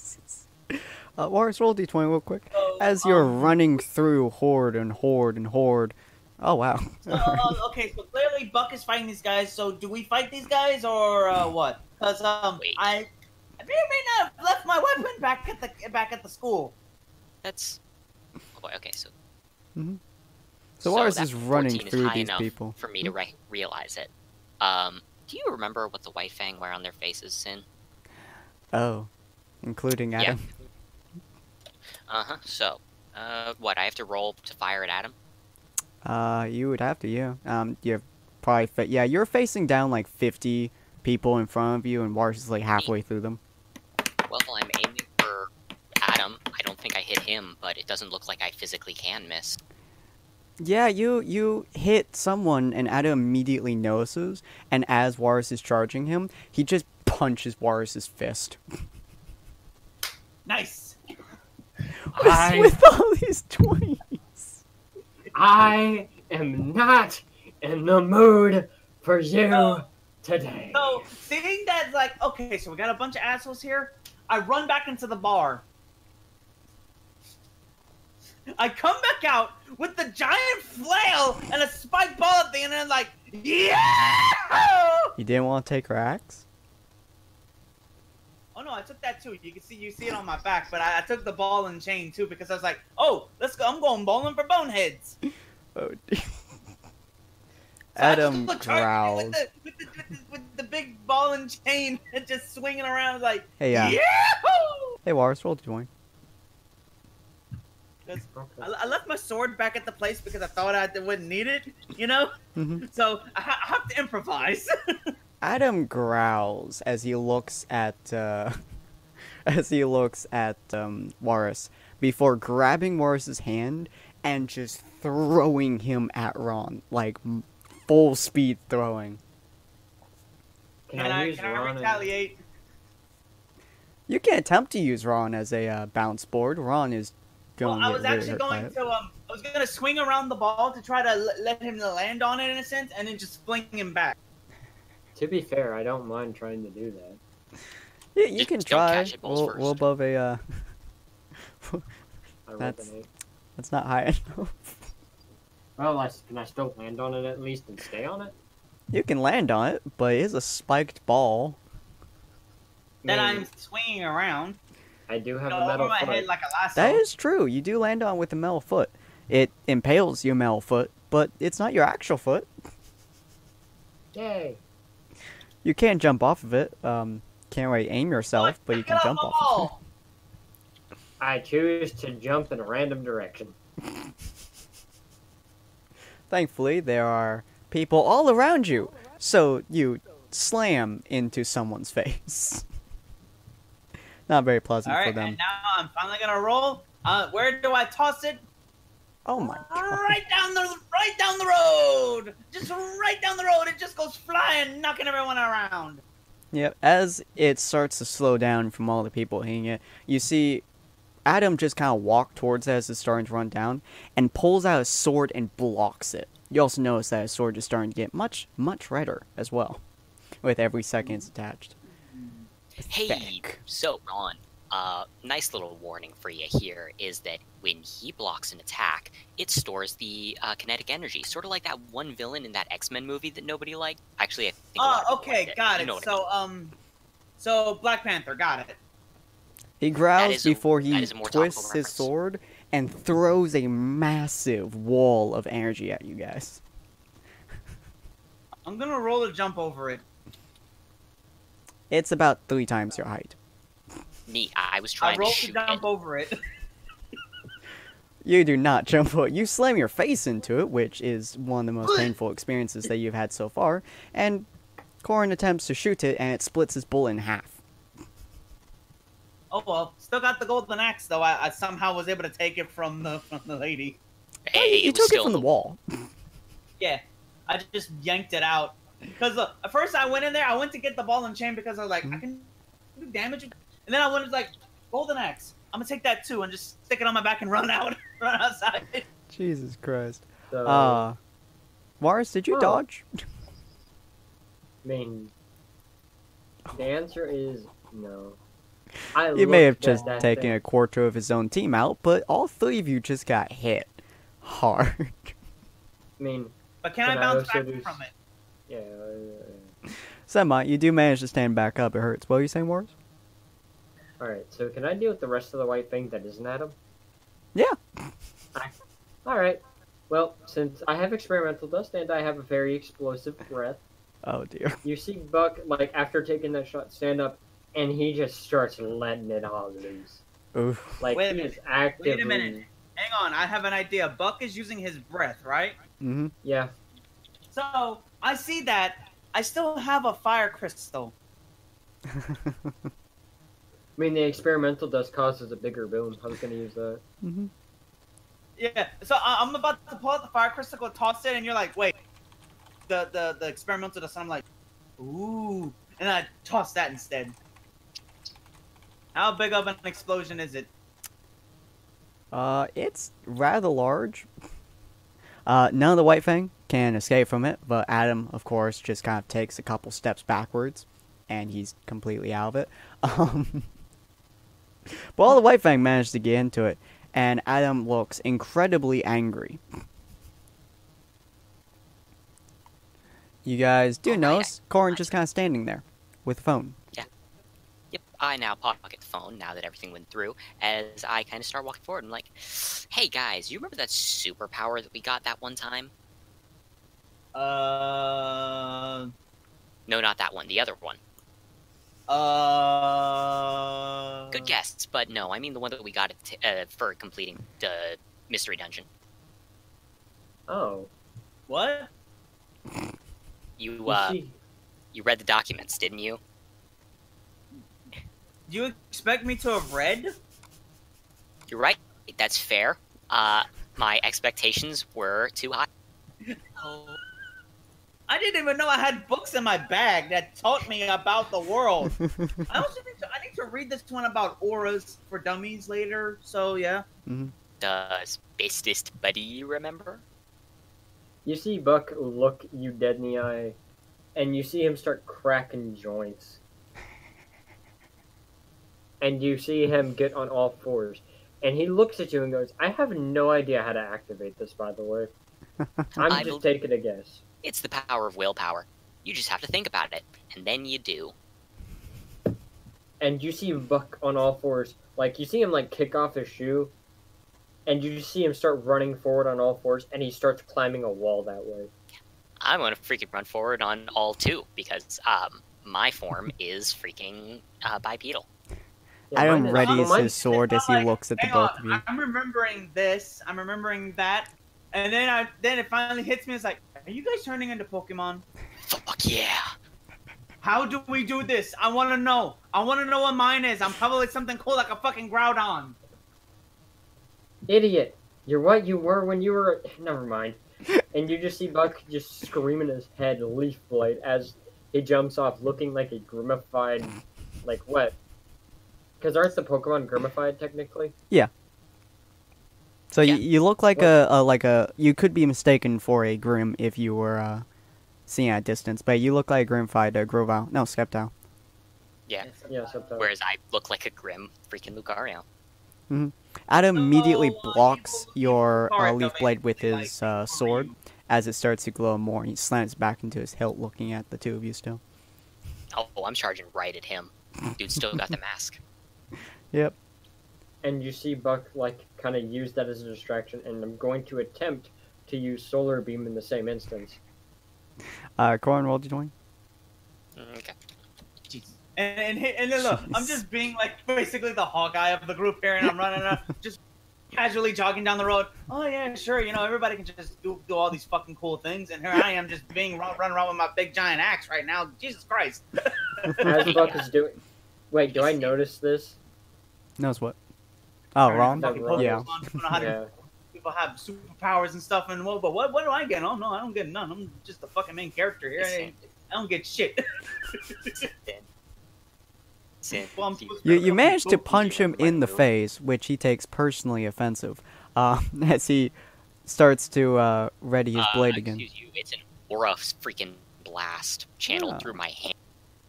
Uh, Warriors, roll d20 real quick. So, As you're um, running through horde and horde and horde. Oh wow. So, uh, okay, so clearly Buck is fighting these guys. So do we fight these guys or uh, what? Because um, Wait. I, I may or may not have left my weapon back at the back at the school. That's. Oh boy. Okay, so so Warriors that is running 14 is through these people. for me to re- realize it. Um, do you remember what the White Fang wear on their faces, Sin? Oh, including Yeah. Adam. Uh huh. So, uh, what? I have to roll to fire at Adam. Uh, you would have to, yeah. Um, you're probably, fa- yeah, you're facing down like 50 people in front of you, and Warriors is like halfway through them. Well, I'm aiming for Adam. I don't think I hit him, but it doesn't look like I physically can miss. Yeah, you you hit someone, and Adam immediately notices, and as Warriors is charging him, he just punches Warriors' fist. Nice. I- with all these 20s. I am not in the mood for you No. today. So seeing that, like, okay, so we got a bunch of assholes here. I run back into the bar. I come back out with the giant flail and a spiked ball at the end, and I'm like, yeah! You didn't want to take her axe? Oh no, I took that too. You can see you see it on my back, but I, I took the ball and chain too because I was like, oh, let's go. I'm going bowling for boneheads. Oh, dear. So Adam just look charging growls. with the, with, the, with, the, with the big ball and chain and just swinging around like, Hey, uh, Yahoo! hey, Wars, roll to join. Okay. I, I left my sword back at the place because I thought I wouldn't need it, you know. Mhm. So I, ha- I have to improvise. Adam growls as he looks at uh, as he looks at um, Warris before grabbing Warris's hand and just throwing him at Ron, like m- full speed throwing. Can, can I, I, use can I Ron? and- retaliate? You can't attempt to use Ron as a uh, bounce board. Ron is Well, going I was actually going to um, I was gonna swing around the ball to try to l- let him land on it in a sense, and then just fling him back. To be fair, I don't mind trying to do that. Yeah, you Just can try. catch it balls We'll, first. we'll above a. Uh, That's- that's not high enough. Well, I, can I still land on it at least and stay on it? You can land on it, but it is a spiked ball. Then I mean, I'm swinging around, I do have know, a metal foot. head like a lasso. That is true. You do land on with a metal foot. It impales your metal foot, but it's not your actual foot. Yay! You can't jump off of it. Um, can't really aim yourself, but you can jump my off of ball. I choose to jump in a random direction. Thankfully, there are people all around you, so you slam into someone's face. Not very pleasant All for them. and now I'm finally gonna roll. Uh, where do I toss it? Oh my god. Right down the right down the road. Just right down the road. It just goes flying, knocking everyone around. Yep, as it starts to slow down from all the people hitting it, you see Adam just kind of walk towards it as it's starting to run down and pulls out a sword and blocks it. You also notice that his sword is starting to get much, much redder as well, with every second it's attached. Hey, Pathetic. so Ron, uh, nice little warning for you here is that when he blocks an attack, it stores the uh, kinetic energy, sort of like that one villain in that X Men movie that nobody liked. Actually, I think. Oh, of people okay, liked it. got You it. know what I So um, so Black Panther, got it. He growls is a- before he is a more topical twists his sword and throws a massive wall of energy at you guys. I'm gonna roll a jump over it. It's about three times your height. Me, I was trying to rolled to shoot jump it. over it. You do not jump over. It. You slam your face into it, which is one of the most painful experiences that you've had so far. And Corin attempts to shoot it, and it splits his bull in half. Oh well, still got the golden axe though. I, I somehow was able to take it from the from the lady. Hey, you was took it from the wall. Yeah, I just yanked it out. Cause uh, at first I went in there, I went to get the ball and chain because I was like, Mm-hmm. I can do damage. And then I went like, golden axe. I'm gonna take that too and just stick it on my back and run out, run outside. Jesus Christ. So, Uh, Mars, did you Oh. dodge? I mean, the answer is no. I You may have just taken thing. a quarter of his own team out, but all three of you just got hit hard. I mean, But can, Can I I bounce also back do from it? Yeah. uh, Semi, you do manage to stand back up. It hurts. What are you saying, Mars? All right. So can I deal with the rest of the white thing that isn't Adam? Yeah. All right. Well, since I have experimental dust and I have a very explosive breath, Oh dear. you see Buck like after taking that shot stand up, and he just starts letting it all loose. Oof. Like Wait a minute. actively. Wait a minute. Hang on, I have an idea. Buck is using his breath, right? Mm hmm Yeah. So I see that. I still have a fire crystal. I mean, the experimental dust causes a bigger boom. I was gonna use that. hmm Yeah. So I- I'm about to pull out the fire crystal, go toss it, and you're like, wait. The the the experimental dust. I'm like, ooh, and I toss that instead. How big of an explosion is it? Uh, it's rather large. Uh, none of the White Fang can escape from it, but Adam, of course, just kind of takes a couple steps backwards, and he's completely out of it. Um, But all the White Fang managed to get into it, and Adam looks incredibly angry. You guys do Oh, I- notice Corin just kind of standing there with a phone. Yeah. Yep, I now pocket the phone now that everything went through. As I kind of start walking forward, I'm like, "Hey guys, you remember that superpower that we got that one time? Uh, No, not that one. The other one. uh. Good guess, but no, I mean the one that we got t- uh, for completing the mystery dungeon. Oh. What? You uh, you read the documents, didn't you? Do you expect me to have read? You're right. That's fair. Uh, my expectations were too high. Oh, I didn't even know I had books in my bag that taught me about the world. I also need to, I need to read this one about auras for dummies later. So yeah. Mm-hmm. does bestest buddy remember? you see Buck look you dead in the eye, and you see him start cracking joints. And you see him get on all fours. And he looks at you and goes, I have no idea how to activate this, by the way. I'm just taking a guess. It's the power of willpower. You just have to think about it, and then you do. and you see Buck on all fours. Like you see him like kick off his shoe, and you just see him start running forward on all fours, and he starts climbing a wall that way. I'm gonna freaking run forward on all two because um, my form is freaking uh, bipedal. Yeah, Adam mine is- readies his sword as he Like, looks at the hang both on, of you. I'm remembering this. I'm remembering that. And then I then it finally hits me. It's like, are you guys turning into Pokemon? Fuck yeah! How do we do this? I want to know. I want to know what mine is. I'm probably something cool like a fucking Groudon. Idiot! You're what you were when you were. Never mind. And you just see Buck just screaming his head leaf blade as he jumps off, looking like a grimified, like what? Because aren't the Pokemon grimified technically? So Yeah. you, you look like a, a like a you could be mistaken for a Grimm if you were uh, seen at a distance, but you look like a Grim fight uh, Grovyle. No, Sceptile. Yeah. Yeah, sometimes. Whereas I look like a grim freaking Lucario. Adam immediately Oh, blocks your uh, leaf blade with his uh, sword as it starts to glow more. He slams back into his hilt, looking at the two of you still. Oh, I'm charging right at him. Dude still got the mask. Yep. And you see Buck like kind of use that as a distraction, and I'm going to attempt to use Solar Beam in the same instance. Uh, Corin rolled you twenty. Mm, Okay. Jeez. And and, hit- and then look, I'm just being like basically the Hawkeye of the group here, and I'm running up, just casually jogging down the road. Oh yeah, sure. You know, everybody can just do, do all these fucking cool things, and here I am just being run, running around with my big giant axe right now. Jesus Christ. As Buck is doing. Wait, do I notice this? Knows what? Oh, Ron. That Fucking Yeah. I don't know how to- Yeah. People have superpowers and stuff, and well, but what what do I get? Oh no, I don't get none. I'm just the fucking main character here. I, I don't get shit. Sin. Well, I'm supposed to You you a managed to punch him in the face, which he takes personally offensive, uh, as he starts to uh, ready his Uh, blade again. Excuse you. It's an aura freaking blast channeled Oh. through my hand.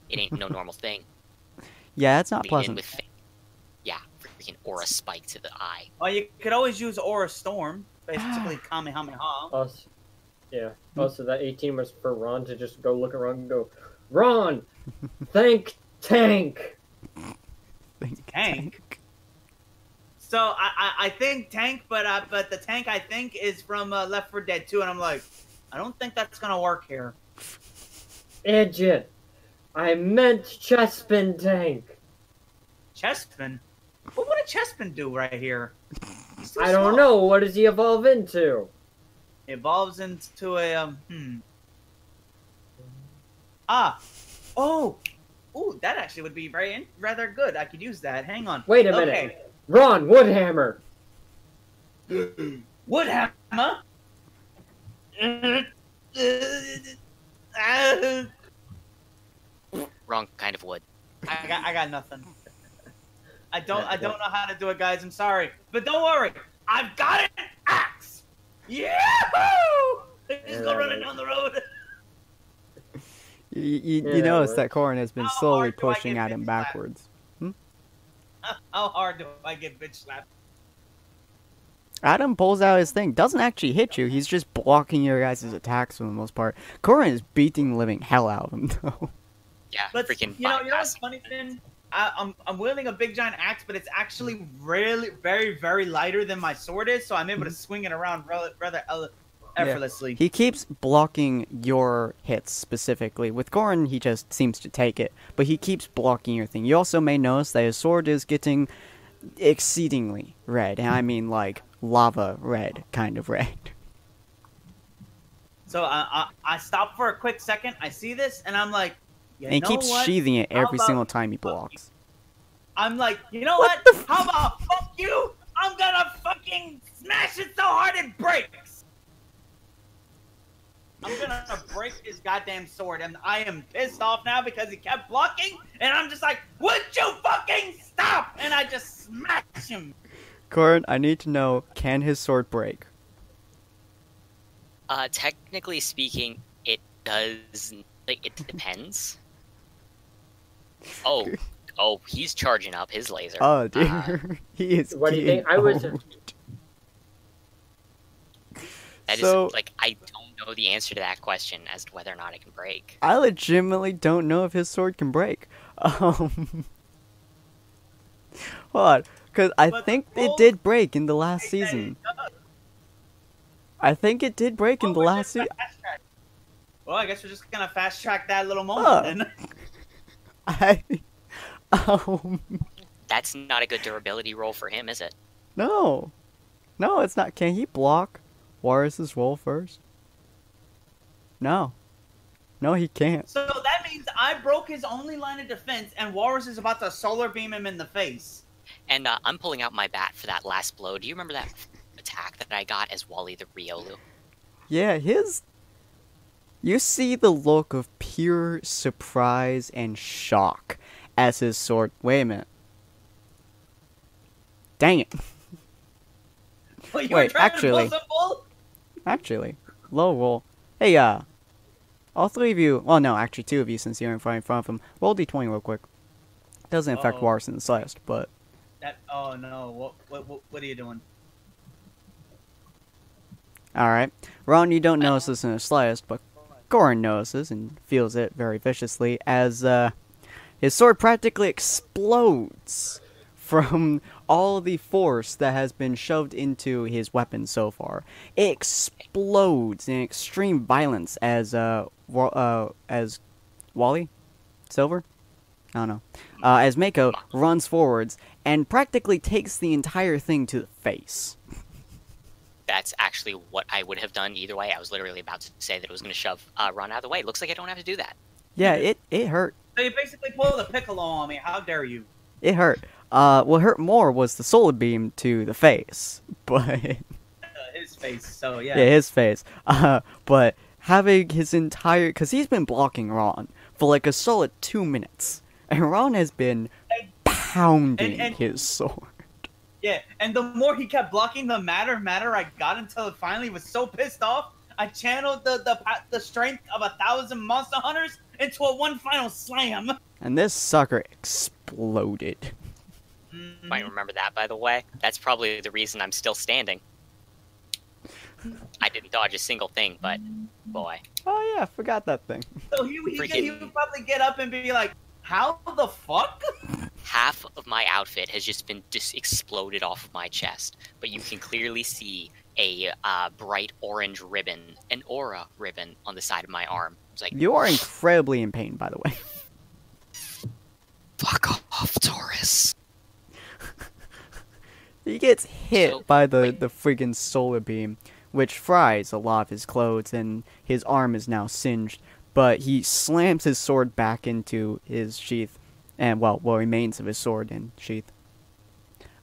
It ain't no normal thing. Yeah, it's not Begin pleasant. With, yeah, freaking aura spike to the eye. Well, you could always use Aura Storm, basically Kamehameha. Us. Yeah. Also, that 18 was for Ron to just go look around and go, Ron, thank Tank. Thank Tank? So I, I, I think tank, but uh, but the tank I think is from uh, Left 4 Dead 2, and I'm like, I don't think that's gonna work here. Idiot. I meant Chespin Tank. Chespin? What would a Chespin do right here? I don't small. know. What does he evolve into? Evolves into a um. Hmm. Ah. Oh. Ooh, that actually would be very in- rather good. I could use that. Hang on. Wait a minute. Ron Woodhammer. Woodhammer. Wrong kind of wood. I got, I got nothing. I don't, I don't know how to do it, guys. I'm sorry, but don't worry. I've got an axe. Yahoo! Just go running down the road. You, you, Yeah, you notice that Corin has been How slowly hard do I pushing at him backwards. How hmm? How hard do I get bitch slapped? Adam pulls out his thing. Doesn't actually hit you. He's just blocking your guys' attacks for the most part. Corin is beating the living hell out of him, though. Yeah, But freaking you know, you know what's funny, Finn? I, I'm I'm wielding a big giant axe, but it's actually really very very lighter than my sword is, so I'm able to mm-hmm. swing it around rather effortlessly. He keeps blocking your hits specifically. With Goran, he just seems to take it, but he keeps blocking your thing. You also may notice that his sword is getting exceedingly red, and I mean like lava red kind of red. So I, I I stop for a quick second. I see this, and I'm like, you and he keeps what? sheathing it every about single time he blocks. I'm like, you know What what? How about fuck you? I'm gonna fucking smash it so hard it breaks. I'm gonna break his goddamn sword, and I am pissed off now because he kept blocking, and I'm just like, would you fucking stop? And I just smash him. Corin, I need to know: can his sword break? Uh, technically speaking, it does. Like, it depends. Oh, oh, he's charging up his laser. Oh dear, he is. What do you think? I was- owned. That is so- like I don't know the answer to that question as to whether or not it can break. I legitimately don't know if his sword can break. Um, hold on, because I But think it did break in the last Hey, hey, season. uh, I think it did break in the last season. Well, I guess we're just gonna fast track that little moment Oh. Then. I, um, That's not a good durability roll for him, is it? no, no, it's not. Can he block Warris's roll first? No, no, he can't. So that means I broke his only line of defense, and Walrus is about to solar beam him in the face. And uh, I'm pulling out my bat for that last blow. Do you remember that attack that I got as Wally the Riolu? Yeah, his. You see the look of pure surprise and shock as his sword. Wait a minute. Dang it. Well, Wait, actually- to pull some bull? Actually, low roll. Hey, uh, all three of you. Well, no, actually, two of you, since you're in front, in front of him. Roll d20 real quick. Doesn't affect Uh-oh. Warson the slightest, but That, oh no! What, what what what are you doing? all right. Ron, you don't notice this in the slightest, but Goran notices and feels it very viciously as uh, his sword practically explodes from all the force that has been shoved into his weapon so far. It explodes in extreme violence as uh, uh as Wally Silver, I don't know, uh, as Mako runs forwards and practically takes the entire thing to the face. That's actually what I would have done either way. I was literally about to say that it was going to shove uh, Ron out of the way. Looks like I don't have to do that. Yeah, it it hurt. So you basically pulled a piccolo on me. How dare you? It hurt. Uh, what hurt more was the solar beam to the face, but Uh, his face. So yeah. yeah, his face. Uh, but having his entire, because he's been blocking Ron for like a solid two minutes, and Ron has been And- pounding and- and- his sword. Yeah, and the more he kept blocking, the madder madder I got until it finally was so pissed off. I channeled the the the strength of a thousand monster hunters into a one final slam. And this sucker exploded. Mhm. Might remember that, by the way. That's probably the reason I'm still standing. I didn't dodge a single thing, but boy. Oh yeah, I forgot that thing. So he, he, he would probably get up and be like, "How the fuck?" Half of my outfit has just been just exploded off of my chest, but you can clearly see a uh, bright orange ribbon, an aura ribbon on the side of my arm. It's like, You are incredibly in pain, by the way. fuck off, Taurus. He gets hit So, by the, wait. the friggin' solar beam, which fries a lot of his clothes, and his arm is now singed. But he slams his sword back into his sheath, and well, what remains of his sword and sheath.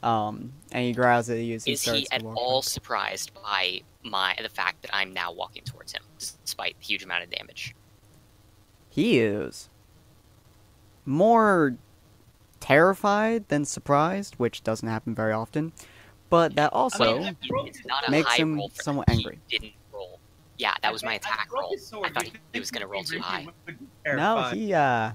Um, and he grabs it. He, he Is starts he to at walk all back. surprised by my the fact that I'm now walking towards him, despite the huge amount of damage? He is more terrified than surprised, which doesn't happen very often. But that also. I broke it's not makes him somewhat him. angry. He didn't roll. Yeah, that was my I- I attack roll. I thought he, he was gonna roll too high. no, he uh.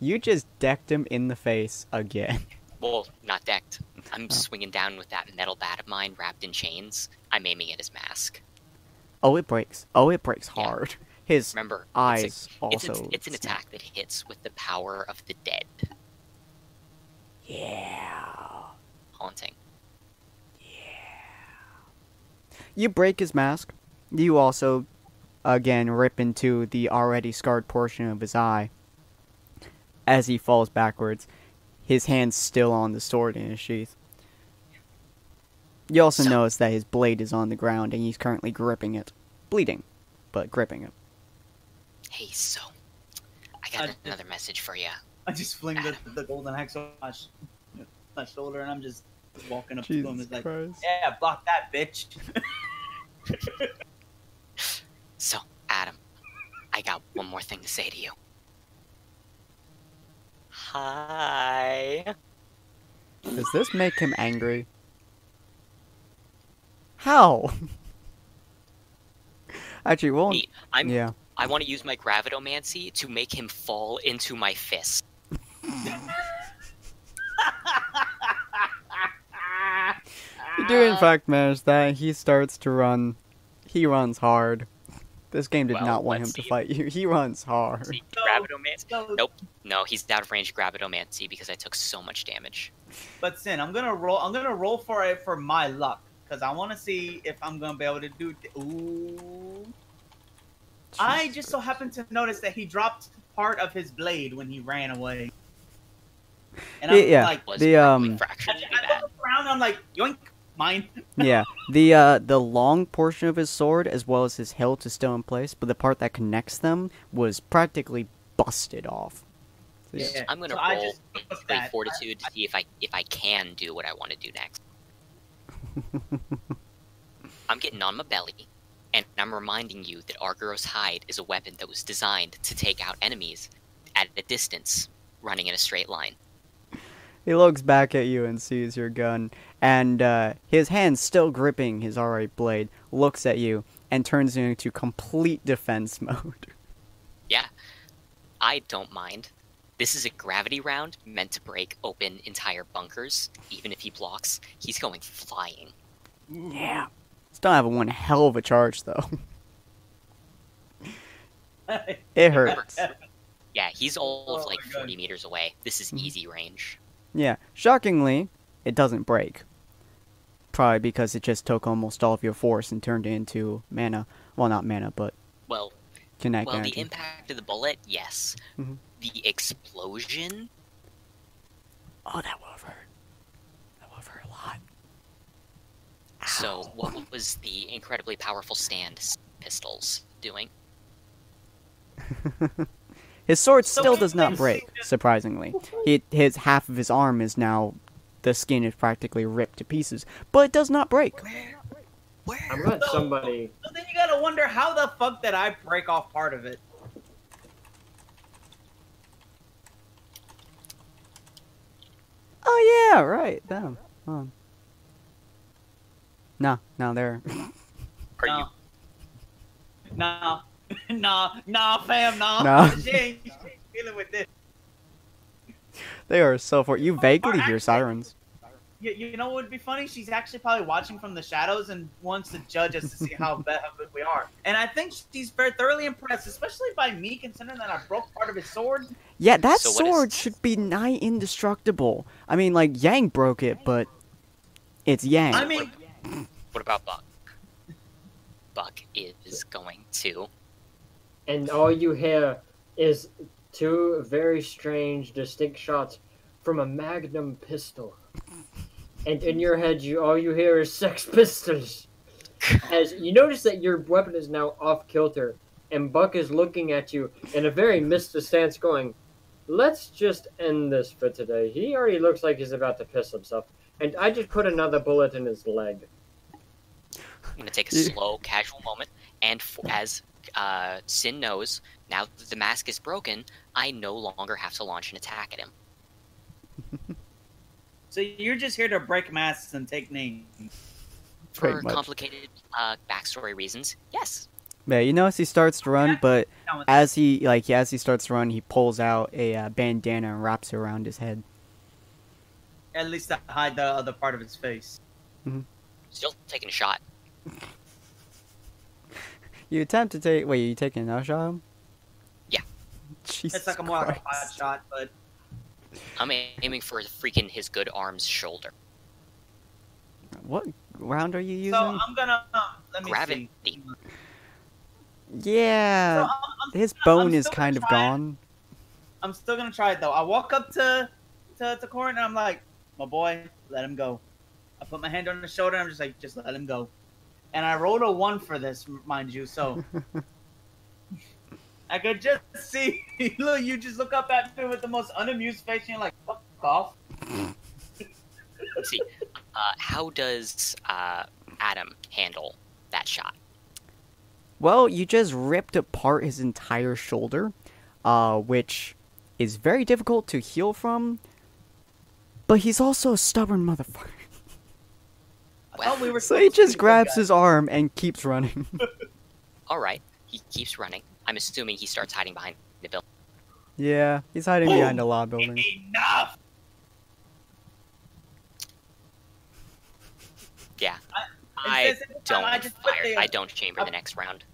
You just decked him in the face again. Well, not decked. I'm Oh. swinging down with that metal bat of mine wrapped in chains. I'm aiming at his mask. Oh, it breaks. Oh, it breaks Yeah. hard. His Remember, eyes it's, a, also. it's, a, it's an attack that hits with the power of the dead. Yeah. Haunting. Yeah. You break his mask. You also, again, rip into the already scarred portion of his eye. As he falls backwards, his hand's still on the sword in his sheath. You also So- notice that his blade is on the ground and he's currently gripping it. Bleeding, but gripping it. Hey, so I got Uh, another message for you. I just fling the, the golden axe on my, sh- my shoulder and I'm just walking up to him. It's like, Christ. yeah, block that bitch. So, Adam, I got one more thing to say to you. Hi. Does this make him angry? How? Actually, well, Me, I'm. yeah. I want to use my gravitomancy to make him fall into my fist. You do in fact manage that. He starts to run. He runs hard. This game did Well, not want him let's to see. fight you. He runs hard. See, No. gravitomancy. Nope. No, he's out of range gravitomancy because I took so much damage. But Sin, I'm gonna roll. I'm gonna roll for it for my luck because I want to see if I'm gonna be able to do. Ooh. I just so happened to notice that he dropped part of his blade when he ran away. And I'm Yeah, yeah. like, Was The, um, I, I look around. I'm like, yoink, mine. yeah, the uh, the long portion of his sword, as well as his hilt, is still in place, but the part that connects them was practically busted off. So Yeah. I'm gonna So I roll just took basically that. fortitude to see if I if I can do what I want to do next. I'm getting on my belly, and I'm reminding you that Argyros hide is a weapon that was designed to take out enemies at a distance, running in a straight line. He looks back at you and sees your gun, and uh, his hand still gripping his alright blade, looks at you and turns into complete defense mode. Yeah, I don't mind. This is a gravity round meant to break open entire bunkers. Even if he blocks, he's going flying. yeah. Still have one hell of a charge though. It hurts. Yeah, he's all of Oh like my God. 40 meters away. This is Mhm. easy range. Yeah. Shockingly, it doesn't break. Probably because it just took almost all of your force and turned it into mana. Well, not mana, but Well, kinetic well, energy. the impact of the bullet, yes. Mhm. The explosion, Oh, that would have hurt. That would have hurt a lot. so what was the incredibly powerful stand pistols doing? his sword So still does not break, surprisingly. He, his half of his arm is now the skin is practically ripped to pieces, but it does not break. Where? Where? I'm glad So- somebody. So then you gotta wonder how the fuck did I break off part of it? Oh yeah, right. Damn. Um. No, no, there. Are no. you Nah, nah, nah, fam, nah. Nah. she ain't, she ain't dealing with this. They are so far. You vaguely hear sirens. You, you know what would be funny? She's actually probably watching from the shadows and wants to judge us to see how bad how good we are. And I think she's very thoroughly impressed, especially by me, considering that I broke part of his sword. Yeah, that So what is- sword should be nigh indestructible. I mean, like Yang broke it, but it's Yang. I mean, what about Buck? Buck is going to and all you hear is two very strange, distinct shots from a Magnum pistol. And in your head, you all you hear is Sex Pistols. As you notice that your weapon is now off kilter, and Buck is looking at you in a very misty stance, going, "Let's just end this for today." He already looks like he's about to piss himself, and I just put another bullet in his leg. I'm going to take a slow, casual moment, and f- as uh, Sin knows, now that the mask is broken, I no longer have to launch an attack at him. so you're just here to break masks and take names. For much. complicated uh, backstory reasons, yes. Yeah, you notice he starts to run, but as he like as he starts to run, he pulls out a uh, bandana and wraps it around his head. at least to hide the other part of his face. Still taking a shot. You attempt to take. Wait, you taking another shot? Yeah. Jesus It's like a more like a Christ. five shot, but I'm aiming for freaking his good arm's shoulder. What round are you using? so I'm gonna uh, let me Gravity. see. yeah, So I'm, I'm, his I'm bone is kind of try it. gone. I'm still gonna try it though. I walk up to to to Corin and I'm like, my boy, let him go. I put my hand on his shoulder and I'm just like, just let him go. And I rolled a one for this, mind you. So I could just see, look, you just look up at me with the most unamused face, and you're like, fuck off. Let's see. Uh, how does uh, Adam handle that shot? Well, you just ripped apart his entire shoulder, uh, which is very difficult to heal from. But he's also a stubborn motherfucker. Well, we were So he supposed to be just grabs his arm and keeps running. All right. He keeps running. I'm assuming he starts hiding behind the building. yeah, he's hiding behind a law building. Enough. Yeah. I- I It says every time don't I just fire. the- I don't chamber I- the next round.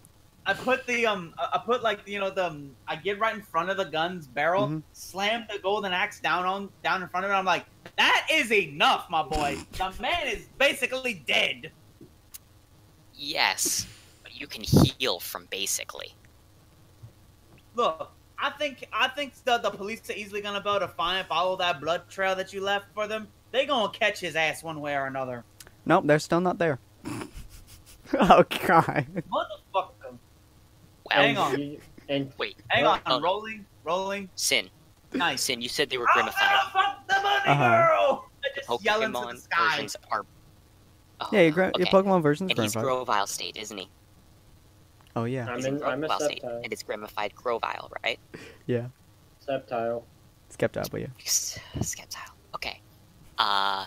I put the um, I I put like you know the um, I get right in front of the gun's barrel, Mhm. slam the golden axe down on down in front of it. I'm like, that is enough, my boy. the man is basically dead. Yes, but you can heal from basically. Look, I think I think the the police are easily gonna be able to find follow that blood trail that you left for them. They gonna catch his ass one way or another. Nope, they're still not there. oh god. Motherfucker. Well, Hang on. And wait, Hang on, Oh. rolling, rolling. Sin. Nice. Sin, you said they were I'm grimified. gonna fuck the bunny Uh-huh. girl. I The just yell into the Pokemon sky. versions are. Oh, Yeah, your, gra- your. Pokemon version's And he's grandfather. Grovyle state, isn't he? Oh yeah, I'm in, I'm a Grovyle state, Sceptile. and it's grimified Grovyle, right? yeah. Sceptile. Skeptile, but yeah. Sceptile. Okay. Uh,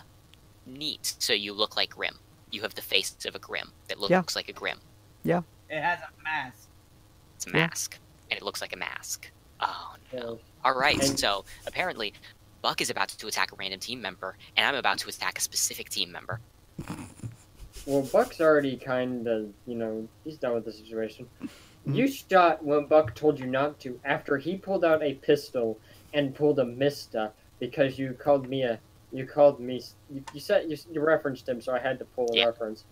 neat. So you look like Grimm. You have the face of a Grimm that looks Yeah. like a Grimm. Yeah. It has a mask. It's a Yeah. mask, and it looks like a mask. Oh no. Yeah. All right. And- So apparently, Buck is about to attack a random team member, and I'm about to attack a specific team member. Well, Buck's already kind of, you know, he's done with the situation. Mm-hmm. You shot when Buck told you not to after he pulled out a pistol and pulled a Mista because you called me a, you called me, you, you said, you, you referenced him, so I had to pull a Yeah. reference.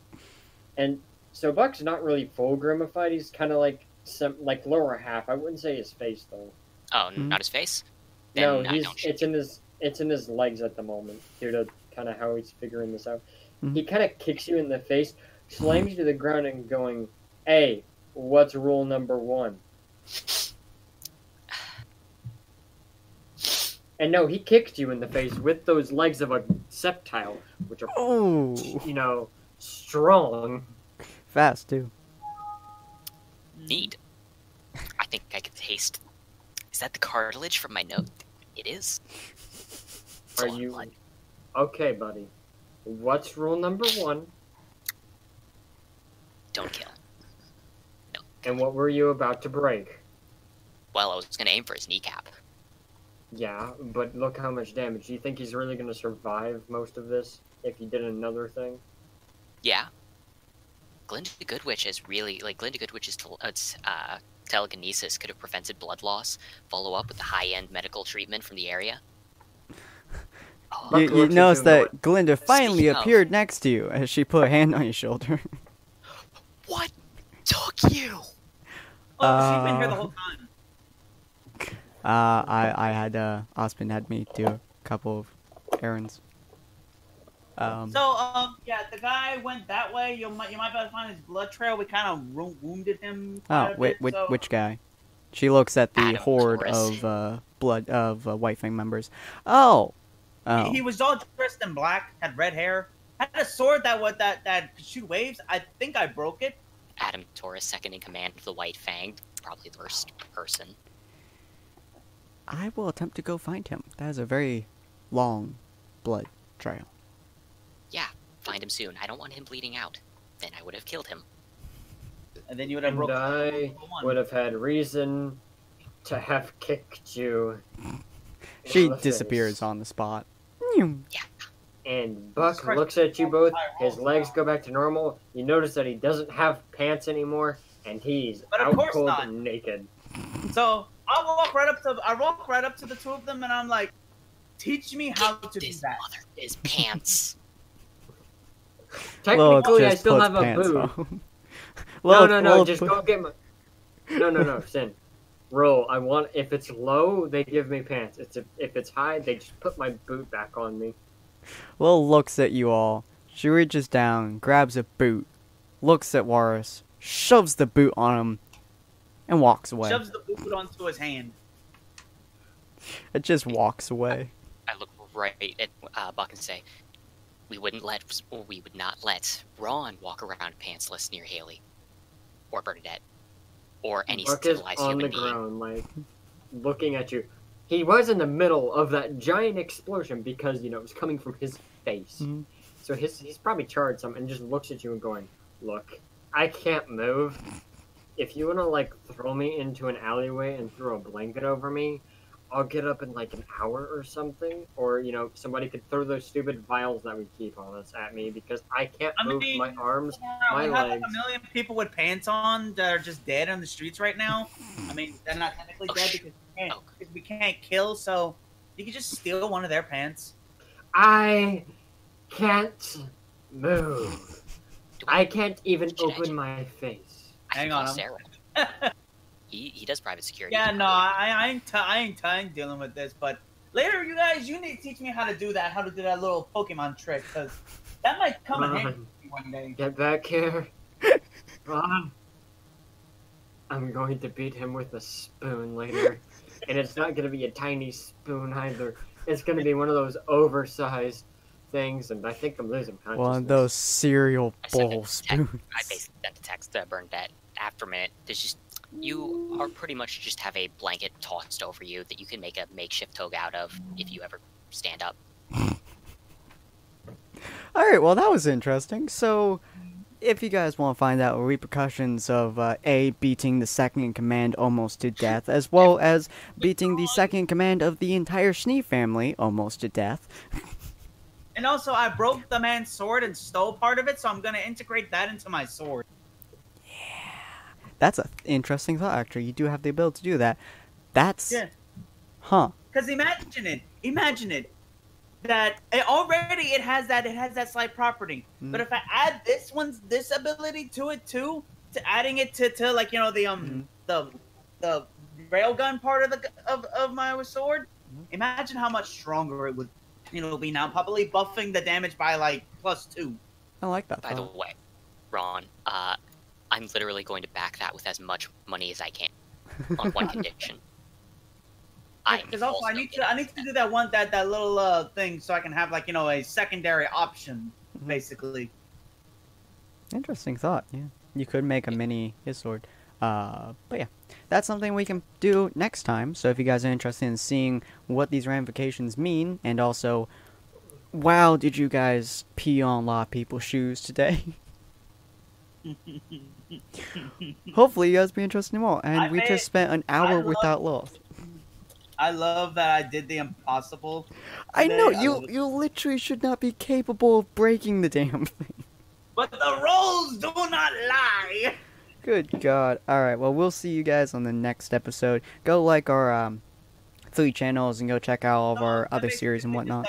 And so Buck's not really full grimified, he's kind of like, some like lower half. I wouldn't say his face though. Oh, Mhm. not his face. no, Then I he's it's in his it's in his legs at the moment due to kind of how he's figuring this out. Mhm. He kind of kicks you in the face, slams you to the ground, and going, "Hey, what's rule number one?" And no, he kicked you in the face with those legs of a Sceptile, which are Oh, you know strong. fast too. Neat. I think I can taste. Is that the cartilage from my note? It is. It's Are a lot of you blood. okay, buddy? What's rule number one? Don't kill. No. And what were you about to break? Well, I was gonna aim for his kneecap. Yeah, but look how much damage. Do you think he's really going to survive most of this if he did another thing? Yeah. Glynda Goodwitch is really like Glynda Goodwitch's uh, telekinesis could have prevented blood loss. Follow up with the high-end medical treatment from the area. Oh, You, you notice you and that Glynda finally Speaking of- appeared next to you as she put a hand on your shoulder. what took you? Oh, she's been here the Uh, whole time. Uh, I I had uh, Osmond had me do a couple of errands. Um, So, um, yeah, the guy went that way. You might, you might be able to find his blood trail. We kind of ro- wounded him. oh, quite wait, bit, which so- which guy? She looks at the Adam horde Taurus. of uh, blood of uh, White Fang members. Oh, oh, He was all dressed in black, had red hair, had a sword that would that that could shoot waves. I think I broke it. Adam Taurus, second in command of the White Fang, probably the worst person. I will attempt to go find him. That is a very long blood trail. Yeah, find him soon. I don't want him bleeding out. Then I would have killed him. And then you would have And broken. I would have had reason to have kicked you. She disappears face. on the spot. And Buck looks at you both. His legs go back to normal. You notice that he doesn't have pants anymore, and he's But of out course cold not. and naked. So I walk right up to I walk right up to the two of them and I'm like, teach me how to do this that. mother is pants. Lilith Technically, I still have a pants boot. on. No, no, no. Lilith Just go get my. No, no, no. Sin. Roll. I want. If it's low, they give me pants. It's if, if it's high, they just put my boot back on me. Lil looks at you all. She reaches down, grabs a boot, looks at Warris, shoves the boot on him, and walks away. Shoves the boot onto his hand. It just walks away. I look right at uh, Buck and say, "We wouldn't let, or we would not let Ron walk around pantsless near Haley, or Bernadette, or any Buck is civilized on the being." ground, like looking at you. He was in the middle of that giant explosion because you know it was coming from his face. Mhm. So his he's probably charged some and just looks at you and going, "Look, I can't move. If you wanna like throw me into an alleyway and throw a blanket over me, I'll get up in like an hour or something. Or you know somebody could throw those stupid vials that we keep on us at me because I can't I move mean, my arms. Yeah, My we have like a million people with pants on that are just dead on the streets right now. I mean, they're not technically Oh, dead because we, can't, oh. because we can't kill, so you can just steal one of their pants. I can't move. I can't even open my face. Hang on, Sarah. he he does private security. Yeah, no, I, I ain't, t- I ain't, t- I ain't dealing with this. But later, you guys, you need to teach me how to do that, how to do that little Pokemon trick, because that might come in handy one day. get back here. Ron. I'm going to beat him with a spoon later. And it's not going to be a tiny spoon either. It's going to be one of those oversized things, and I think I'm losing consciousness. One of those cereal I bowl it to text- spoons. I basically sent a text to Bernadette after a minute. There's just you are pretty much just have a blanket tossed over you that you can make a makeshift toga out of if you ever stand up. All right, well that was interesting. So, if you guys want to find out repercussions of uh, a beating the second in command almost to death, as well as beating the second in command of the entire Schnee family almost to death, And also, I broke the man's sword and stole part of it, so I'm gonna integrate that into my sword. That's an interesting thought. Actually, you do have the ability to do that. That's Yeah. huh. Because imagine it, imagine it, that it already it has that it has that slight property. Mhm. But if I add this one's this ability to it too, to adding it to, to like you know the um Mhm. the the railgun part of the of, of my sword, Mhm. imagine how much stronger it would you know be now. Probably buffing the damage by like plus two. I like that. By the way, Ron, uh, I'm literally going to back that with as much money as I can on one condition. I Because also I need to I need to do that one that that little uh thing so I can have like you know a secondary option Mhm. basically. Interesting thought. Yeah, you could make a mini his sword. Uh, but yeah, that's something we can do next time. So if you guys are interested in seeing what these ramifications mean, and also, wow, did you guys pee on a lot of people's shoes today? Hopefully, you guys be interested in more. And I we may- just spent an hour love- without Loth. I love that I did the impossible. I know today. I you. love it. You literally should not be capable of breaking the damn thing. But the rules do not lie. Good God. Alright, well, we'll see you guys on the next episode. Go like our um, three channels and go check out all of No, our other series and whatnot.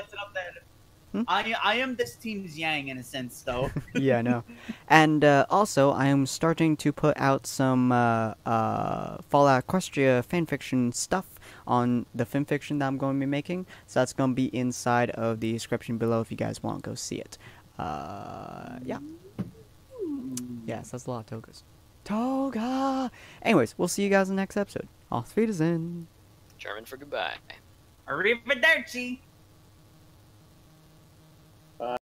I I am this team's Yang in a sense, though. yeah, I know. And uh, also, I am starting to put out some uh, uh, Fallout Equestria fanfiction stuff on the fanfiction that I'm going to be making. So that's going to be inside of the description below if you guys want to go see it. Uh, yeah. Yes, that's a lot of togas. Toga! Anyways, we'll see you guys in the next episode. Auf Wiedersehen. German for goodbye. Arrivederci. Uh,